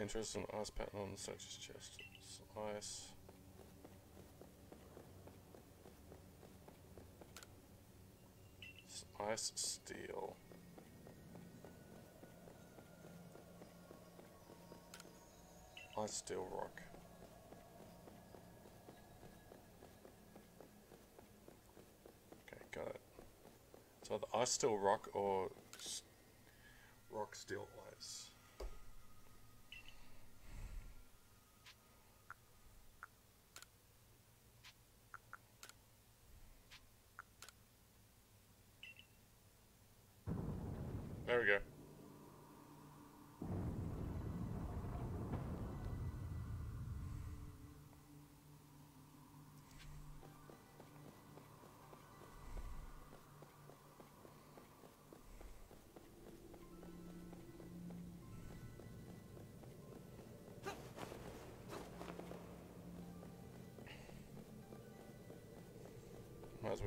Interest in ice patterns such as chest, ice. Ice steel. Ice steel rock. Okay, got it. So the ice steel rock or rock steel ice.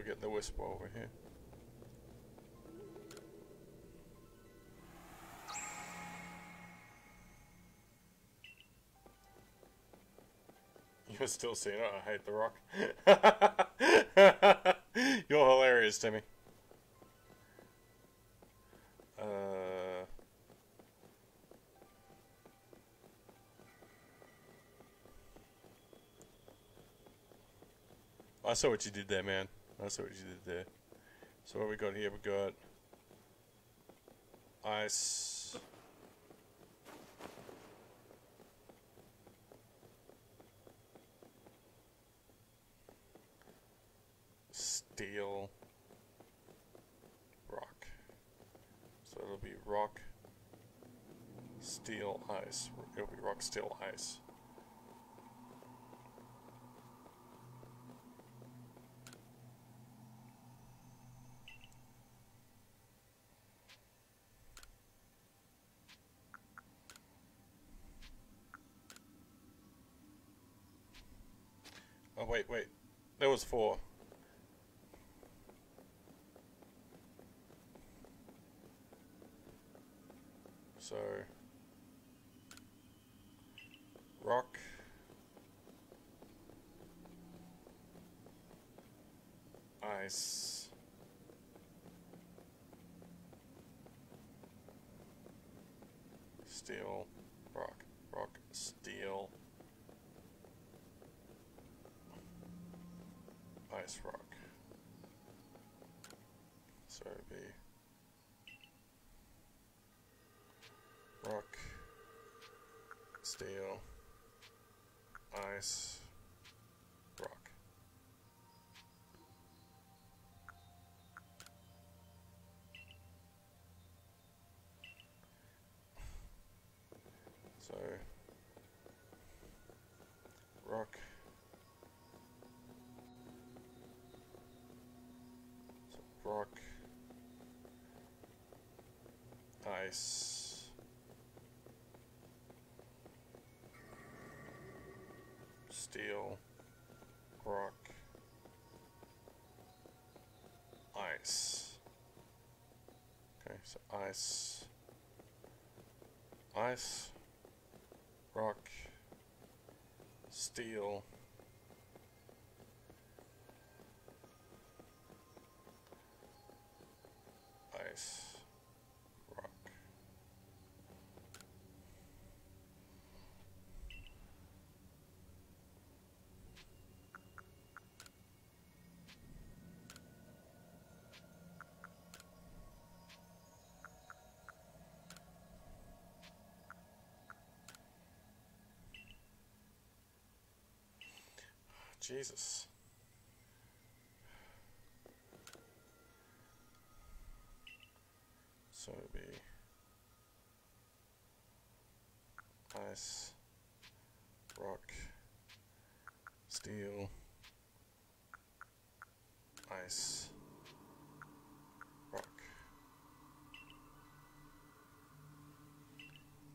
Might as well get the whisper over here. You're still seeing it. I hate the rock. You're hilarious, Timmy. Uh, I saw what you did there, man. I saw what you did there. So what we got here? We got ice. steel, rock. So it'll be rock, steel, ice. It'll be rock, steel, ice. Oh wait, wait. There was four. So, rock. Ice. Steel, rock, rock, steel, ice rock. So it'd be rock, steel, ice, ice steel rock ice. Okay so ice ice rock, steel, ice, rock. Jesus. So it'd be ice, rock, steel, ice, rock.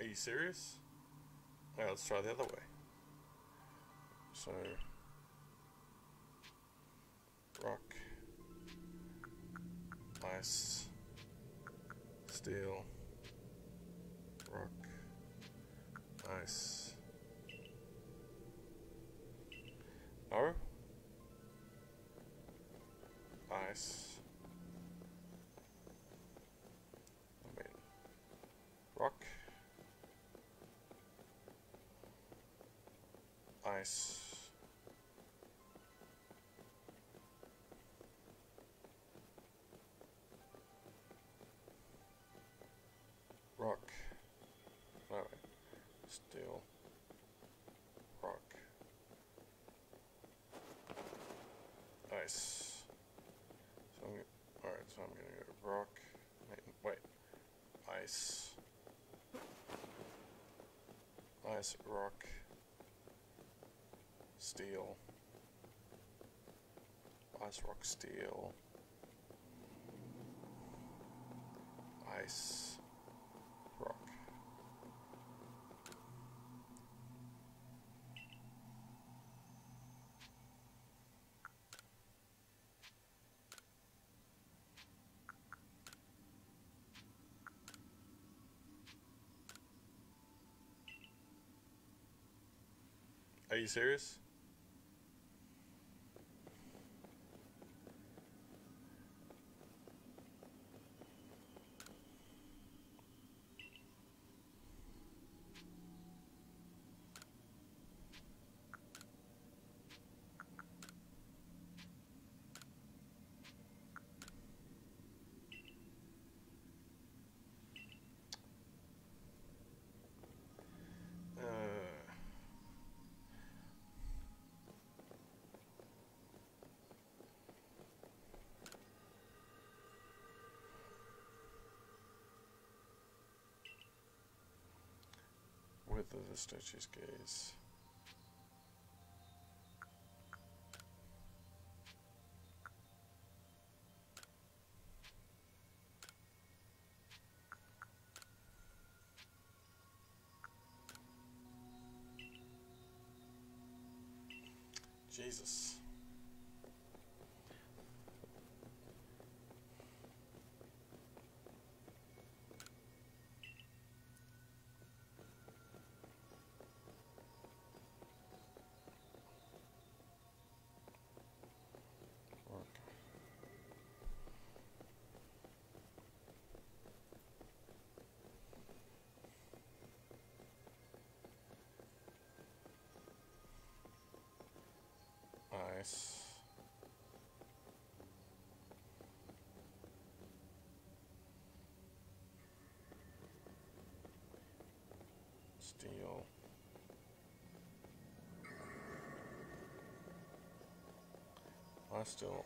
Are you serious? Alright, let's try the other way. So ice. rock, no, steel, rock, ice. So I'm gonna, all right. So I'm gonna go rock. Wait, ice, ice, rock, steel, ice, rock, steel, ice rock. Are you serious? Width of the statue's gaze. Jesus. Nice. Steel. I still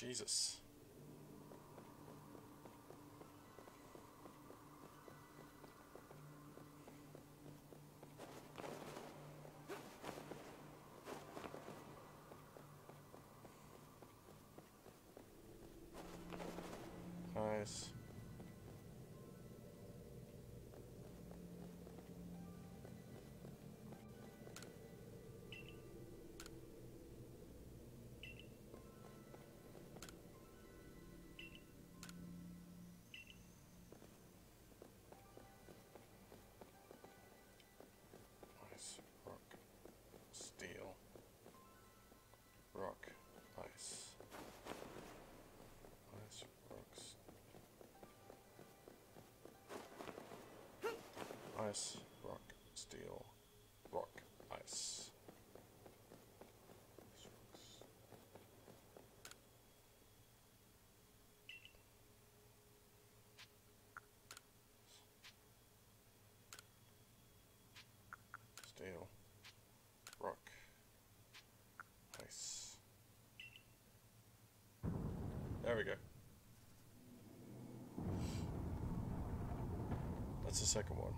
Jesus. Nice. Ice, rock, steel, rock, ice. Steel, rock, ice. There we go. That's the second one.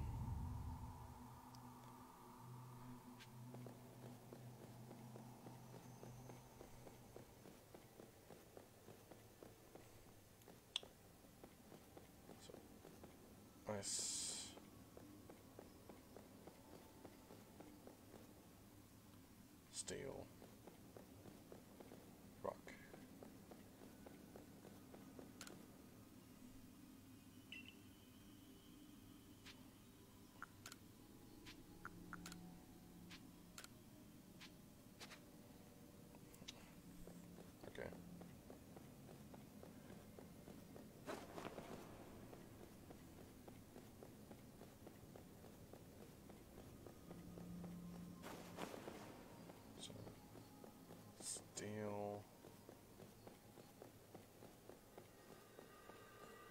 So, ice. Steel. Rock. Okay. So, steel,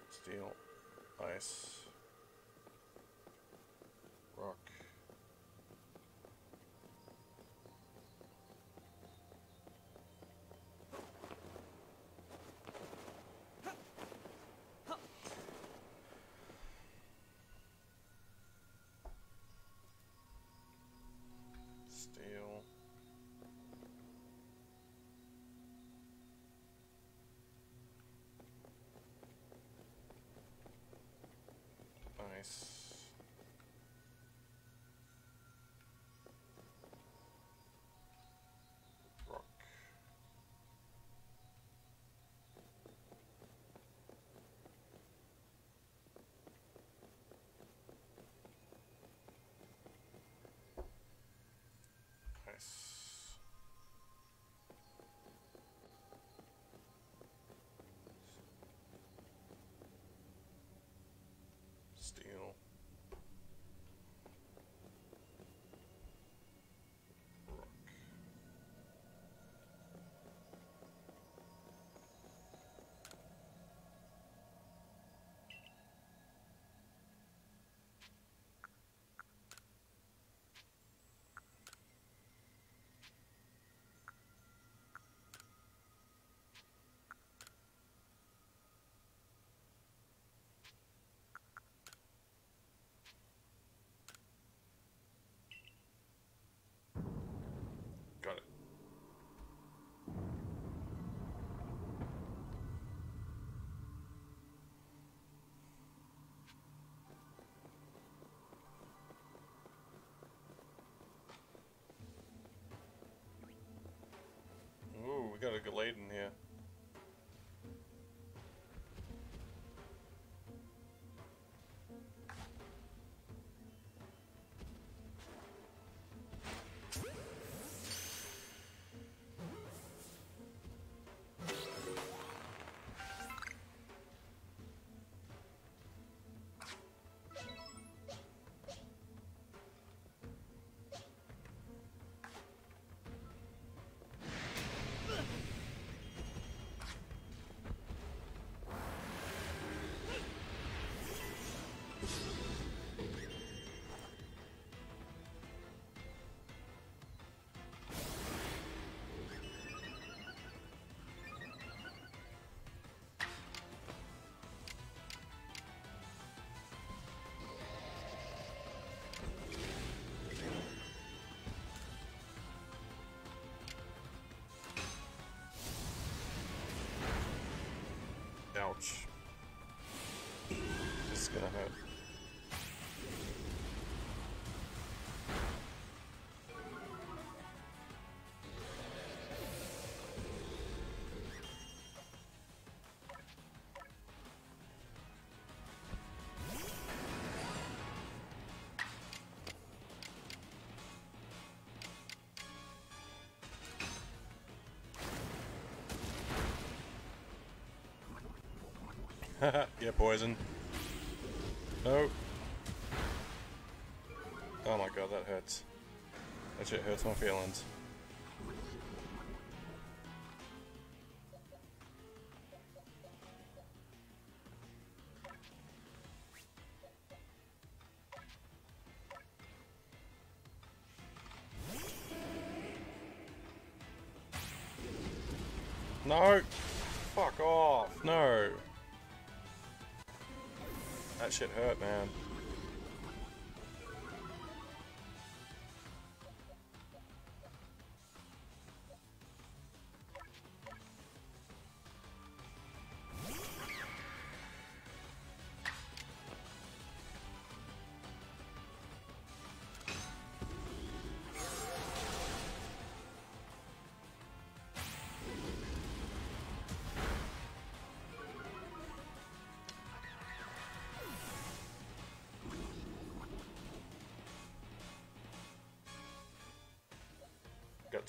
steel, ice, rock. Steel. Ice. Rock. Ice. Steel. Rock. Got it. Ooh, we got a much. It's gonna hurt. yeah, poison. No. Oh my god, that hurts. That shit hurts my feelings. No! Fuck off! No! That shit hurt, man.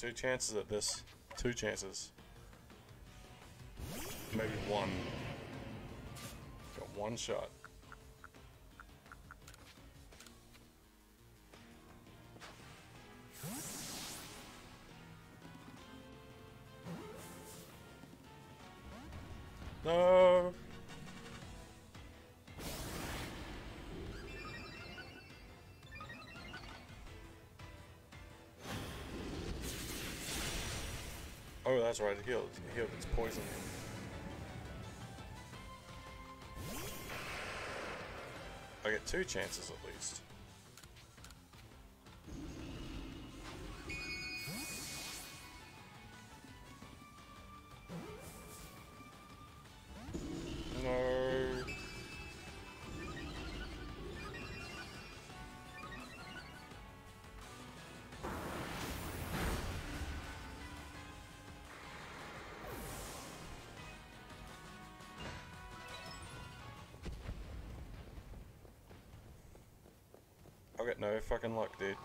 Two chances at this. Two chances. Maybe one. Got one shot. That's right. It healed its poison. I get two chances at least. Fucking luck, dude.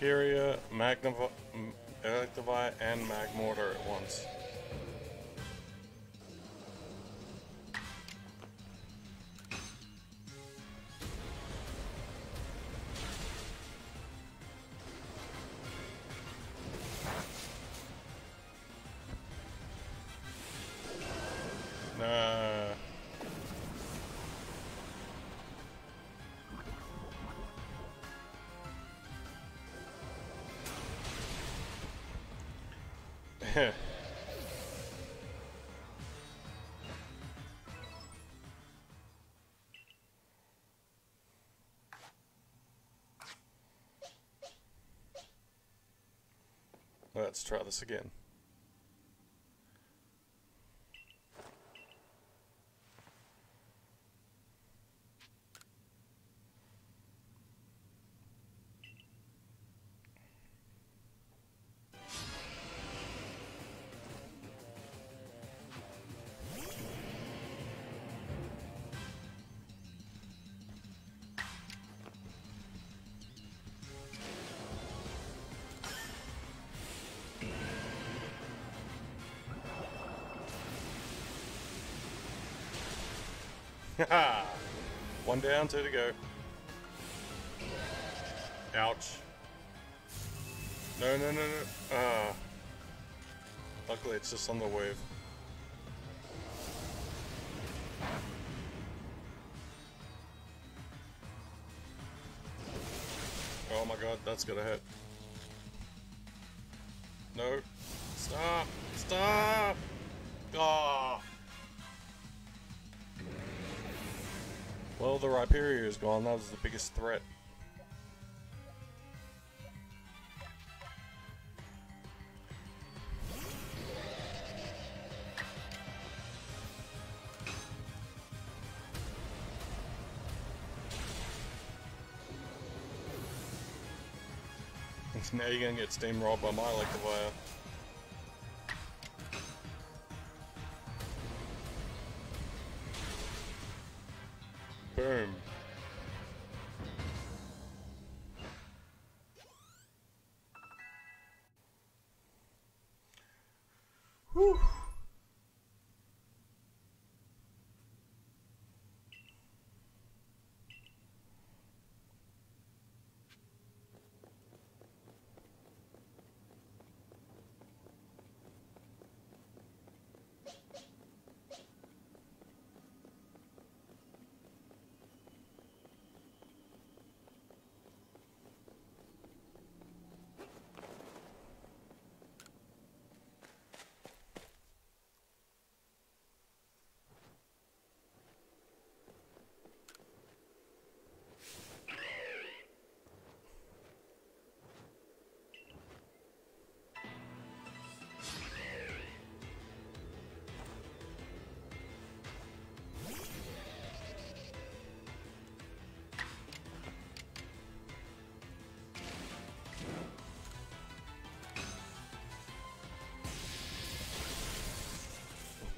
Rhyperior, Magniv M- Electivire, and Magmortar at once. Try this again. One down, two to go. Ouch. No, no, no, no. Ah. Luckily, it's just on the wave. Oh my god, that's gonna hit. The Rhyperior is gone. That was the biggest threat. now you're gonna get steamrolled by my Electivire.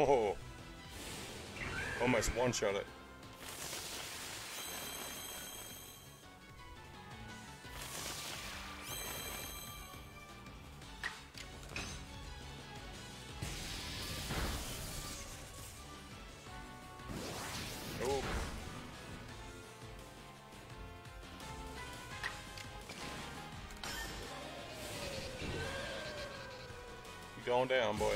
Oh, almost one shot it. Going down, boy.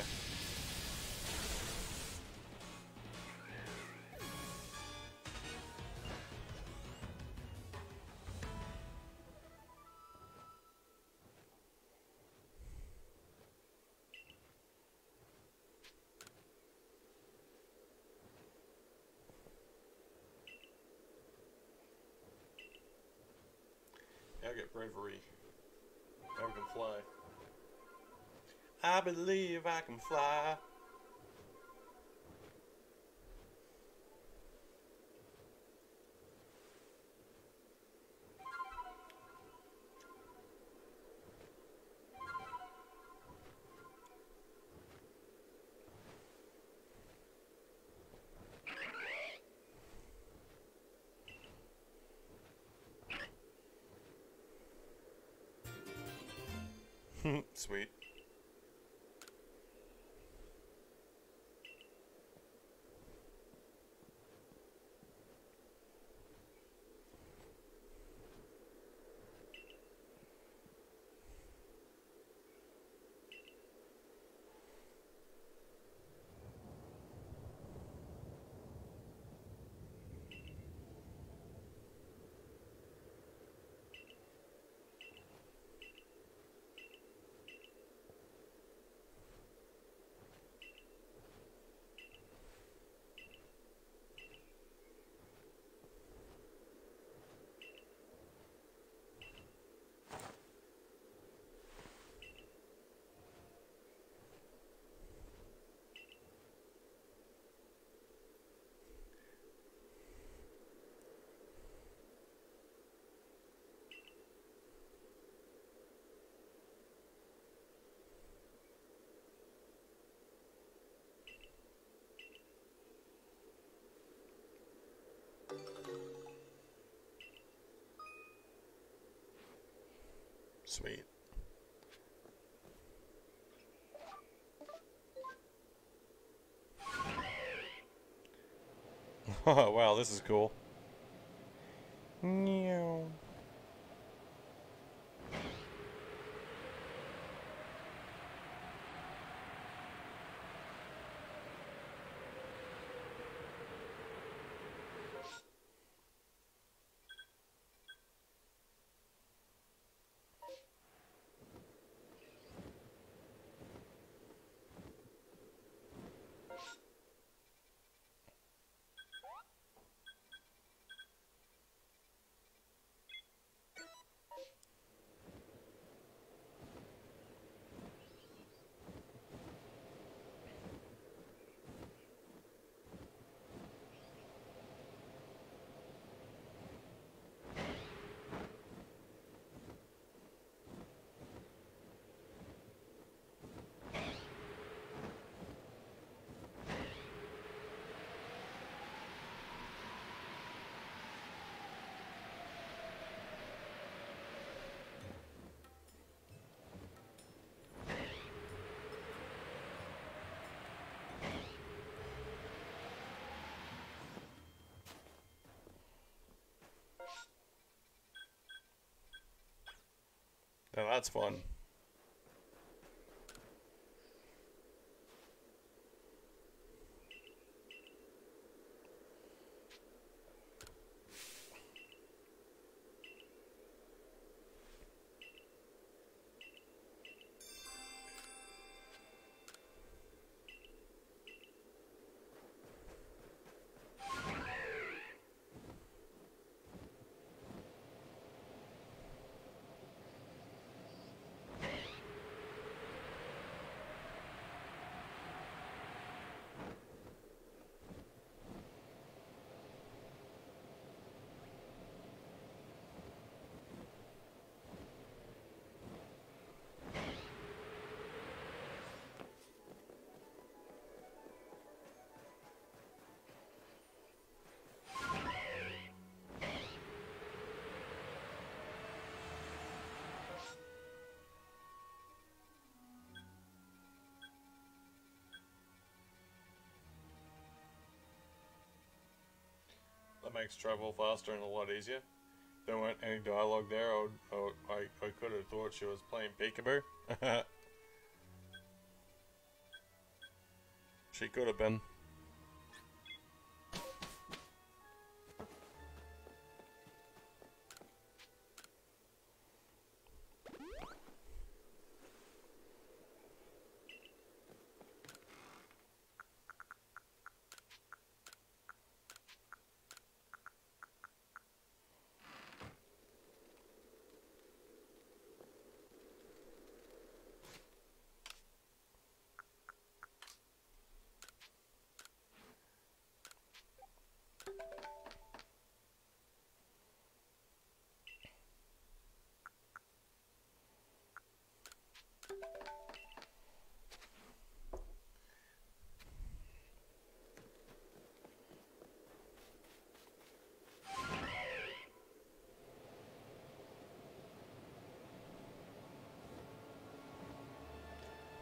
Now get Braviary. Now we can fly. I believe I can fly. Sweet. Sweet. Wow, this is cool. Now that's fun. Makes travel faster and a lot easier. There weren't any dialogue there, I, I could have thought she was playing peekaboo. she could have been.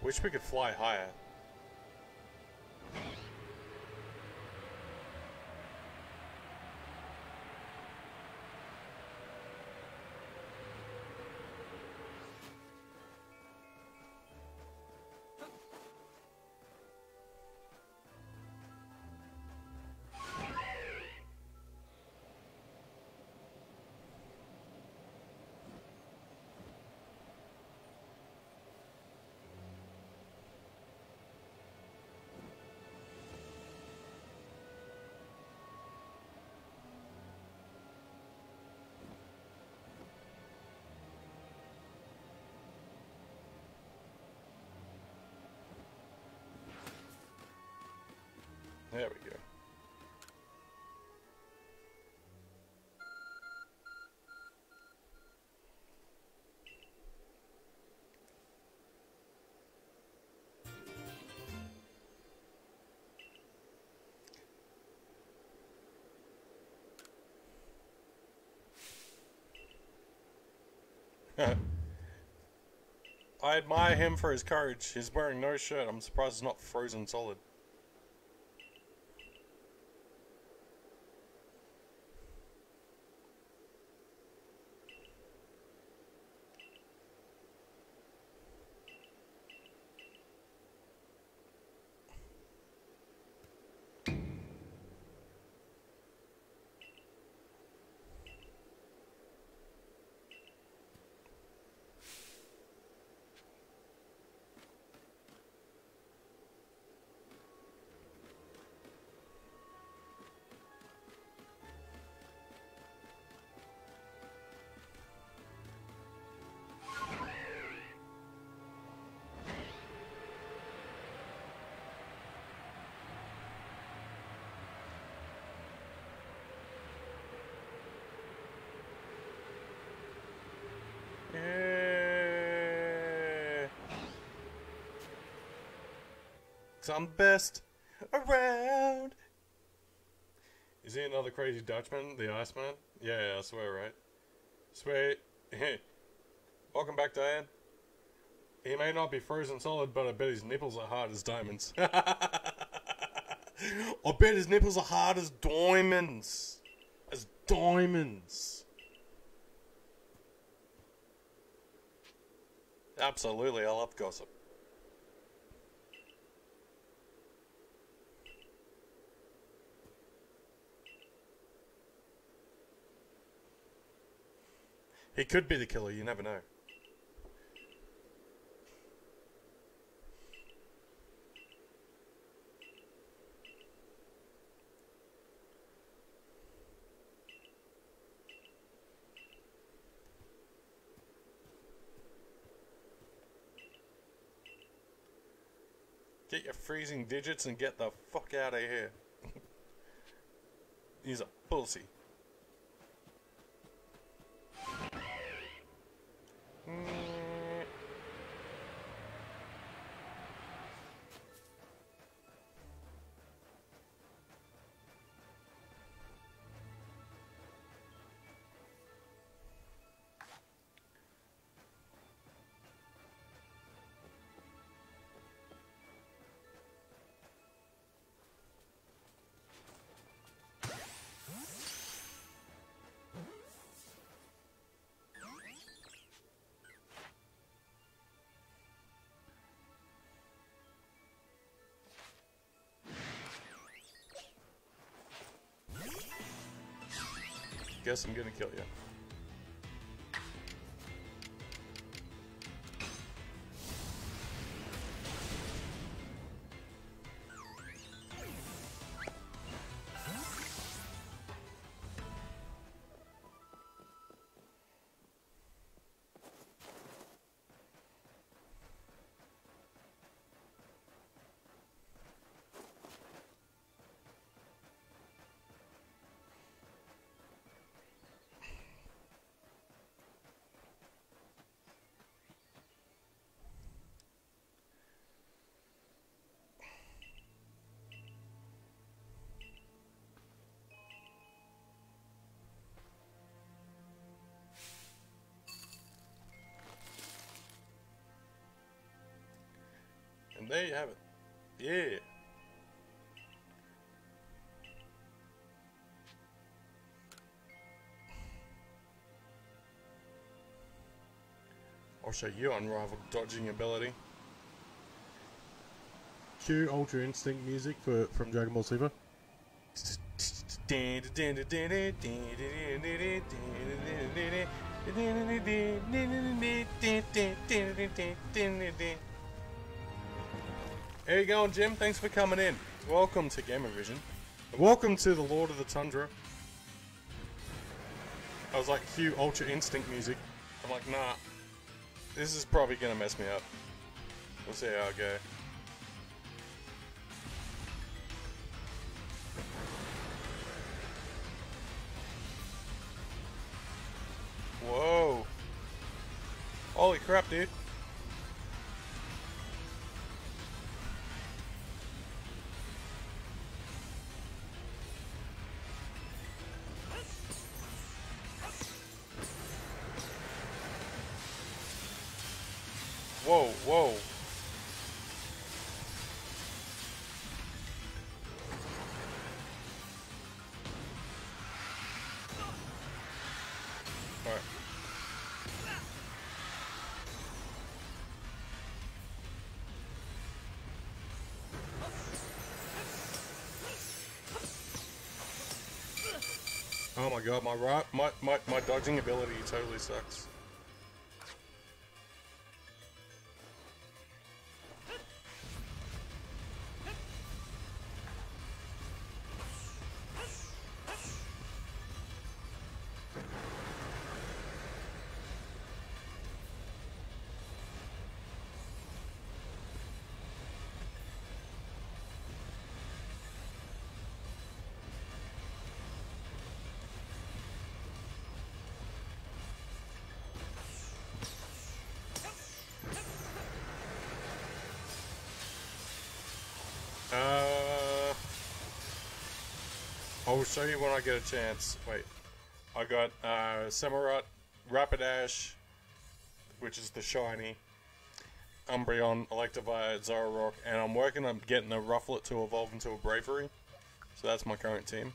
Wish we could fly higher. There we go. I admire him for his courage. He's wearing no shirt. I'm surprised it's not frozen solid. Cause I'm best around. Is he another crazy Dutchman, the Iceman? Yeah, yeah, I swear, right? Sweet. Welcome back, Diane. He may not be frozen solid, but I bet his nipples are hard as diamonds. I bet his nipples are hard as diamonds. As diamonds. Absolutely, I love gossip. He could be the killer, you never know. Get your freezing digits and get the fuck out of here. He's a pussy. Mm. Guess I'm gonna kill you. And there you have it. Yeah. I'll show you unrivaled dodging ability. Cue Ultra Instinct music for from Dragon Ball Super. How you going, Jim? Thanks for coming in. Welcome to Gamer Vision. Welcome to the Lord of the Tundra. I was like, cue Ultra Instinct music. I'm like, nah. This is probably gonna mess me up. We'll see how I go. Whoa. Holy crap, dude. Oh my god, my right, my, my, my dodging ability totally sucks. I'll show you when I get a chance. Wait. I got uh, Rapidash, which is the shiny, Umbreon, Electivire, Zoroark, and I'm working on getting a Rufflet to evolve into a Braviary. So that's my current team.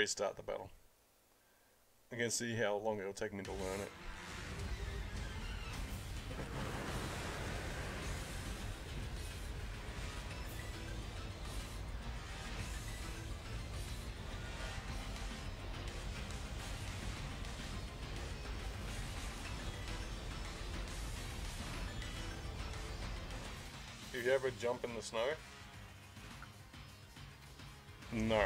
Restart the battle. I can see how long it'll take me to learn it. Do you ever jump in the snow? No.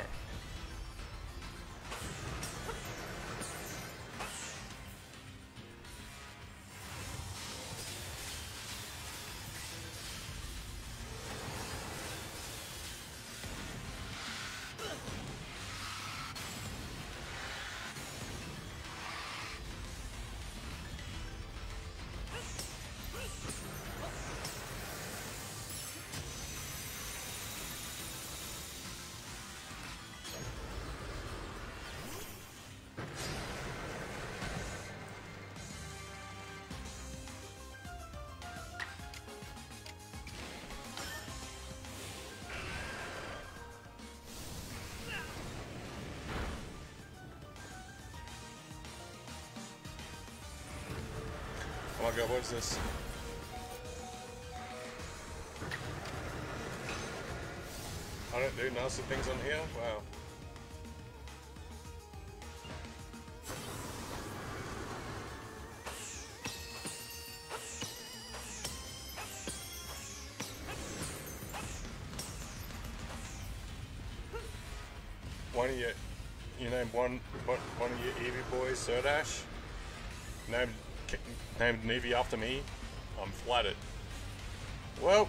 Oh my god, what is this? I don't do nasty things on here? Wow. One of your, you name one, one, of your Eevee boys, Serdash, named named Navy after me, I'm flattered. Well.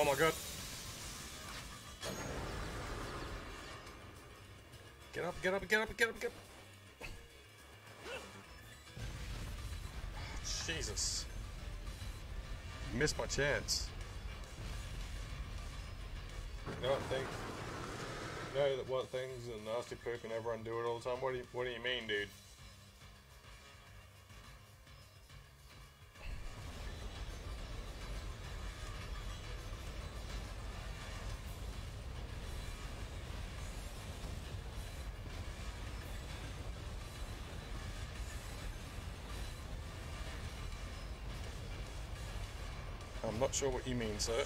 Oh my god. Get up, get up, get up, get up, get up. Jesus. Missed my chance. Know what thing? You know that what things a nasty poop and everyone do it all the time? What do you what do you mean, dude? I'm not sure what you mean, sir.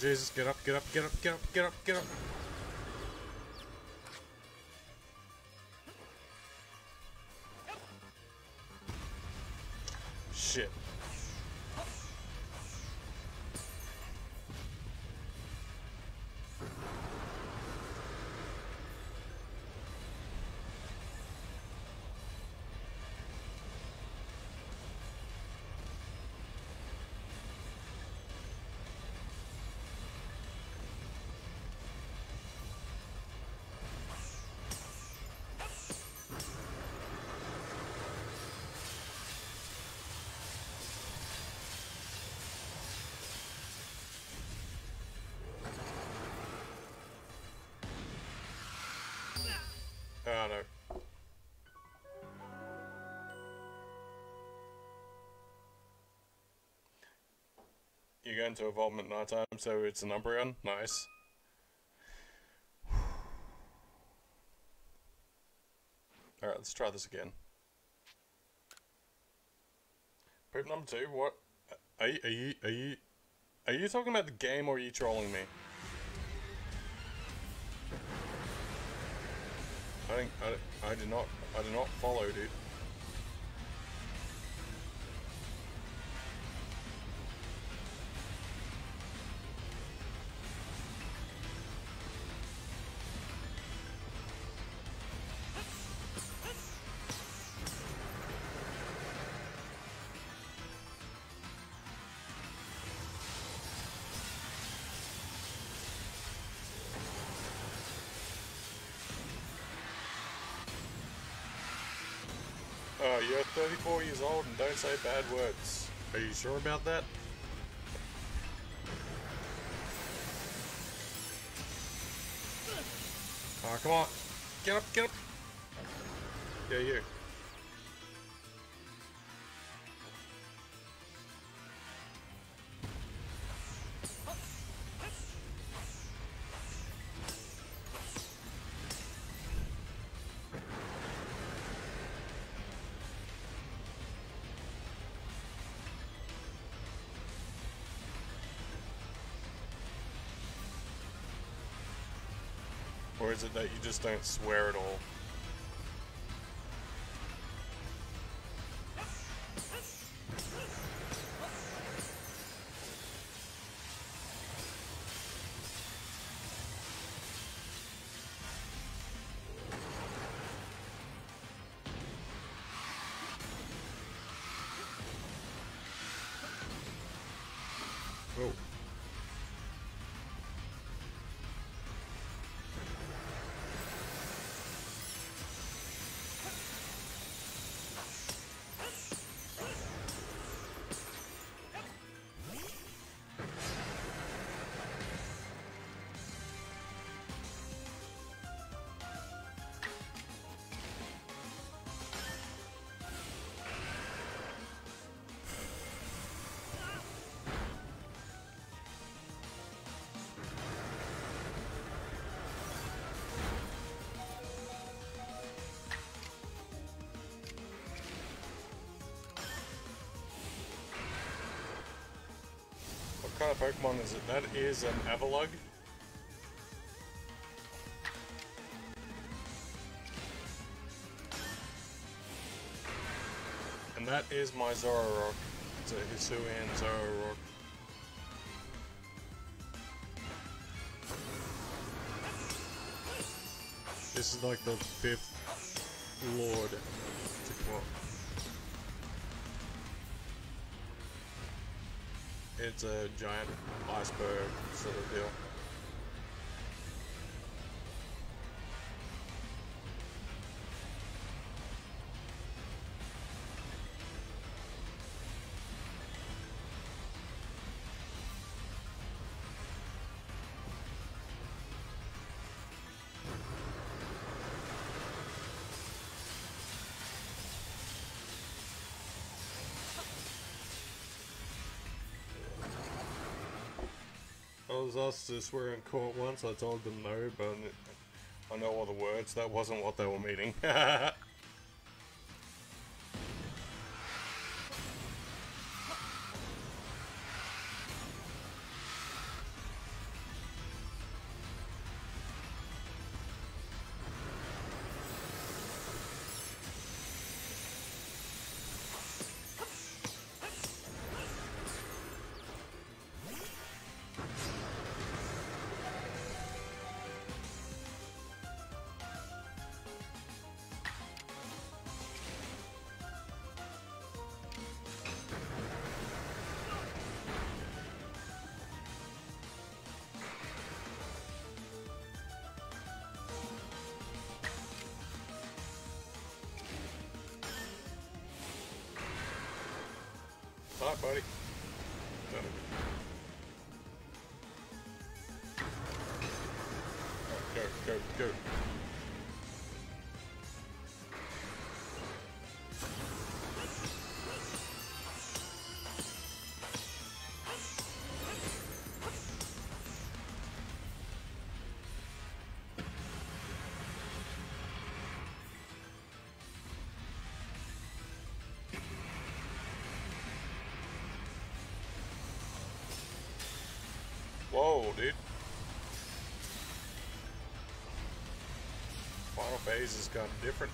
Jesus, get up, get up, get up, get up, get up, get up. You go into evolvement night time, so it's an Umbreon. Nice. Alright, let's try this again. Poop number two, what? Are you, are you, are you, are you talking about the game or are you trolling me? I I, I did not, I did not follow, dude. 24 years old and don't say bad words. Are you sure about that? Oh, come on. Get up, get up. Yeah, you. It that you just don't swear at all? Kind of Pokemon is it? That is an Avalugg. And that is my Zoroark. It's a Hisuian Zoroark. This is like the fifth lord It's a giant iceberg sort of deal. Was asked to swear in court once. I told them no, but I know all the words. That wasn't what they were meaning. Hi, buddy. No. Go, go, go. Phase is kind different.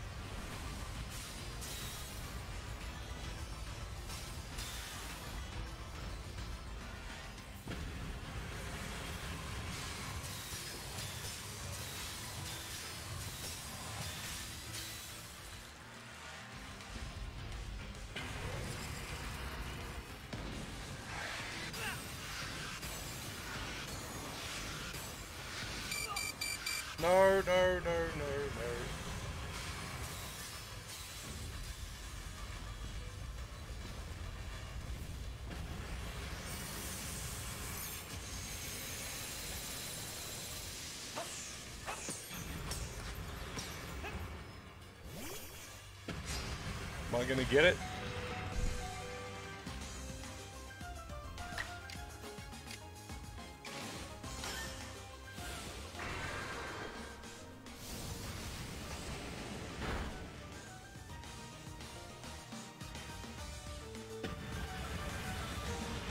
No, no, no. Gonna get it?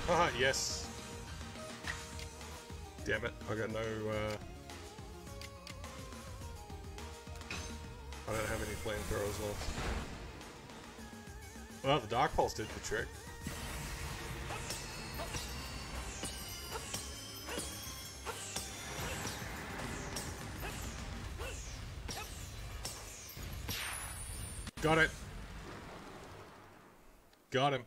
Haha, yes. Damn it, I got no, uh... I don't have any flamethrowers left. Well, the Dark Pulse did the trick. Got it. Got him.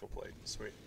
Go play. Sweet.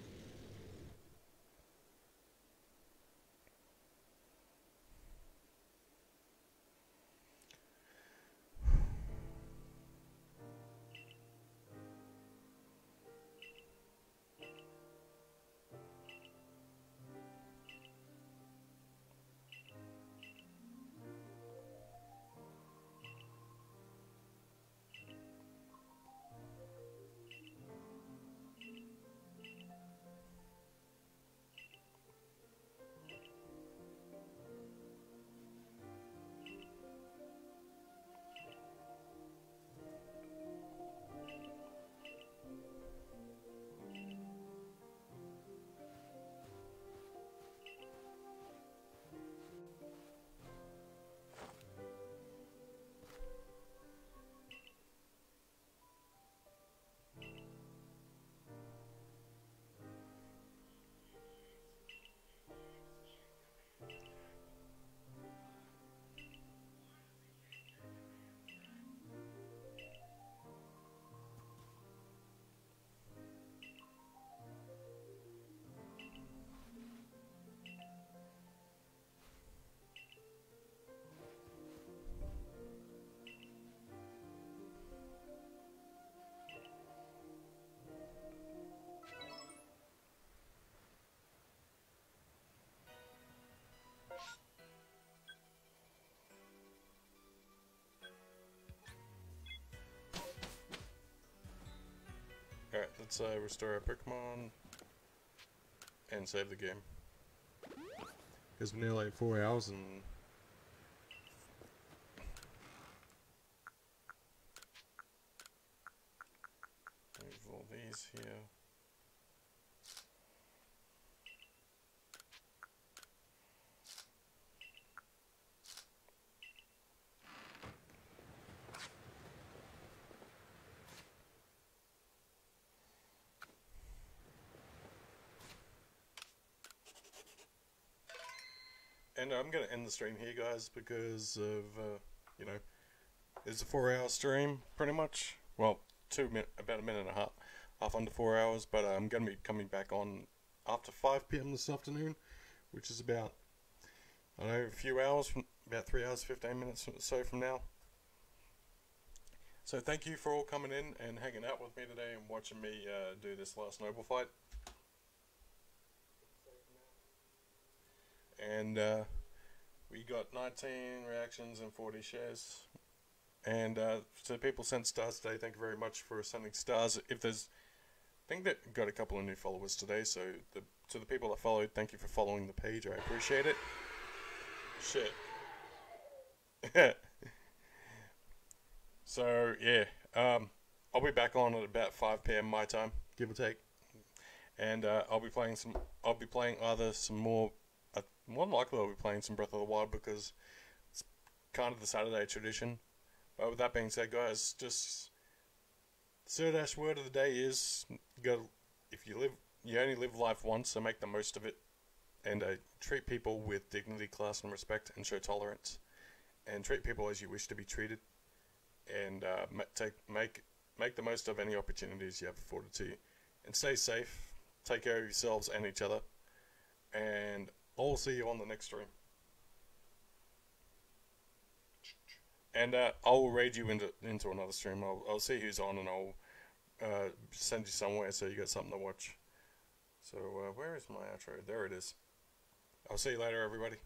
Alright, let's uh, restore our Pokemon and save the game. It's nearly like four hours and move all these here. And I'm going to end the stream here, guys, because of, uh, you know, it's a four hour stream, pretty much. Well, two min about a minute and a half, half under four hours, but uh, I'm going to be coming back on after 5 p.m. this afternoon, which is about, I don't know, a few hours, from about three hours, 15 minutes or so from now. So thank you for all coming in and hanging out with me today and watching me uh, do this last noble fight. And uh, we got 19 reactions and 40 shares. And uh, so people sent stars today. Thank you very much for sending stars. If there's, I think that got a couple of new followers today. So the to the people that followed, thank you for following the page. I appreciate it. Shit. so yeah, um, I'll be back on at about 5 p.m. my time, give or take, and uh, I'll be playing some. I'll be playing either some more. More likely, I'll be playing some Breath of the Wild because it's kind of the Saturday tradition. But with that being said, guys, just the dash word of the day is go. If you live, you only live life once, so make the most of it, and uh, treat people with dignity, class, and respect, and show tolerance, and treat people as you wish to be treated, and uh, take make make the most of any opportunities you have afforded to you, and stay safe. Take care of yourselves and each other, and I'll see you on the next stream. and uh, I'll raid you into into another stream. I'll I'll see who's on, and I'll uh, send you somewhere so you got something to watch. So uh, where is my outro? There it is. I'll see you later, everybody.